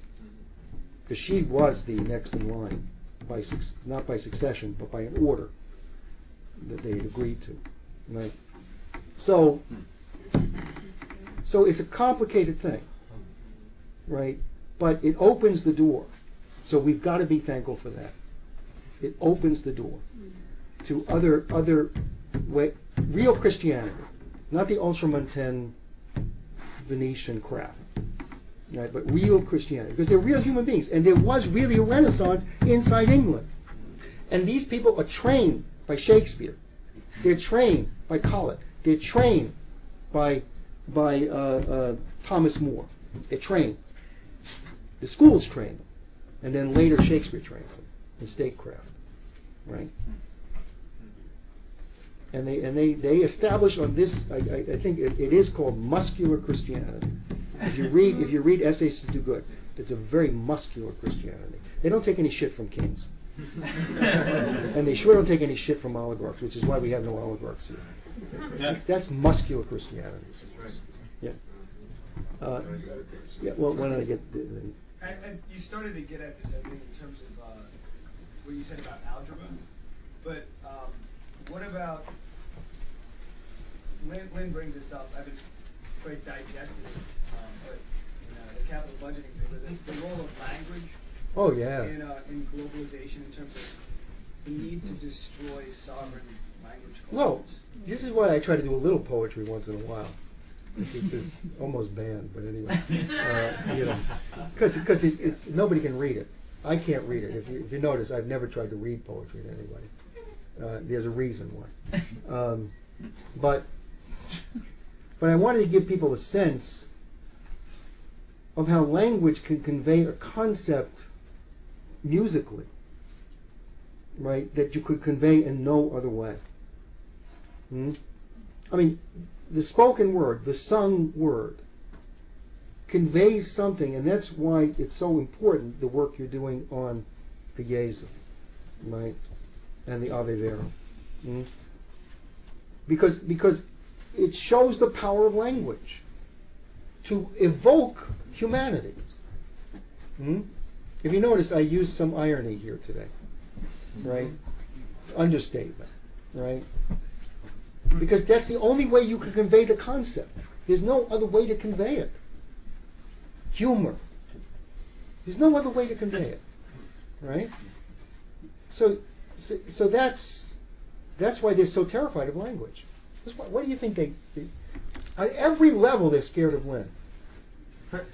A: because she was the next in line by not by succession but by an order that they had agreed to right? So so it's a complicated thing right? But it opens the door. So we've got to be thankful for that. It opens the door to other other way, real Christianity not the ultramontane Venetian crap right? But real Christianity, because they're real human beings, and there was really a Renaissance inside England. And these people are trained by Shakespeare. They're trained by Colet. They're trained by by uh, uh, Thomas More. They're trained. The schools train them, and then later Shakespeare trains them in statecraft, right? And they and they, they establish on this. I, I, I think it, it is called muscular Christianity. If you read if you read essays to do good, it's a very muscular Christianity. They don't take any shit from kings, and they sure don't take any shit from oligarchs, which is why we have no oligarchs here. That's muscular Christianity. Yeah. Uh, yeah. Well, why don't I get the, the
I: And, and you started to get at this, I think, in terms of uh, what you said about algebra. But um, what about Lyn, Lyn brings this up. I haven't quite digested it, um, but in uh, the capital budgeting paper, the, the role of language
A: Oh yeah.
I: in, uh, in globalization in terms of the need to destroy sovereign language
A: Well,
I: cultures.
A: this is why I try to do a little poetry once in a while. It's, it's almost banned, but anyway, uh, you know, because because it, it's nobody can read it. I can't read it. If you, if you notice, I've never tried to read poetry to anybody. Uh, there's a reason why. Um, but but I wanted to give people a sense of how language can convey a concept musically, right, that you could convey in no other way. Hmm? I mean, the spoken word, the sung word, conveys something, and that's why it's so important the work you're doing on the Jesu, right, and the Ave Verum. Hmm? Because because it shows the power of language to evoke humanity. Hmm? If you notice, I used some irony here today, right? Understatement, right? Because that's the only way you can convey the concept. There's no other way to convey it. Humor. There's no other way to convey it, right? So, so, so that's that's why they're so terrified of language. Why, why do you think they, they at every level they're scared of Lyn?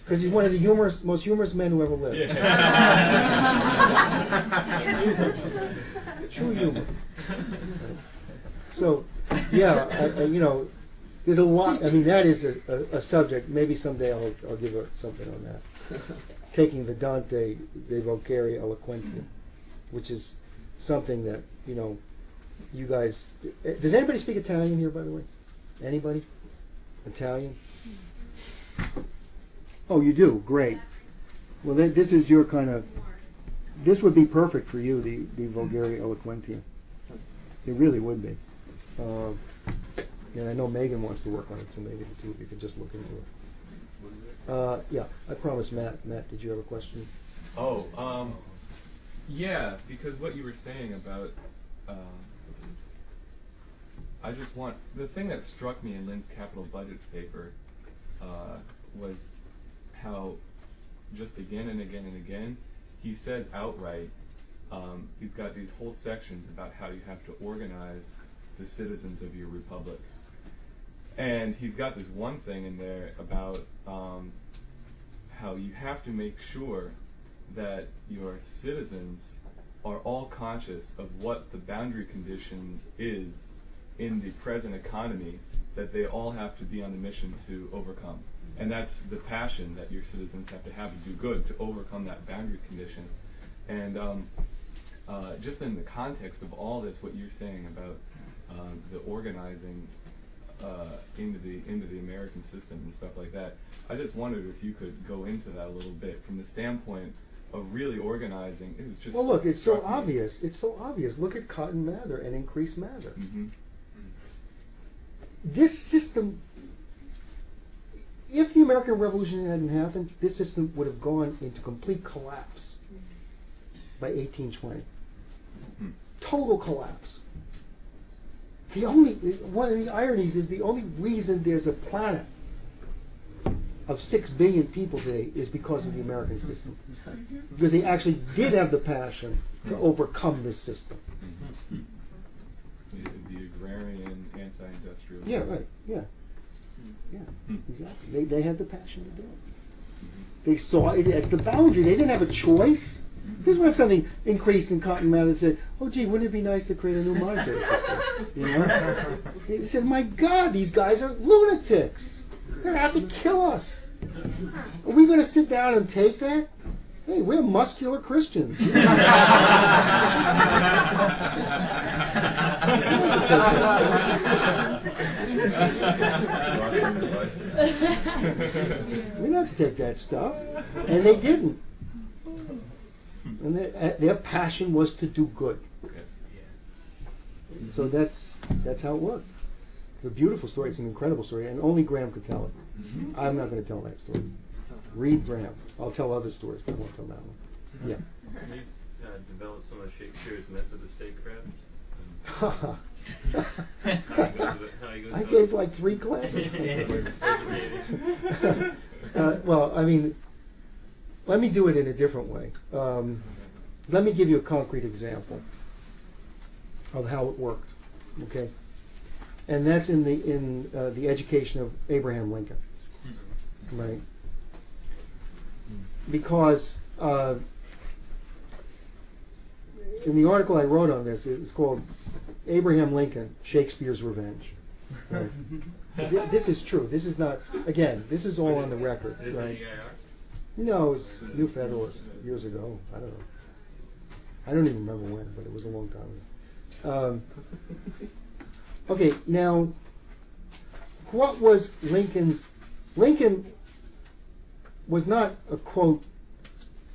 A: Because he's one of the humorous, most humorous men who ever lived. True humor. So, yeah, I, I, you know, there's a lot. I mean, that is a, a, a subject. Maybe someday I'll, I'll give a, something on that. Taking the Dante de Vulgari Eloquentium, which is something that you know, you guys. Eh, does anybody speak Italian here, by the way? Anybody? Italian? Oh, you do. Great. Well, th- this is your kind of. This would be perfect for you, the the Vulgari Eloquentium. It really would be. Uh, and I know Megan wants to work on it, so maybe the two of you could just look into it. Uh, yeah, I promised Matt. Matt, did you have a question?
F: Oh, um, yeah, because what you were saying about, uh, I just want the thing that struck me in Lyn's capital budget paper uh, was how just again and again and again he says outright um, he's got these whole sections about how you have to organize the citizens of your republic. And he's got this one thing in there about um, how you have to make sure that your citizens are all conscious of what the boundary condition is in the present economy that they all have to be on the mission to overcome. And that's the passion that your citizens have to have to do good, to overcome that boundary condition. And um, uh, just in the context of all this, what you're saying about um, the organizing uh, into the into the American system and stuff like that, I just wondered if you could go into that a little bit from the standpoint of really organizing. It was just
A: Well, look, it's so
F: me.
A: obvious. It's so obvious. Look at Cotton Mather and Increase Mather.
F: hmm
A: This system, if the American Revolution hadn't happened, this system would have gone into complete collapse by 1820.
F: Hmm.
A: Total collapse. The only one of the ironies is the only reason there's a planet of six billion people today is because of the American system. Because they actually did have the passion to overcome this system.
F: The, the agrarian, anti-industrial.
A: Yeah, right. Yeah. Yeah.
F: Hmm.
A: Exactly. They they had the passion to do it. They saw it as the boundary. They didn't have a choice. This was something Increase and Cotton Mather said, "Oh, gee, wouldn't it be nice to create a new monetary system?" You know? They said, "My God, these guys are lunatics. They're out to kill us. Are we going to sit down and take that? Hey, we're muscular Christians." we don't take that stuff. And they didn't. And their, uh, their passion was to do good. So that's that's how it worked. It's a beautiful story. It's an incredible story, and only Graham could tell it. I'm not going to tell that story. Read Graham. I'll tell other stories, but I won't tell that one. Yeah.
J: Can you uh, develop some of Shakespeare's method of statecraft? How he goes
A: I gave like three classes. uh, well, I mean, let me do it in a different way. Um, let me give you a concrete example of how it worked. Okay, and that's in the in uh, the education of Abraham Lincoln, right? Because uh, in the article I wrote on this, it's called Abraham Lincoln: Shakespeare's Revenge. Right. Th- this is true. This is not again. This is all on the record, right? No, it was New Federalist years ago. I don't know. I don't even remember when, but it was a long time ago. Um, okay, now, what was Lincoln's? Lincoln was not a quote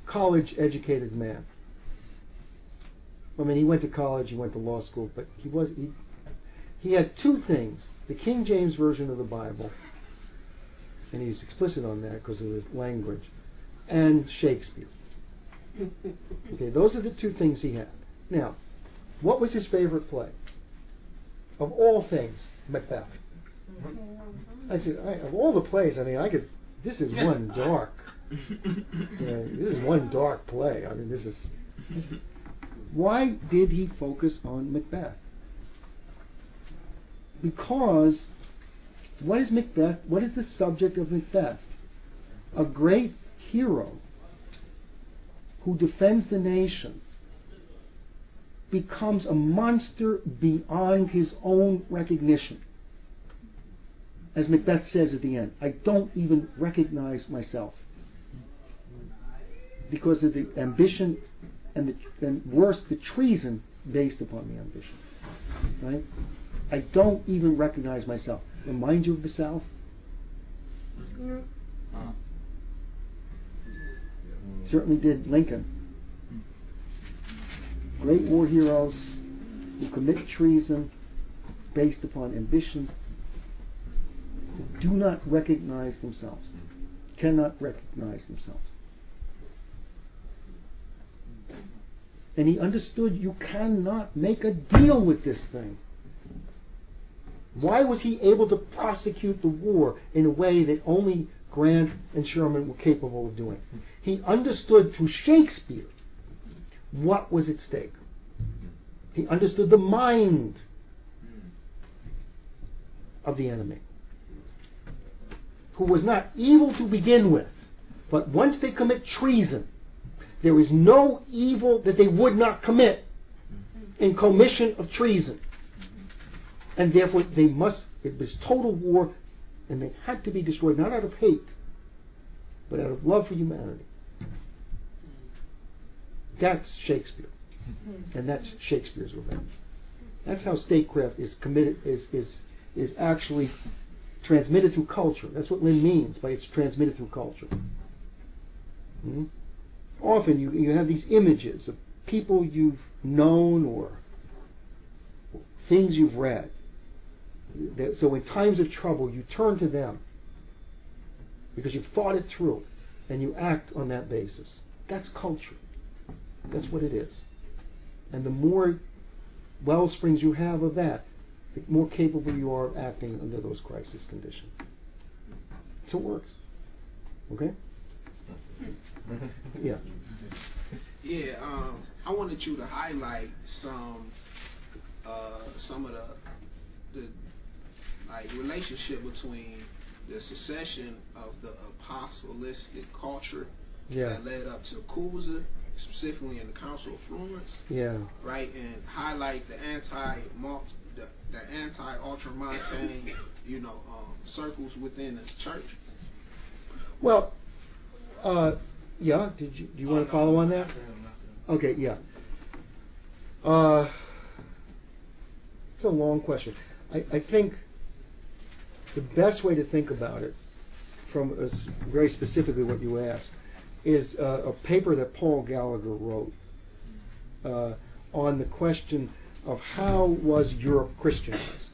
A: college-educated man. I mean, he went to college, he went to law school, but he was he he had two things: the King James version of the Bible, and he's explicit on that because of his language, and Shakespeare. Okay, those are the two things he had. Now, what was his favorite play? Of all things, Macbeth. I said, I, of all the plays, I mean, I could. This is one dark. This is one dark play. I mean, this is. This is why did he focus on Macbeth? Because what is Macbeth? What is the subject of Macbeth? A great hero who defends the nation becomes a monster beyond his own recognition. As Macbeth says at the end, I don't even recognize myself because of the ambition and, the, and worse, the treason based upon the ambition. Right? I don't even recognize myself. Remind you of the South?
K: Uh,
A: Certainly did Lincoln. Great war heroes who commit treason based upon ambition, who do not recognize themselves, cannot recognize themselves. And he understood you cannot make a deal with this thing. Why was he able to prosecute the war in a way that only Grant and Sherman were capable of doing? He understood through Shakespeare what was at stake. He understood the mind of the enemy, who was not evil to begin with, but once they commit treason, there is no evil that they would not commit in commission of treason. And therefore they must, it was total war, and they had to be destroyed, not out of hate, but out of love for humanity. That's Shakespeare. And that's Shakespeare's revenge. That's how statecraft is committed is is is actually transmitted through culture. That's what Lyn means by it's transmitted through culture. Hmm? Often you you have these images of people you've known or things you've read. So in times of trouble, you turn to them because you've thought it through, and you act on that basis. That's culture. That's what it is. And the more well springs you have of that, the more capable you are of acting under those crisis conditions. So it works. Okay? Yeah.
B: Yeah, um, I wanted you to highlight some, uh, some of the, the, like, relationship between the succession of the apostolic culture
A: Yeah.
B: that led up to Cusa, specifically in the Council of Florence,
A: Yeah.
B: right, and highlight the anti the, the anti ultramontane, you know, um, circles within the church.
A: Well, uh, yeah. Did you do you want to follow on that? Okay. Yeah. Uh, it's a long question. I, I think the best way to think about it, from uh, very specifically what you asked, is uh, a paper that Paul Gallagher wrote uh, on the question of how was Europe Christianized,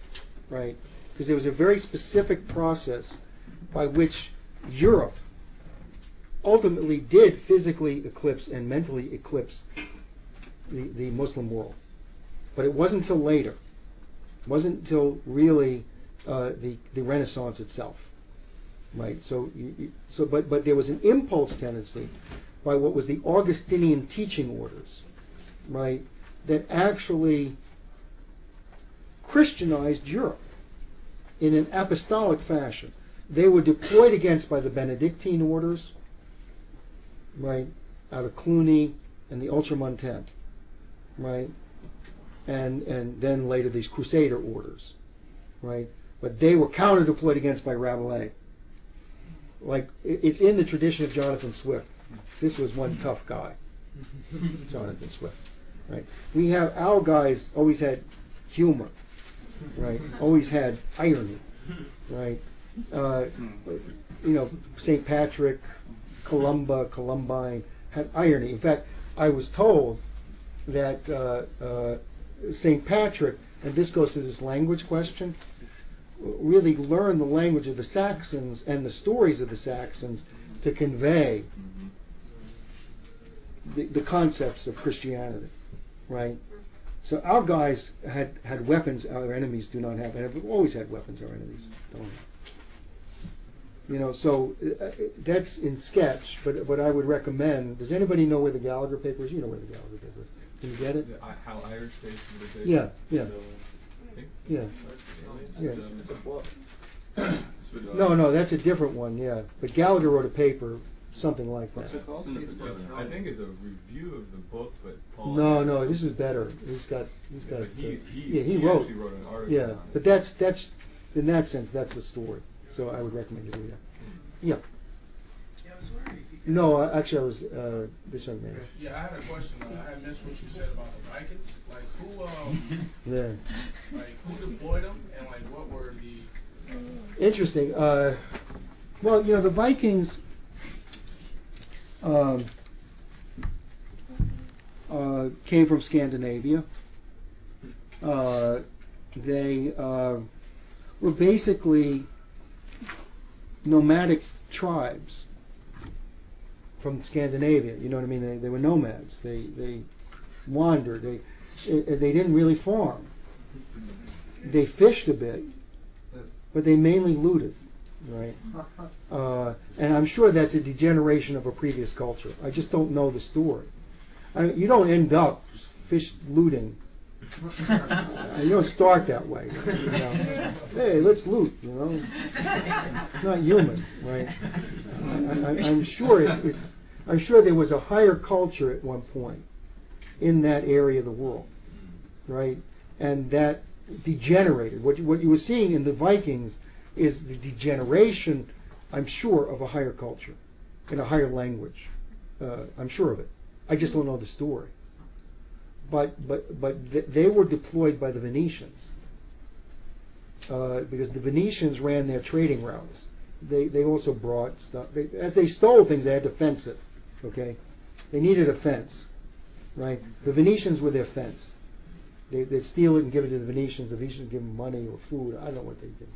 A: right? Because there was a very specific process by which Europe ultimately did physically eclipse and mentally eclipse the, the Muslim world. But it wasn't until later. It wasn't until really uh, the, the Renaissance itself. Right. So, you, you, so, but but there was an impulse tendency by what was the Augustinian teaching orders, right, that actually Christianized Europe in an apostolic fashion. They were deployed against by the Benedictine orders, right, out of Cluny and the Ultramontane, right, and and then later these Crusader orders, right, but they were counter deployed against by Rabelais, like it's in the tradition of Jonathan Swift. This was one tough guy, Jonathan Swift. Right? We have our guys always had humor, right? Always had irony, right? Uh, you know, St. Patrick, Columba, Columbine had irony. In fact, I was told that uh, uh, St. Patrick, and this goes to this language question, really learned the language of the Saxons and the stories of the Saxons to convey the, the concepts of Christianity, right? So our guys had, had weapons our enemies do not have, and have always had weapons our enemies don't have. You know, so uh, uh, that's in sketch, but but I would recommend. Does anybody know where the Gallagher paper is? You know where the Gallagher paper is. Can you get it?
F: The, how Irish were.
A: Yeah, yeah. Yeah. Yeah.
L: It's a book.
F: It's with, uh,
A: No, no, that's a different one. Yeah, but Gallagher wrote a paper, something like that.
M: What's it called?
F: I think it's a review of the book, but Paul.
A: No, no, this is better. He's got, he's got.
F: But he- he-
A: yeah, he,
F: he
A: wrote.
F: wrote an article
A: Yeah,
F: on
A: but that's that's in that sense that's the story. So I would recommend you read that. Yeah.
D: Yeah, I was wondering if you could.
A: No, uh, actually, I was uh, this young man.
N: Yeah, I had a question. Uh, I missed what you said about the Vikings. Like who, um,
A: Yeah.
N: like who deployed them, and like what were the? Uh,
A: Interesting. Uh, well, you know, the Vikings um, uh, came from Scandinavia. Uh, they uh, were basically nomadic tribes from Scandinavia. You know what I mean? They, they were nomads. They they wandered. They they didn't really farm. They fished a bit, but they mainly looted, right? Uh, and I'm sure that's a degeneration of a previous culture. I just don't know the story. I you don't end up fish looting. you don't start that way. You know? Hey, let's loot. You know, it's not human, right? I, I'm sure it's, it's. I'm sure there was a higher culture at one point in that area of the world, right? And that degenerated. What you, what you were seeing in the Vikings is the degeneration, I'm sure, of a higher culture and a higher language. Uh, I'm sure of it. I just don't know the story. But but but th- they were deployed by the Venetians uh, because the Venetians ran their trading routes. They they also brought stuff. They, as they stole things, they had to fence it. Okay, they needed a fence, right? The Venetians were their fence. They, they'd steal it and give it to the Venetians. The Venetians would give them money or food. I don't know what they did,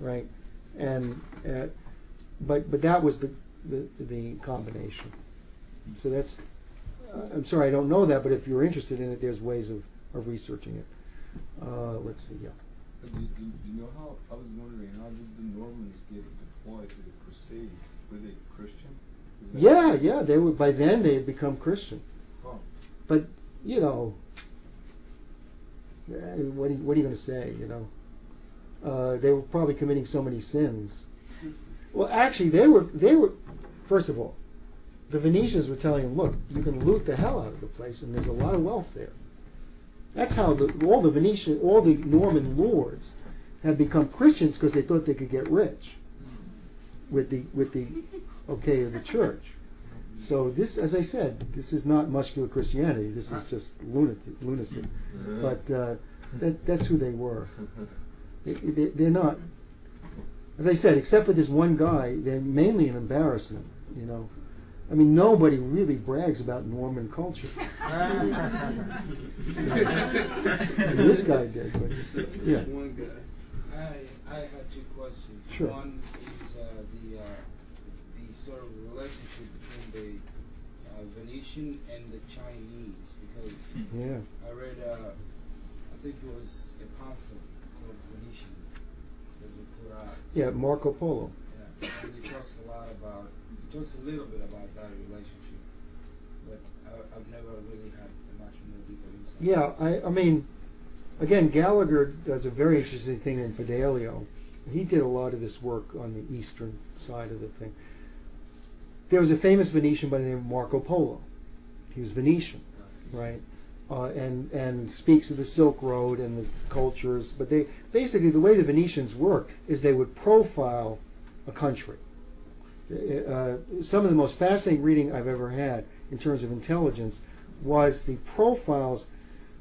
A: right? And uh, but but that was the the, the combination. So that's. Uh, I'm sorry, I don't know that, but if you're interested in it, there's ways of, of researching it. Uh, let's see. Yeah.
O: Do, do, do you know how, I was wondering, how did the Normans get deployed to the Crusades? Were they Christian?
A: Yeah, yeah. They were by then they had become Christian,
O: Oh.
A: but you know, eh, what are you, what are you going to say? You know, uh, they were probably committing so many sins. Well, actually, they were they were. First of all, the Venetians were telling them, "Look, you can loot the hell out of the place, and there's a lot of wealth there." That's how the, all the Venetian, all the Norman lords, had become Christians because they thought they could get rich with the with the okay of the church. So this, as I said, this is not muscular Christianity. This is just lunacy. lunacy. But uh, that, that's who they were. They, they, they're not. As I said, except for this one guy, they're mainly an embarrassment. You know, I mean, nobody really brags about Norman culture. this guy did, but yeah.
M: One guy.
I: I I had two questions.
A: Sure.
I: One is uh, the uh, the sort of relationship between the uh, Venetian and the Chinese because
A: Yeah.
I: I read uh, I think it was a pamphlet called Venetian that we put out.
A: Yeah, Marco Polo.
I: Yeah, and he talks a lot about he talks a little bit about that relationship, but I, I've never really had a much more deeper insight.
A: Yeah, I, I mean, again, Gallagher does a very interesting thing in Fidelio. He did a lot of this work on the eastern side of the thing. There was a famous Venetian by the name of Marco Polo. He was Venetian, right? Uh, and and speaks of the Silk Road and the cultures. But they basically the way the Venetians work is they would profile a country, uh, some of the most fascinating reading I've ever had in terms of intelligence was the profiles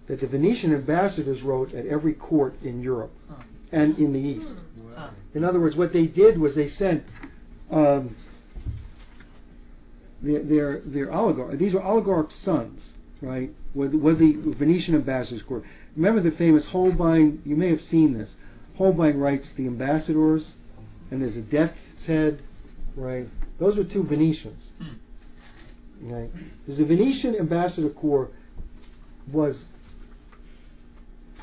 A: that the Venetian ambassadors wrote at every court in Europe and in the East. In other words, what they did was they sent um, their, their, their oligarch, these were oligarch sons, right, with, with the Venetian ambassadors court. Remember the famous Holbein, you may have seen this. Holbein writes The Ambassadors, and there's a death's head, right? Those were two Venetians. Hmm. Right? Because the Venetian ambassador corps was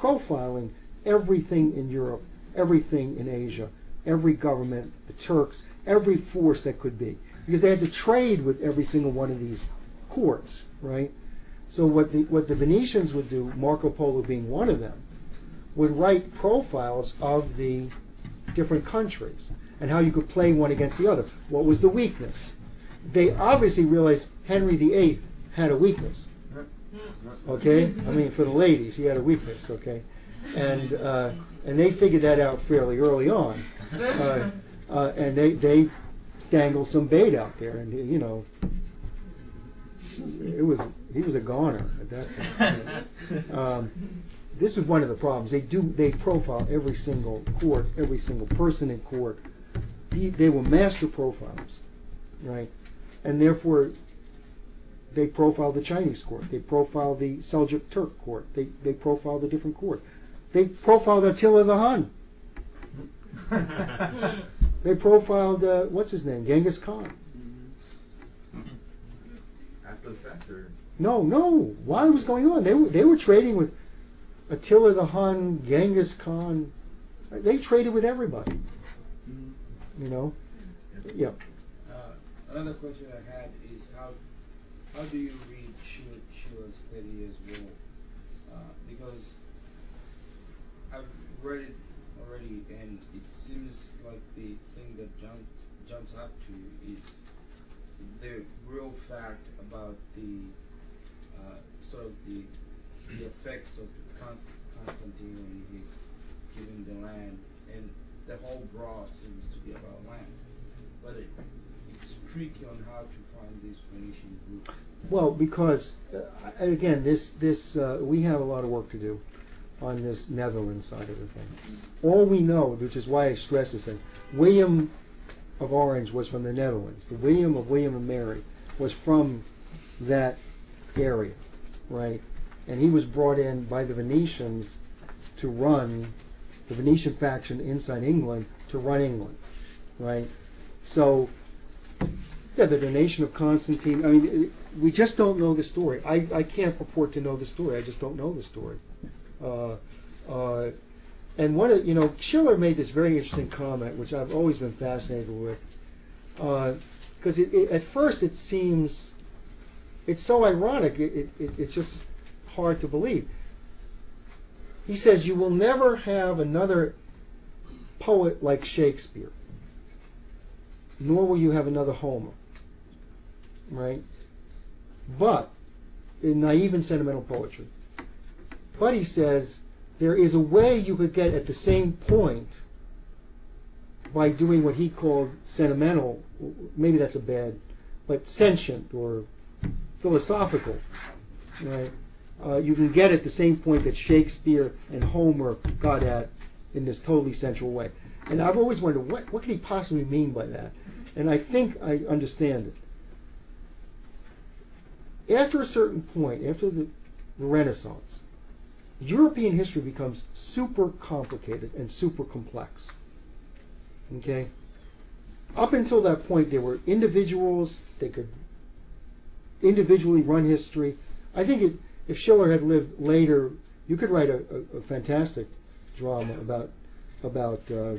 A: profiling everything in Europe, everything in Asia, every government, the Turks, every force that could be. Because they had to trade with every single one of these courts, right? So what the what the Venetians would do, Marco Polo being one of them, would write profiles of the different countries and how you could play one against the other. What was the weakness? They obviously realized Henry VIII had a weakness. Okay, I mean for the ladies, he had a weakness. Okay, and uh, and they figured that out fairly early on, uh, uh, and they they dangled some bait out there, and you know, it was he was a goner at that point. Um, this is one of the problems. They do they profile every single court, every single person in court. They, they were master profiles, right? And therefore, they profile the Chinese court. They profile the Seljuk Turk court. They they profile the different court. They profiled Attila the Hun. they profiled uh, what's his name, Genghis Khan.
M: After the fact, or
A: No, no. While it was going on, they were they were trading with Attila the Hun, Genghis Khan. They traded with everybody. You know. Yeah.
I: Uh, another question I had is how how do you read Schiller, Schiller's Thirty Years War? Uh, because I've read it already, and it seems like the thing that jumped jumps up to you is the real fact about the sort of the the effects of Const- Constantine when he's given the land, and the whole broad seems to be about land, but it, it's tricky on how to find this Phoenician group.
A: Well, because uh, again, this this uh, we have a lot of work to do on this Netherlands side of the thing. All we know, which is why I stress this thing, William of Orange was from the Netherlands. The William of William and Mary was from that area, right? And he was brought in by the Venetians to run the Venetian faction inside England to run England, right? So yeah, the donation of Constantine. I mean, it- we just don't know the story. I, I can't purport to know the story. I just don't know the story. Uh, uh, and one of you know, Schiller made this very interesting comment, which I've always been fascinated with, because it, at first it seems it's so ironic. It, it, it, it's just hard to believe. He says you will never have another poet like Shakespeare, nor will you have another Homer right? But in naive and sentimental poetry. But he says there is a way you could get at the same point by doing what he called sentimental. Maybe that's a bad, but sentient or philosophical, right? Uh, you can get at the same point that Shakespeare and Homer got at in this totally sensual way. And I've always wondered what what could he possibly mean by that? And I think I understand it after a certain point, after the, the Renaissance, European history becomes super complicated and super complex. Okay? Up until that point, there were individuals, they could individually run history. I think it, if Schiller had lived later, you could write a, a, a fantastic drama about about uh,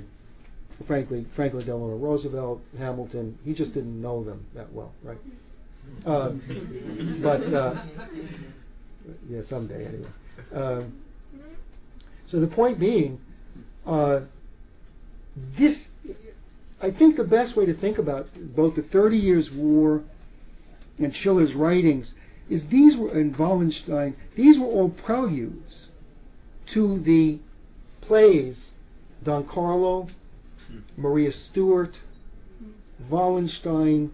A: frankly Franklin Delano Roosevelt, Hamilton. He just didn't know them that well, right? Uh, but uh, yeah, someday anyway. Um, so the point being, uh, this I think the best way to think about both the Thirty Years' War and Schiller's writings is these were in Wallenstein. These were all preludes to the plays Don Carlo, Maria Stuart, Wallenstein,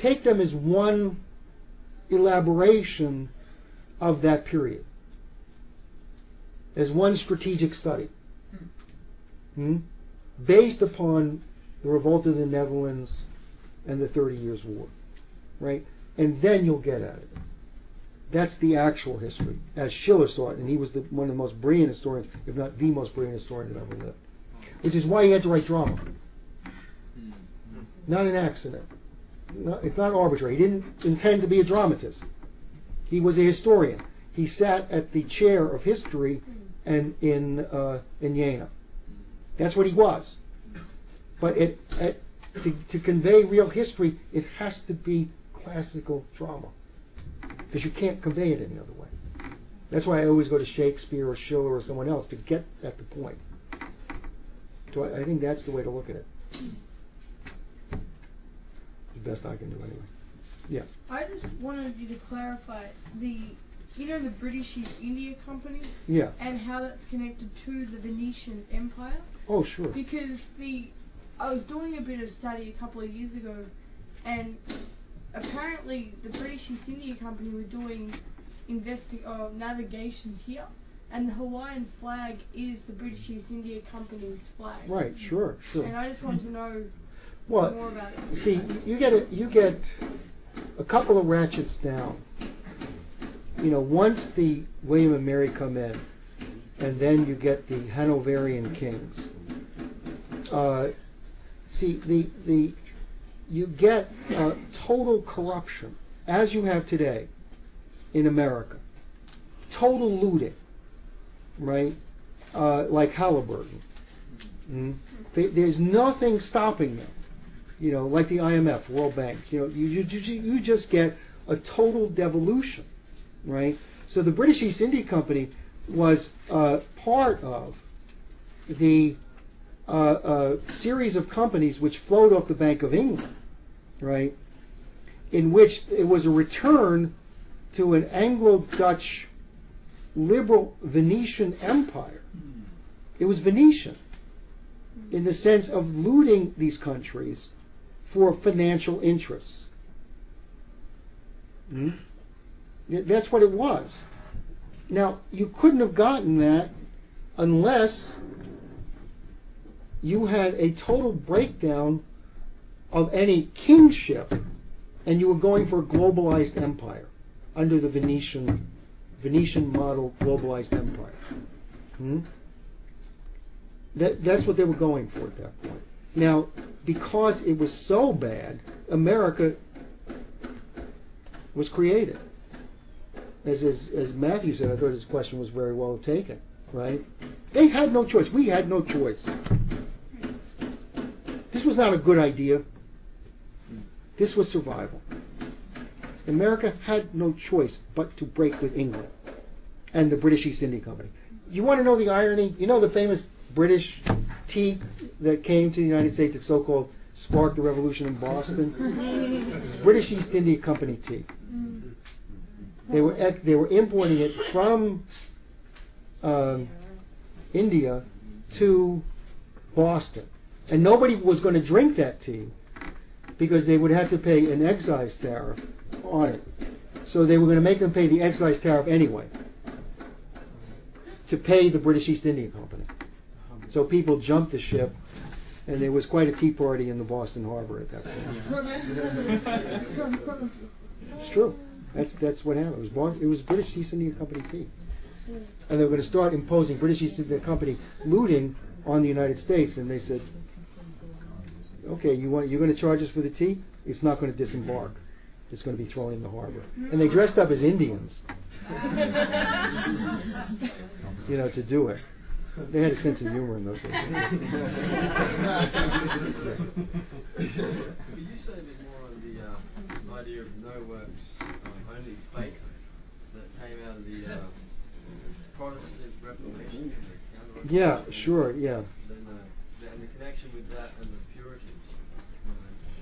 A: take them as one elaboration of that period, as one strategic study, hmm? based upon the revolt of the Netherlands and the Thirty Years' War, right? And then you'll get at it. That's the actual history, as Schiller saw it, and he was the, one of the most brilliant historians, if not the most brilliant historian that ever lived. Which is why he had to write drama. Not an accident. No, it's not arbitrary. He didn't intend to be a dramatist. He was a historian. He sat at the chair of history and in uh, in Jena. That's what he was. But it, it, to, to convey real history, it has to be classical drama because you can't convey it any other way. That's why I always go to Shakespeare or Schiller or someone else to get at the point. So I, I think that's the way to look at it. The best I can do anyway. Yeah.
P: I just wanted you to clarify the, you know, the British East India Company.
A: Yeah.
P: And how that's connected to the Venetian Empire.
A: Oh, sure.
P: Because the, I was doing a bit of study a couple of years ago, and apparently the British East India Company were doing investi- uh, navigations here, and the Hawaiian flag is the British East India Company's flag.
A: Right. Sure. Sure.
P: And I just wanted to know
A: Well,
P: more about it.
A: see, you get a, you get a couple of ratchets down. You know, once the William and Mary come in, and then you get the Hanoverian kings. Uh, see, the the you get uh, total corruption as you have today in America. Total looting, right? Uh, like Halliburton. Mm. They, there's nothing stopping them you know, like the IMF, World Bank. You know, you you, you you just get a total devolution, right? So the British East India Company was uh, part of the uh, uh, series of companies which flowed off the Bank of England, right? In which it was a return to an Anglo-Dutch liberal Venetian empire. It was Venetian in the sense of looting these countries for financial interests. Hmm? That's what it was. Now, you couldn't have gotten that unless you had a total breakdown of any kingship and you were going for a globalized empire under the Venetian Venetian model globalized empire. Hmm? That, that's what they were going for at that point. Now, because it was so bad, America was created. As, as, as Matthew said, I thought his question was very well taken, right? They had no choice. We had no choice. This was not a good idea. This was survival. America had no choice but to break with England and the British East India Company. You want to know the irony? You know the famous British tea that came to the United States that so-called sparked the revolution in Boston? British East India Company tea. They were ex- they were importing it from um, India to Boston, and nobody was going to drink that tea because they would have to pay an excise tariff on it. So they were going to make them pay the excise tariff anyway to pay the British East India Company. So people jumped the ship, and there was quite a tea party in the Boston Harbor at that point. It's true. That's that's what happened. It was it was British East India Company tea, and they were going to start imposing British East India Company looting on the United States, and they said, "Okay, you want you're going to charge us for the tea? It's not going to disembark. It's going to be thrown in the harbor." And they dressed up as Indians, you know, to do it. They had a sense of humor in those days.
O: Could you say a bit more on the uh, idea of no works, um, only faith, that came out of the uh, Protestant Reformation?
A: Yeah, sure, yeah.
O: Then, and the connection with that and the Puritans.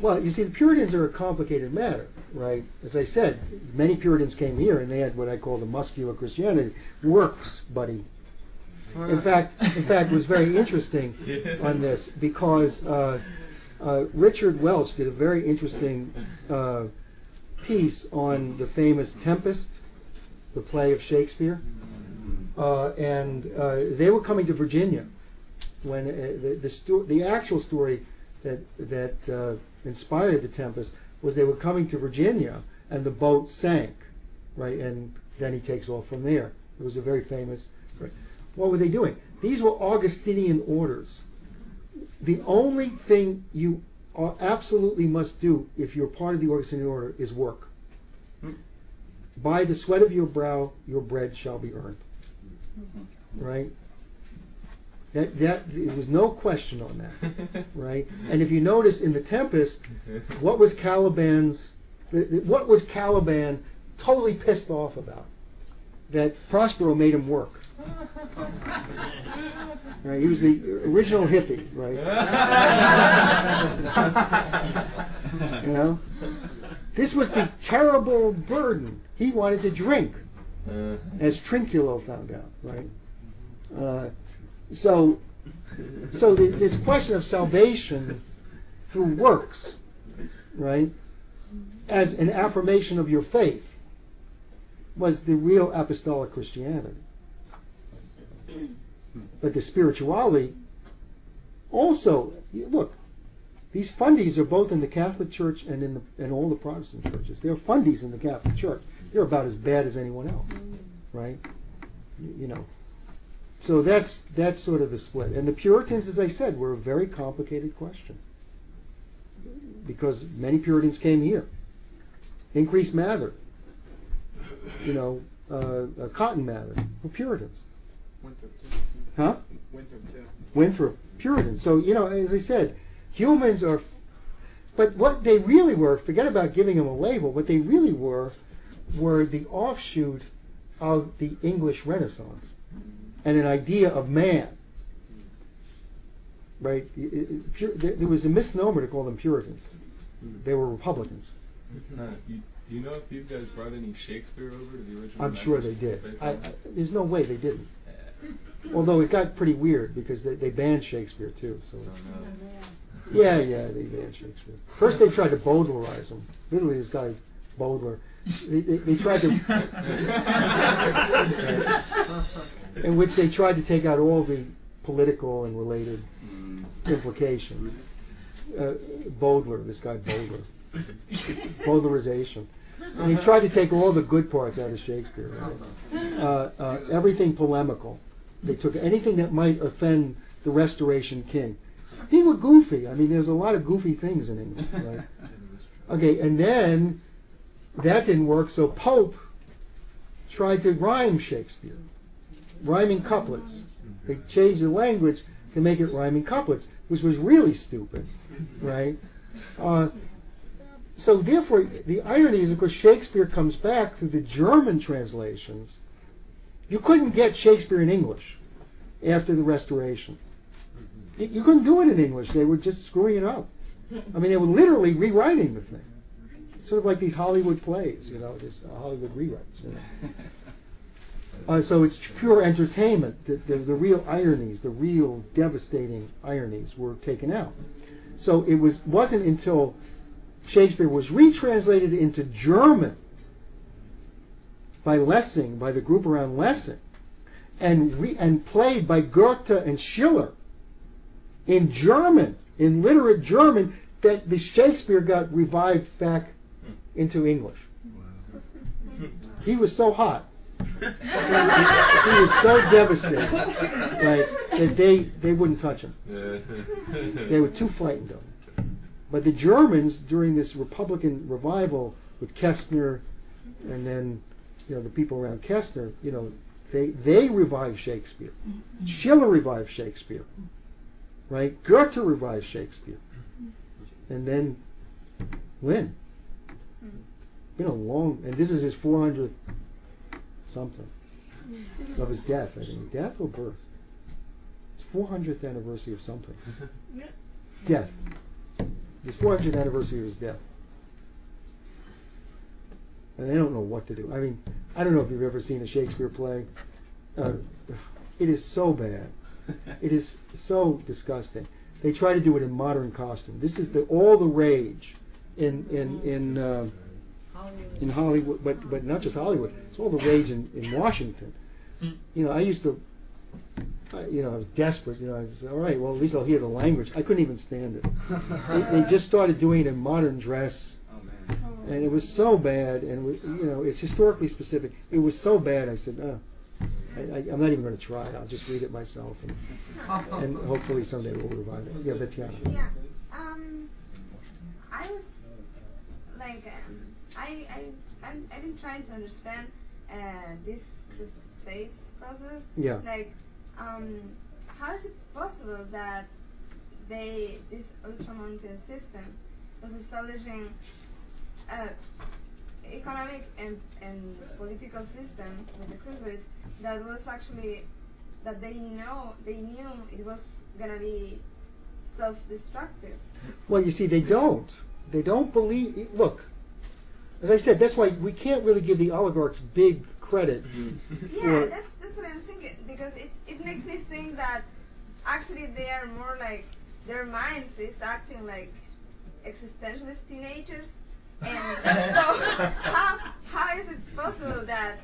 A: Well, you see, the Puritans are a complicated matter, right? As I said, many Puritans came here and they had what I call the muscular Christianity, works, buddy. In fact, in fact, it was very interesting on this because uh, uh, Richard Welch did a very interesting uh, piece on the famous Tempest, the play of Shakespeare, uh, and uh, they were coming to Virginia when uh, the the, sto- the actual story that that uh, inspired the Tempest was they were coming to Virginia and the boat sank, right, and then he takes off from there. It was a very famous. What were they doing? These were Augustinian orders. The only thing you absolutely must do if you're part of the Augustinian order is work. By the sweat of your brow, your bread shall be earned. Right? That, that there was no question on that, right? And if you notice in the Tempest, what was Caliban's, what was Caliban totally pissed off about? That Prospero made him work. Right? He was the original hippie, right? you know, this was the terrible burden. He wanted to drink, as Trinculo found out, right? Uh, so, so this question of salvation through works, right, as an affirmation of your faith, was the real apostolic Christianity. But the spirituality also, look, these fundies are both in the Catholic Church and in the, in all the Protestant churches. They're fundies in the Catholic Church. They're about as bad as anyone else, right? You, you know. So that's that's sort of the split. And the Puritans, as I said, were a very complicated question because many Puritans came here. Increase Mather, you know, uh, uh, Cotton Mather, were Puritans.
Q: Winthrop
A: Huh?
Q: Winthrop too.
A: Winthrop, Puritans. So, you know, as I said, humans are. But what they really were, forget about giving them a label, what they really were, were the offshoot of the English Renaissance and an idea of man. Right? It- it- Pur- There there was a misnomer to call them Puritans. They were Republicans.
F: Uh, you, do you know if these guys brought any Shakespeare over to the original?
A: I'm sure they did. I. I, there's no way they didn't. Although it got pretty weird because they, they banned Shakespeare too. So it's- yeah, yeah, they banned Shakespeare. First they tried to Bowdlerize him. Literally, this guy Bowdler. They, they, they tried to, in which they tried to take out all the political and related implications. Uh, Bowdler, this guy Bowdler, Bowdlerization. And he tried to take all the good parts out of Shakespeare. Right? Uh, uh, everything polemical. They took anything that might offend the Restoration King. They were goofy. I mean, there's a lot of goofy things in English. Right? Okay, and then that didn't work, so Pope tried to rhyme Shakespeare, rhyming couplets. They changed the language to make it rhyming couplets, which was really stupid, right? Uh, so therefore, the irony is, of course, Shakespeare comes back through the German translations. You couldn't get Shakespeare in English after the Restoration. You couldn't do it in English. They were just screwing it up. I mean, they were literally rewriting the thing. Sort of like these Hollywood plays, you know, this uh, Hollywood rewrites. You know. Uh, so it's pure entertainment. The, the, the real ironies, the real devastating ironies, were taken out. So it was wasn't until Shakespeare was retranslated into German by Lessing, by the group around Lessing, and re, and played by Goethe and Schiller in German, in literate German, that the Shakespeare got revived back into English. He was so hot. He was so devastated, right, that they, they wouldn't touch him. They were too frightened of him. But the Germans, during this Republican revival with Kestner, and then you know the people around Kestner, you know, they they revived Shakespeare. Schiller revived Shakespeare, right? Goethe revived Shakespeare, and then when? Been a long, and this is his 400th something of his death. I think death or birth. It's 400th anniversary of something. Death. His 400th anniversary of his death. And they don't know what to do. I mean, I don't know if you've ever seen a Shakespeare play. Uh, it is so bad. It is so disgusting. They try to do it in modern costume. This is the all the rage in in in uh, in Hollywood, but but not just Hollywood. It's all the rage in in Washington. You know, I used to. I, you know, I was desperate. You know, I said, "All right, well, at least I'll hear the language." I couldn't even stand it. they, they just started doing it in modern dress,
R: Oh man.
A: and it was so bad. And it was, you know, it's historically specific. It was so bad. I said, "Oh, I, I, I'm not even going to try. I'll just read it myself, and, and hopefully someday we'll revive it." Yeah, Tatiana.
S: Yeah. Um, I was like, um, I I I'm, I've been trying to understand uh, this crusade process.
A: Yeah.
S: Like, um, how is it possible that they this ultramontane system was establishing a economic and and political system with the Crusades that was actually that they know they knew it was gonna be self-destructive.
A: Well, you see, they don't. They don't believe. Look, as I said, that's why we can't really give the oligarchs big credit.
S: Yeah, that's that's what I'm thinking because it it makes me think that actually they are more like their minds is acting like existentialist teenagers. And so how how is it possible that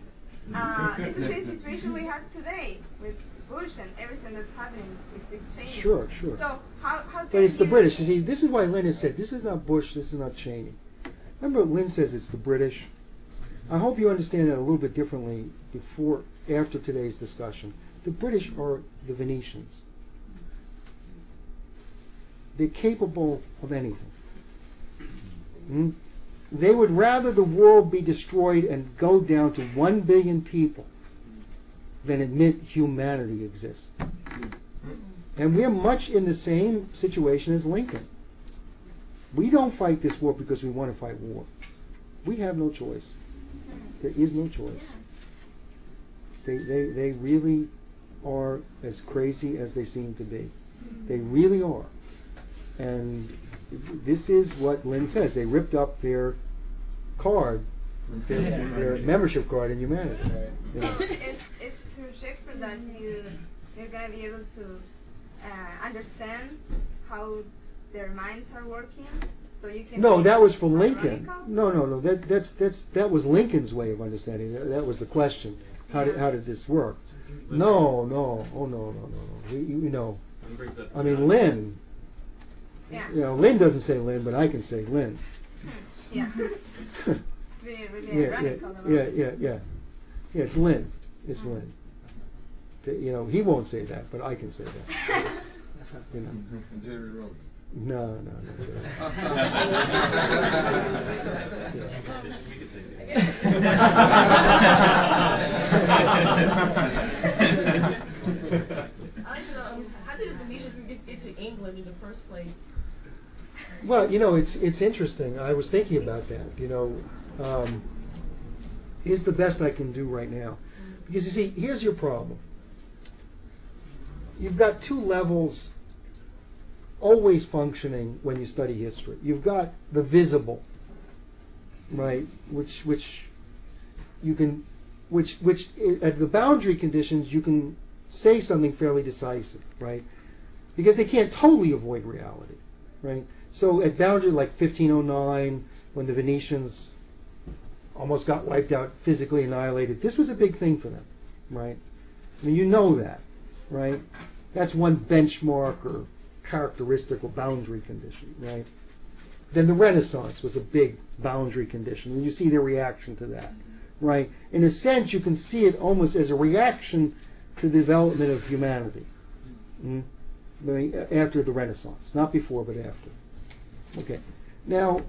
S: uh, it's the same situation we have today with Bush and everything that's happening with Dick Cheney.
A: Sure, sure.
S: So how how
A: But it's the British. You see, this is why Lyn said this is not Bush, this is not Cheney. Remember, Lyn says it's the British. I hope you understand that a little bit differently before, after today's discussion. The British are the Venetians. They're capable of anything. Hmm? They would rather the world be destroyed and go down to one billion people than admit humanity exists. And we're much in the same situation as Lincoln. We don't fight this war because we want to fight war. We have no choice. There is no choice. They, they, they really are as crazy as they seem to be. They really are. And this is what Lyn says. They ripped up their card, their, their membership card in humanity. You know.
S: it's it's through Shakespeare that you you're gonna be able to uh, understand how their minds are working. So you can
A: No, that was for Lincoln.
S: ironical.
A: No, no, no. That that's that's that was Lincoln's way of understanding. That, that was the question. How did how did this work? No, no. Oh no, no, no, no. We, you know.
T: Lyn brings up
A: I mean, Lyn.
S: Yeah.
A: You know, Lyn doesn't say Lyn, but I can say Lyn. Hmm.
S: Yeah. really, really
A: yeah, yeah, yeah, yeah, yeah. Yeah, it's Lyn. It's uh-huh. Lyn. Th- You know, he won't say that, but I can say that. you know.
F: And Gerry Rose.
A: No, no,
U: I don't know, how did the Venetians get, get to England in the first place?
A: Well, you know, it's it's interesting. I was thinking about that. You know, um, is the best I can do right now, because you see, here's your problem. You've got two levels always functioning when you study history. You've got the visible, right, which which you can, which which uh, at the boundary conditions you can say something fairly decisive, right, because they can't totally avoid reality, right. So at boundary like 1509, when the Venetians almost got wiped out, physically annihilated, this was a big thing for them, right? I mean, you know that, right? That's one benchmark or characteristic or boundary condition, right? Then the Renaissance was a big boundary condition, and you see their reaction to that, right? In a sense, you can see it almost as a reaction to the development of humanity. Mm? After the Renaissance, not before, but after. Okay. Now,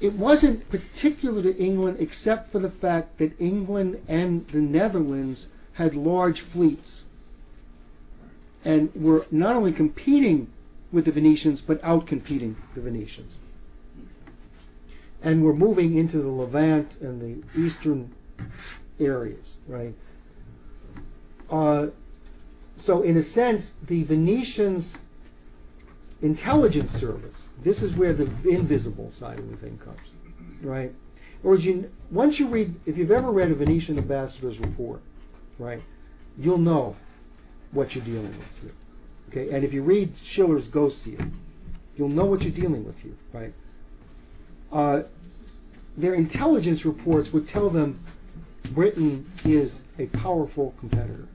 A: it wasn't particular to England except for the fact that England and the Netherlands had large fleets and were not only competing with the Venetians but outcompeting the Venetians. And were moving into the Levant and the eastern areas, right? Uh, so, in a sense, the Venetians' intelligence service, this is where the invisible side of the thing comes, right? Or you, once you read, if you've ever read a Venetian ambassador's report, right, you'll know what you're dealing with here. Okay, and if you read Schiller's Ghost here, you'll know what you're dealing with here, right? Uh, their intelligence reports would tell them Britain is a powerful competitor.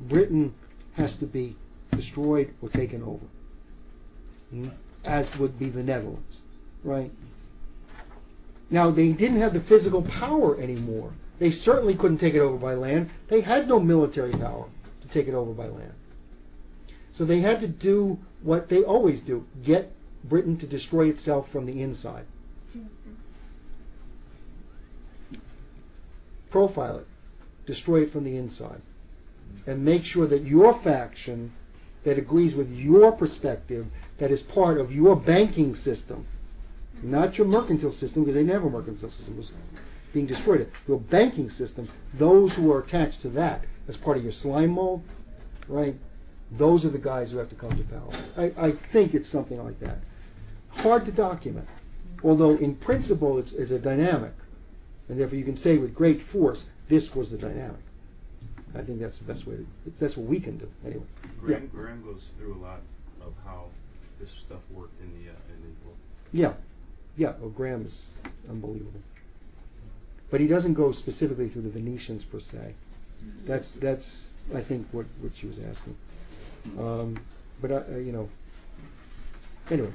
A: Britain has to be destroyed or taken over, as would be the Netherlands, right? Now, they didn't have the physical power anymore. They certainly couldn't take it over by land. They had no military power take it over by land. So they had to do what they always do get Britain to destroy itself from the inside. Profile it, destroy it from the inside, and make sure that your faction that agrees with your perspective, that is part of your banking system, not your mercantile system, because they never mercantile system was being destroyed. Your banking system, those who are attached to that as part of your slime mold, right? Those are the guys who have to come to power. I, I think it's something like that. Hard to document, although in principle it's, it's a dynamic, and therefore you can say with great force, this was the dynamic. I think that's the best way. To, that's what we can do anyway.
F: Graham, Graham goes through a lot of how this stuff worked in the uh, in the book.
A: Yeah, yeah. Well, Graham is unbelievable, but he doesn't go specifically through the Venetians per se. That's that's I think what what she was asking. Um, but I, uh, you know, anyway.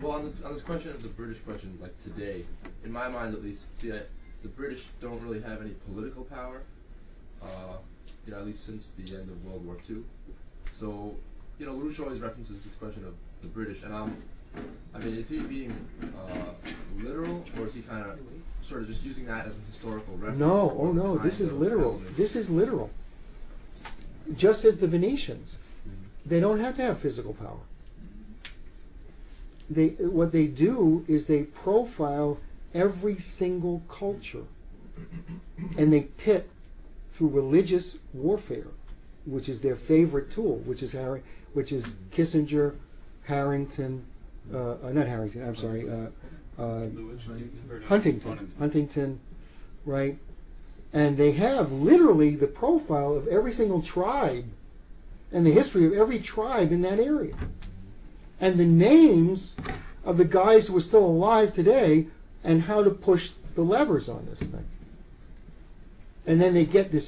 M: Well, on this on this question of the British question, like today, in my mind at least, the the British don't really have any political power. Uh, you know, at least since the end of World War II. So, you know, LaRouche always references this question of the British, and I'm, I mean, is he being uh, literal, or is he kind of sort of just using that as a historical reference?
A: No, oh no, this is literal.
M: element?
A: This is literal. Just as the Venetians, they don't have to have physical power. They what they do is they profile every single culture, and they pit through religious warfare, which is their favorite tool, which is Harry, which is Kissinger, Harrington, uh, uh, not Harrington. I'm sorry, uh, uh, Huntington, Huntington, right? And they have literally the profile of every single tribe and the history of every tribe in that area. And the names of the guys who are still alive today and how to push the levers on this thing. And then they get this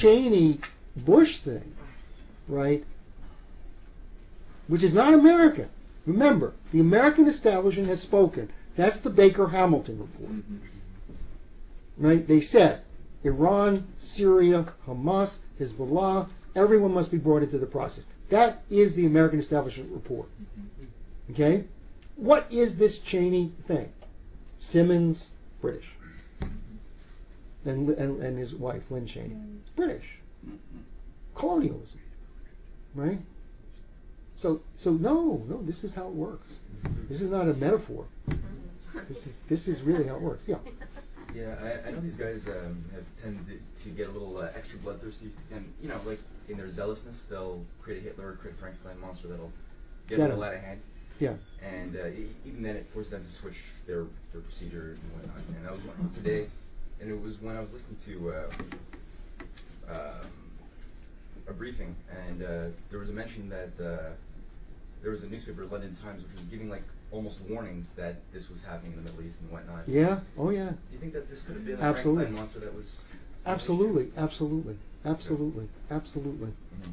A: Cheney Bush thing, right? Which is not American. Remember, the American establishment has spoken. That's the Baker Hamilton report. Mm-hmm. Right? They said Iran, Syria, Hamas, Hezbollah, everyone must be brought into the process. That is the American establishment report. Mm-hmm. Okay? What is this Cheney thing? Simmons, British. And, and, and his wife, Lynne Cheney. Mm-hmm. British. Colonialism. Right? So, so no, no, this is how it works. This is not a metaphor. This is, this is really how it works. Yeah.
R: Yeah, I, I know these guys um, have tended to get a little uh, extra bloodthirsty, and you know, like in their zealousness, they'll create a Hitler, create a Frankenstein monster that'll get
A: Yeah.
R: a out of hand.
A: Yeah.
R: And uh, e- even then, it forces them to switch their their procedure and whatnot. And I was wondering today, and it was when I was listening to uh, um, a briefing, and uh, there was a mention that uh, there was a newspaper, London Times, which was giving like almost warnings that this was happening in the Middle East and whatnot.
A: Yeah. Oh, yeah.
R: Do you think that this could have been a
A: Absolutely.
R: Frankenstein monster that was?
A: Absolutely, absolutely, absolutely, absolutely.
R: Mhm.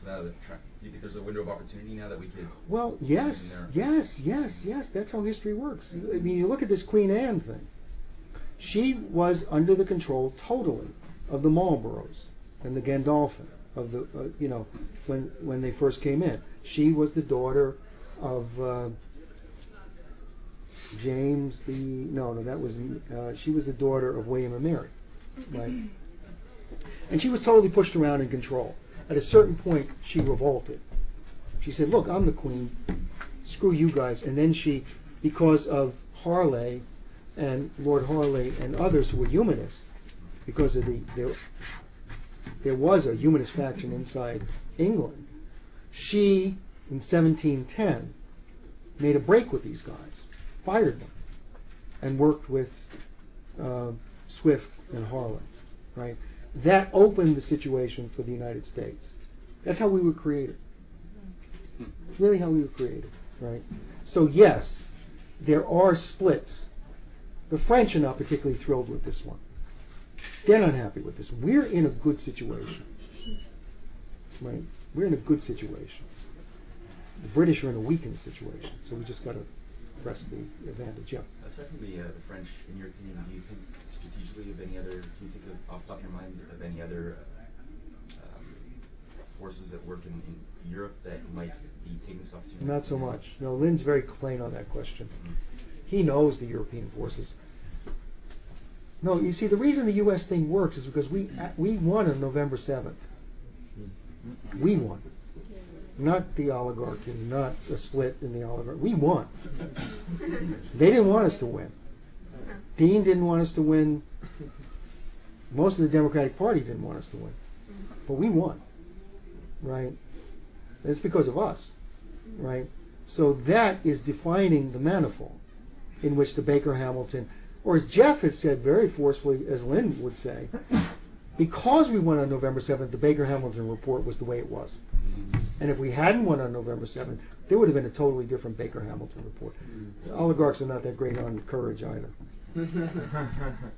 R: So now that try, do you think there's a window of opportunity now that we could?
A: Well, yes,
R: use in there?
A: yes, yes, yes. That's how history works. I mean, you look at this Queen Anne thing. She was under the control totally of the Marlboroughs and the Godolphin of the, uh, you know, when when they first came in. She was the daughter of uh, James the no no that was uh, she was the daughter of William and Mary, right? And she was totally pushed around and controlled. At a certain point, she revolted. She said, "Look, I'm the queen. Screw you guys." And then she, because of Harley and Lord Harley and others who were humanists, because of the there, there was a humanist faction inside England. She, in 1710, made a break with these guys, fired them, and worked with uh, Swift and Harlan, right? that opened the situation for the United States. That's how we were created. It's really how we were created, right? So yes, there are splits. The French are not particularly thrilled with this one. They're not happy with this. We're in a good situation, right? We're in a good situation. The British are in a weakened situation, so we just got to press the advantage up.
R: Aside from the, uh, the French, in your opinion, do you think strategically of any other, can you think of, off the top of your mind, of any other uh, um, forces at work in, in Europe that might be taking this opportunity?
A: Not so much. No, Lyn's very plain on that question. He knows the European forces. No, you see, the reason the U.S. thing works is because we we won on November seventh. We won, not the oligarchy, not a split in the oligarchy. We won. they didn't want us to win. Dean didn't want us to win. Most of the Democratic Party didn't want us to win, but we won. Right? It's because of us. Right? So that is defining the manifold in which the Baker Hamilton, or as Jeff has said very forcefully, as Lyn would say, because we went on November 7th, the Baker Hamilton report was the way it was. And if we hadn't won on November 7th, there would have been a totally different Baker Hamilton report. The oligarchs are not that great on courage either.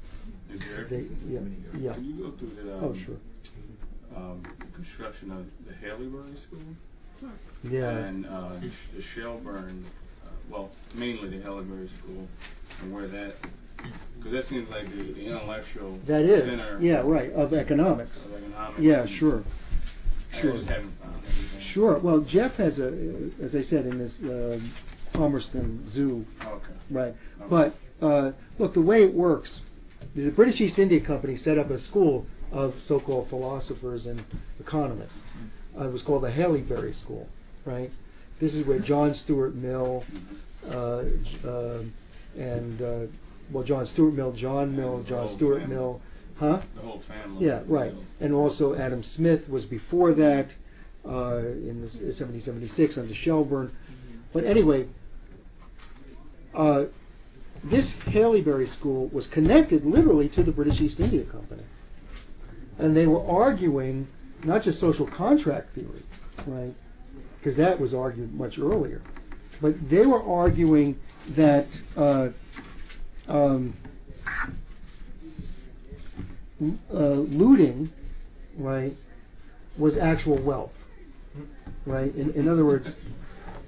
A: They, yeah, yeah.
F: Can you go through the, um,
A: Oh, sure.
F: um, construction of the Haileybury School?
A: Yeah.
F: And, uh, the Sh- the Shelburne, uh, well, mainly the Haileybury School, and where that, because that seems like the, the intellectual
A: That is,
F: center.
A: yeah, right, of economics.
F: Of economics.
A: Yeah, sure. Sure.
F: just haven't found anything.
A: Sure. Well, Jeff has a, as I said, in this uh, Palmerston Zoo.
F: Okay.
A: Right.
F: Okay.
A: But uh, look, the way it works, the British East India Company set up a school of so-called philosophers and economists. Uh, it was called the Haileybury School. Right. This is where John Stuart Mill uh, um and uh, well, John Stuart Mill, John Mill, John Stuart
F: family.
A: Mill, huh?
F: The whole family.
A: Yeah, right. And also Adam Smith was before that uh, in 1776 under Shelburne. But anyway, uh, this Haileybury School was connected literally to the British East India Company. And they were arguing not just social contract theory, right? Because that was argued much earlier. But they were arguing that uh, um, uh, looting, right, was actual wealth, right? In, in other words,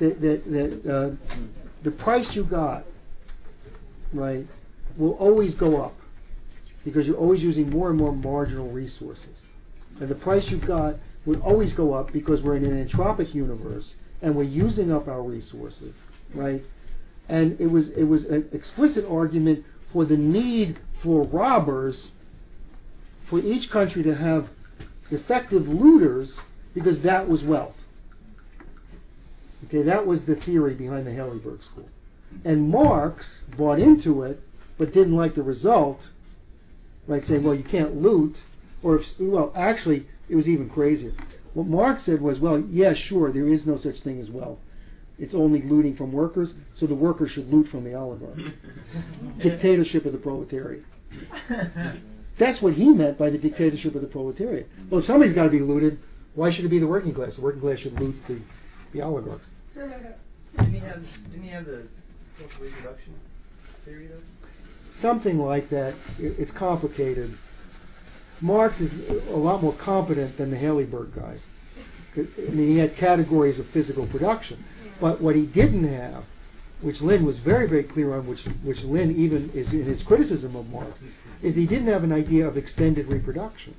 A: that, that, that uh, the price you got, right, will always go up because you're always using more and more marginal resources. And the price you got would always go up because we're in an entropic universe and we're using up our resources, right? And it was it was an explicit argument for the need for robbers for each country to have effective looters because that was wealth. Okay, that was the theory behind the Haileybury School. And Marx bought into it, but didn't like the result, right? Saying, well, you can't loot, or if, well, actually, it was even crazier. What Marx said was, well, yeah, sure, there is no such thing as wealth. It's only looting from workers, so the workers should loot from the oligarchs. Dictatorship of the proletariat. That's what he meant by the dictatorship of the proletariat. Well, if somebody's got to be looted, why should it be the working class? The working class should loot the, the oligarchs.
M: Didn't he have, didn't he have the social reproduction theory though?
A: Something like that. It, it's complicated. Marx is a lot more competent than the Haileybury guys. I mean, he had categories of physical production. But what he didn't have, which Lyn was very, very clear on, which, which Lyn even is in his criticism of Marx, is he didn't have an idea of extended reproduction.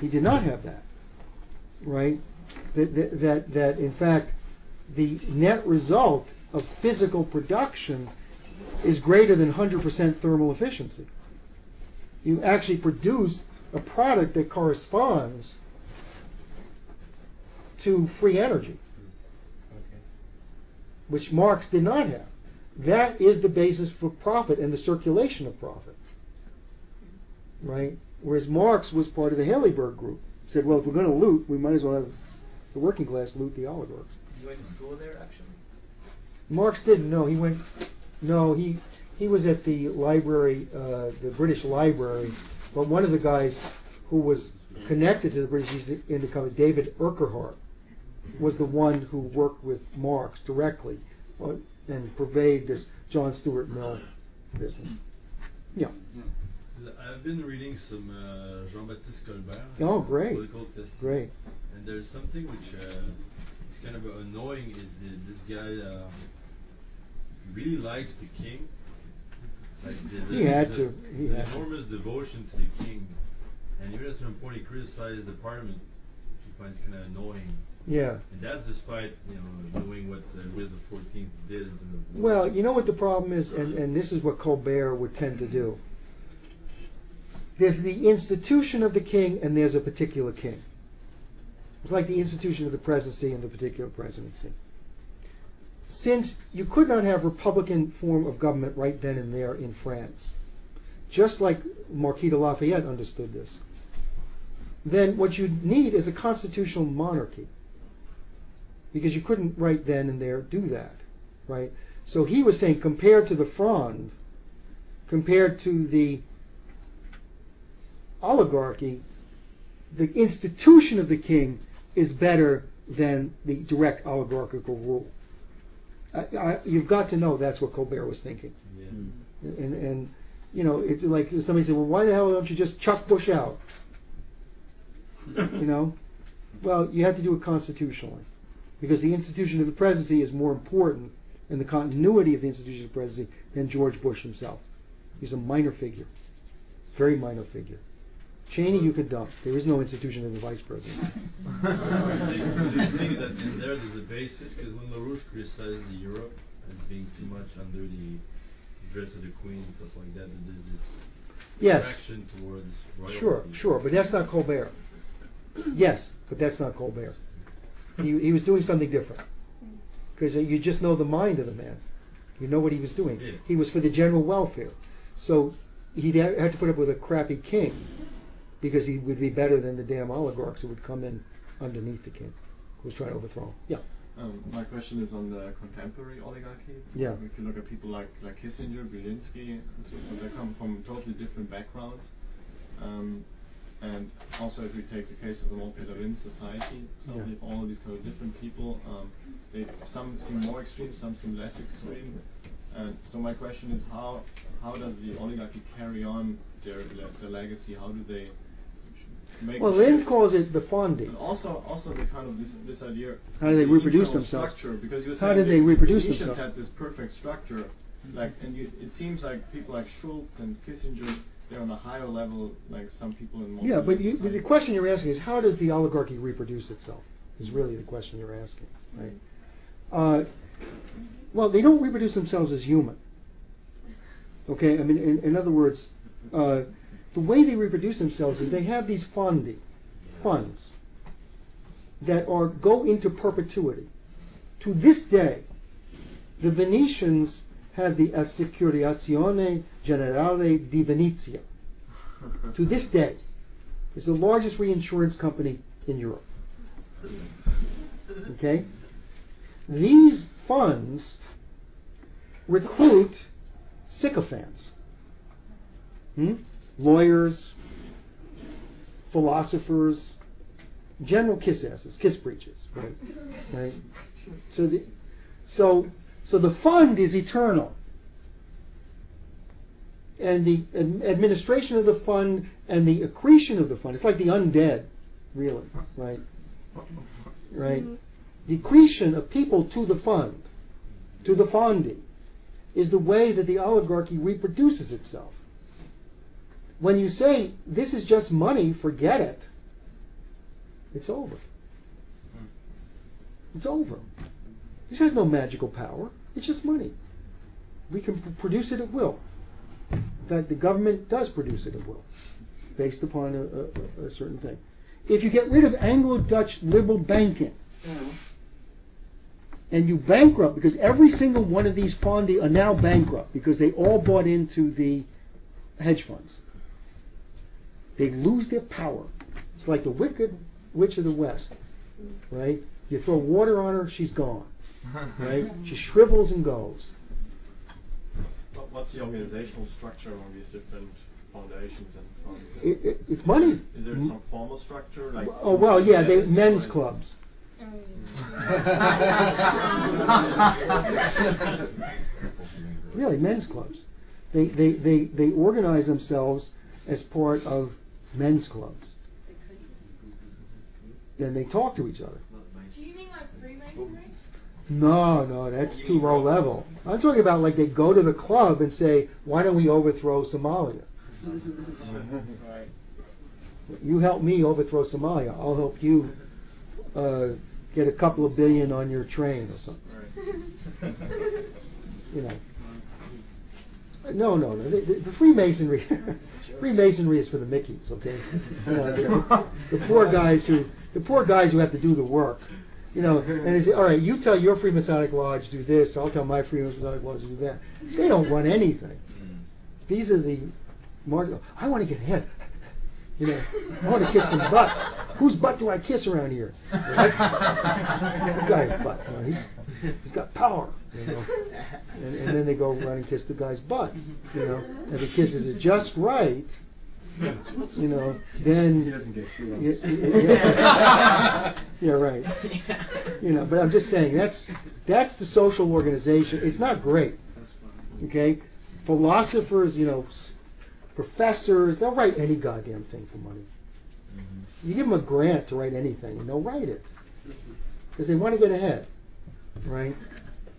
A: He did not have that, right? That, that, that, that in fact, the net result of physical production is greater than 100% thermal efficiency. You actually produce a product that corresponds to free energy, which Marx did not have. That is the basis for profit and the circulation of profit. Right? Whereas Marx was part of the Haileybury group. Said, well, if we're going to loot, we might as well have the working class loot the oligarchs.
M: You went to school there actually?
A: Marx didn't. No, he went. No, he he was at the library, uh, the British Library. But one of the guys who was connected to the British India Company, David Urquhart, was the one who worked with Marx directly uh, and purveyed this John Stuart Mill business. Yeah.
O: I've been reading some uh, Jean-Baptiste Colbert.
A: Oh, great.
O: Political Testament.
A: Great.
O: And there's something which uh, is kind of annoying is the, this guy uh, really likes the king. Like the,
A: He had
O: the,
A: to. He had to.
O: enormous devotion to the king. And even at some point he criticized the parliament, which he finds kind of annoying.
A: Yeah.
O: And that's despite, you know, knowing what uh, Louis XIV did
A: Well, you know what the problem is, and, and this is what Colbert would tend to do. There's the institution of the king, and there's a particular king. It's like the institution of the presidency and the particular presidency. Since you could not have Republican form of government right then and there in France, just like Marquis de Lafayette understood this, then what you need is a constitutional monarchy. Because you couldn't right then and there do that, right? So he was saying, compared to the Fronde, compared to the oligarchy, the institution of the king is better than the direct oligarchical rule. I, I, you've got to know that's what Colbert was thinking.
O: Yeah.
A: And, and you know, it's like somebody said, well, why the hell don't you just chuck Bush out? you know? Well, you have to do it constitutionally. Because the institution of the presidency is more important in the continuity of the institution of the presidency than George Bush himself. He's a minor figure. Very minor figure. Cheney, you could dump. There is no institution of the vice president.
O: do you think that in there there's a basis? Because when LaRouche criticizes Europe as being too much under the dress of the queen and stuff like that, that there's this
A: Yes.
O: attraction towards royalty.
A: Sure, sure, but that's not Colbert. Yes, but that's not Colbert. He, he was doing something different. Because you just know the mind of the man. You know what he was doing.
O: Yeah.
A: He was for the general welfare. So he had to put up with a crappy king because he would be better than the damn oligarchs who would come in underneath the king who was trying to overthrow him. Yeah.
F: Um, my question is on the contemporary oligarchy.
A: Yeah.
F: If you look at people like, like Kissinger, Brzezinski, and so they come from totally different backgrounds. Um, and also, if we take the case of the Mont Pelerin Society, so
A: Yeah.
F: all these kind of different people. Um, they some seem more extreme, some seem less extreme. And so my question is, how how does the oligarchy carry on their their legacy? How do they make
A: Well,
F: Lyn
A: calls it the fondi.
F: And also, also the kind of this this idea.
A: How do they
F: the
A: reproduce themselves?
F: Structure, because you
A: How
F: the-
A: they reproduce
F: the
A: themselves?
F: had this perfect structure, like, and you, it seems like people like Shultz and Kissinger, they're on a higher level, like some people in.
A: Yeah, but, you, the question you're asking is how does the oligarchy reproduce itself? Is really the question you're asking, right? Uh, well, they don't reproduce themselves as human. Okay, I mean, in, in other words, uh, the way they reproduce themselves is they have these fondi, funds, that are go into perpetuity. To this day, the Venetians have the Assicurazioni Generali di Venezia. To this day, is the largest reinsurance company in Europe. Okay? These funds recruit sycophants, hmm? lawyers, philosophers, general kiss asses, kiss breeches, right? right? So, the, so, so the fund is eternal, and the administration of the fund and the accretion of the fund. It's like the undead, really, right? Right. Mm-hmm. The accretion of people to the fund, to the fondi, is the way that the oligarchy reproduces itself. When you say this is just money, forget it. It's over. It's over. This has no magical power. It's just money. We can produce it at will. Fact, the government does produce it at will, based upon a, a, a certain thing. If you get rid of Anglo-Dutch liberal banking, mm-hmm. and you bankrupt, because every single one of these fondi are now bankrupt because they all bought into the hedge funds. They lose their power. It's like the wicked witch of the West, right? You throw water on her, she's gone, right? She shrivels and goes.
V: What- What's the organizational structure among these different
F: foundations and funds?
A: It, it, it's money.
F: Is there some formal structure like?
A: Oh well, yeah, they men's
F: like-
A: clubs. really, men's clubs. They, they, they, they organize themselves as part of men's clubs. Then they talk to each other.
P: Do you mean like Freemasonry?
A: No, no, that's too low level. I'm talking about like they go to the club and say, why don't we overthrow Somalia? You help me overthrow Somalia. I'll help you uh, get a couple of billion on your train or something. You know. No, no, no. The, the, the Freemasonry, Freemasonry is for the Mickeys, okay? The, the poor guys who, the poor guys who have to do the work. You know, mm-hmm. and they say, all right, you tell your Freemasonic lodge do this, I'll tell my Freemasonic lodge do that. They don't run anything. Mm-hmm. These are the marginal. I want to get ahead. You know, I want to kiss some butt. Whose butt do I kiss around here? Right? the guy's butt. You know, he's, he's got power. You know, and, and then they go run and kiss the guy's butt. You know, if he kisses it just right, you know, then
M: He doesn't get
A: yeah,
M: kudos.
A: yeah, yeah, right. You know, but I'm just saying that's that's the social organization. It's not great. Okay, philosophers, you know, professors, they'll write any goddamn thing for money. Mm-hmm. You give them a grant to write anything, and they'll write it because they want to get ahead, right?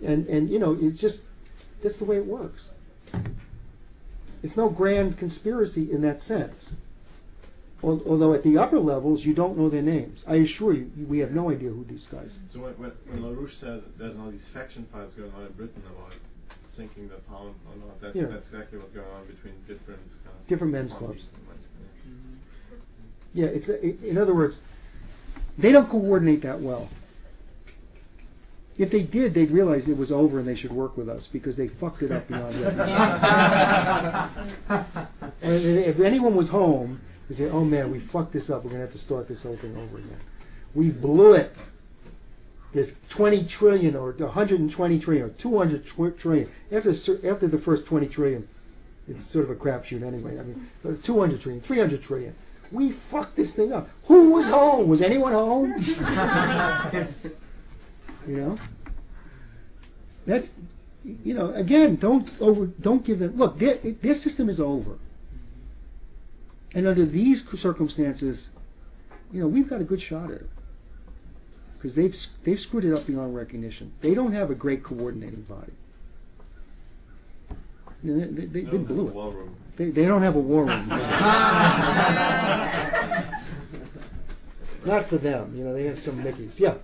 A: And and you know, it's just that's the way it works. It's no grand conspiracy in that sense. Although at the upper levels, you don't know their names. I assure you, we have no idea who these guys. are.
F: So when, when, when LaRouche says there's all these faction fights going on in Britain about sinking the pound or not, that,
A: Yeah.
F: that's exactly what's going on between different kind of
A: Different men's
F: parties
A: clubs.
F: and men's- mm-hmm.
A: Yeah, it's a, i in other words, they don't coordinate that well. If they did, they'd realize it was over and they should work with us because they fucked it up beyond recognition. And if anyone was home, they say, "Oh man, we fucked this up. We're gonna have to start this whole thing over again. We blew it. There's 20 trillion or 120 trillion or 200 tw- trillion. After after the first 20 trillion, it's sort of a crapshoot anyway. I mean, uh, 200 trillion, 300 trillion. We fucked this thing up. Who was home? Was anyone home? you know. That's, you know, again, don't over, don't give them. Look, their, their system is over. And under these circumstances, you know, we've got a good shot at it because they've they've screwed it up beyond recognition. They don't have a great coordinating body. They, they, they,
F: They
A: they
F: don't have
A: blew
F: a
A: it.
F: war room.
A: They, they don't have a war room. Not for them, you know. They have some Mickeys. Yeah.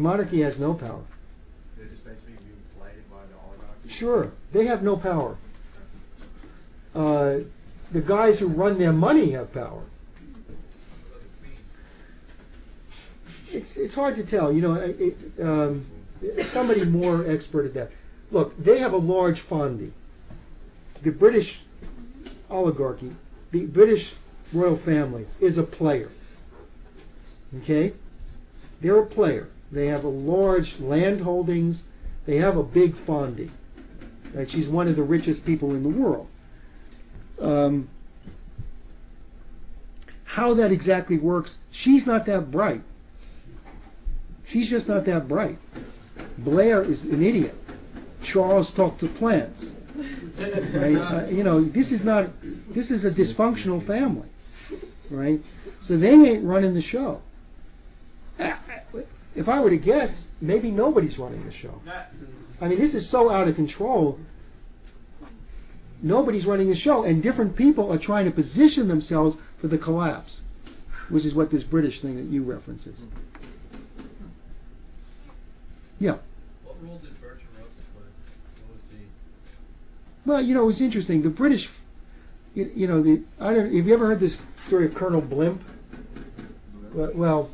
W: Monarchy
A: has no power.
W: They're just basically being played by the oligarchy?
A: Sure, they have no power. Uh, the guys who run their money have power. It's it's hard to tell. You know, it, um, somebody more expert at that. Look, they have a large fondi. The British oligarchy, the British royal family, is a player. Okay, they're a player. They have a large land holdings. They have a big. Right? She's one of the richest people in the world. Um, how that exactly works, she's not that bright. She's just not that bright. Blair is an idiot. Charles talked to plants. Right? Uh, you know, this is not. This is a dysfunctional family, right? So they ain't running the show. If I were to guess, maybe nobody's running the show. I mean, this is so out of control. Nobody's running the show, and different people are trying to position themselves for the collapse, which is what this British thing that you reference is. Yeah.
F: What role did Bertrand Russell play? What was he?
A: Well, you know, it's interesting. The British, you, you know, the I don't. Have you ever heard this story of Colonel Blimp? Well,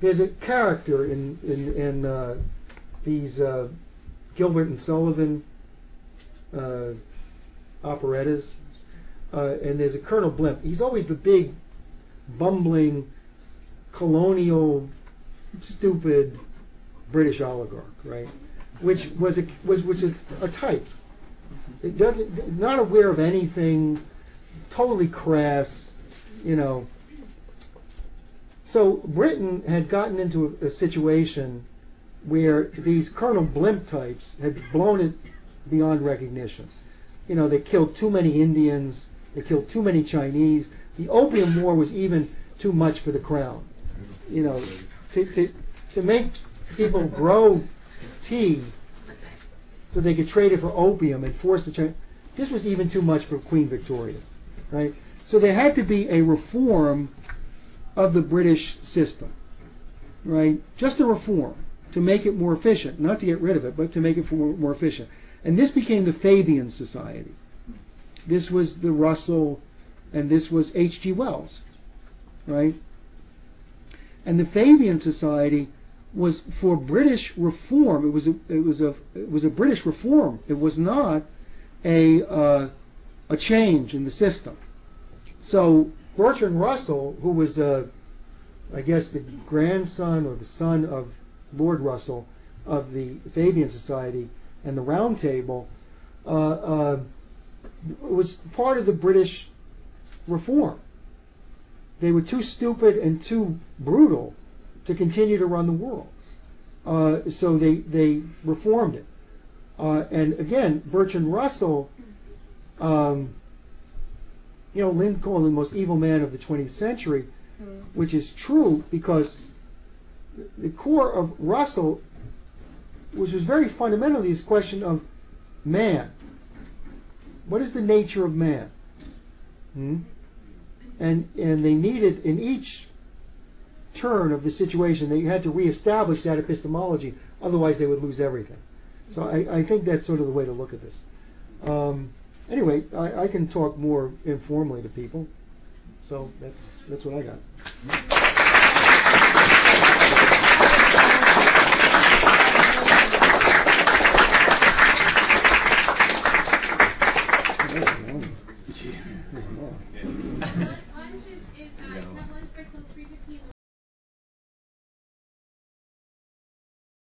A: there's a character in in, in uh, these uh, Gilbert and Sullivan uh, operettas, uh, and there's a Colonel Blimp. He's always the big, bumbling, colonial stupid British oligarch, right? Which was a, was which is a type. It doesn't not aware of anything, totally crass, you know. So Britain had gotten into a, a situation where these Colonel Blimp types had blown it beyond recognition. You know, they killed too many Indians, they killed too many Chinese. The Opium War was even too much for the crown. You know, to, to, to make people grow tea so they could trade it for opium and force the Chinese. This was even too much for Queen Victoria, right? So there had to be a reform of the British system, right? Just a reform to make it more efficient, not to get rid of it, but to make it more, efficient. And this became the Fabian Society. This was the Russell, and this was H.G. Wells, right? And the Fabian Society was for British reform. It was a, it was a it was a British reform. It was not a uh, a change in the system. So Bertrand Russell, who was uh, I guess the grandson or the son of Lord Russell of the Fabian Society and the Round Table, uh, uh, was part of the British reform. They were too stupid and too brutal to continue to run the world. Uh, so they, they reformed it. Uh, and again, Bertrand Russell, um, you know, Lyn called him the most evil man of the 20th century,
X: Mm.
A: which is true because the core of Russell, which was very fundamentally this question of man. What is the nature of man? Hmm? And and they needed in each turn of the situation that you had to reestablish that epistemology, otherwise they would lose everything. So I, I think that's sort of the way to look at this. Um, anyway, I, I can talk more informally to people. So that's that's what I got.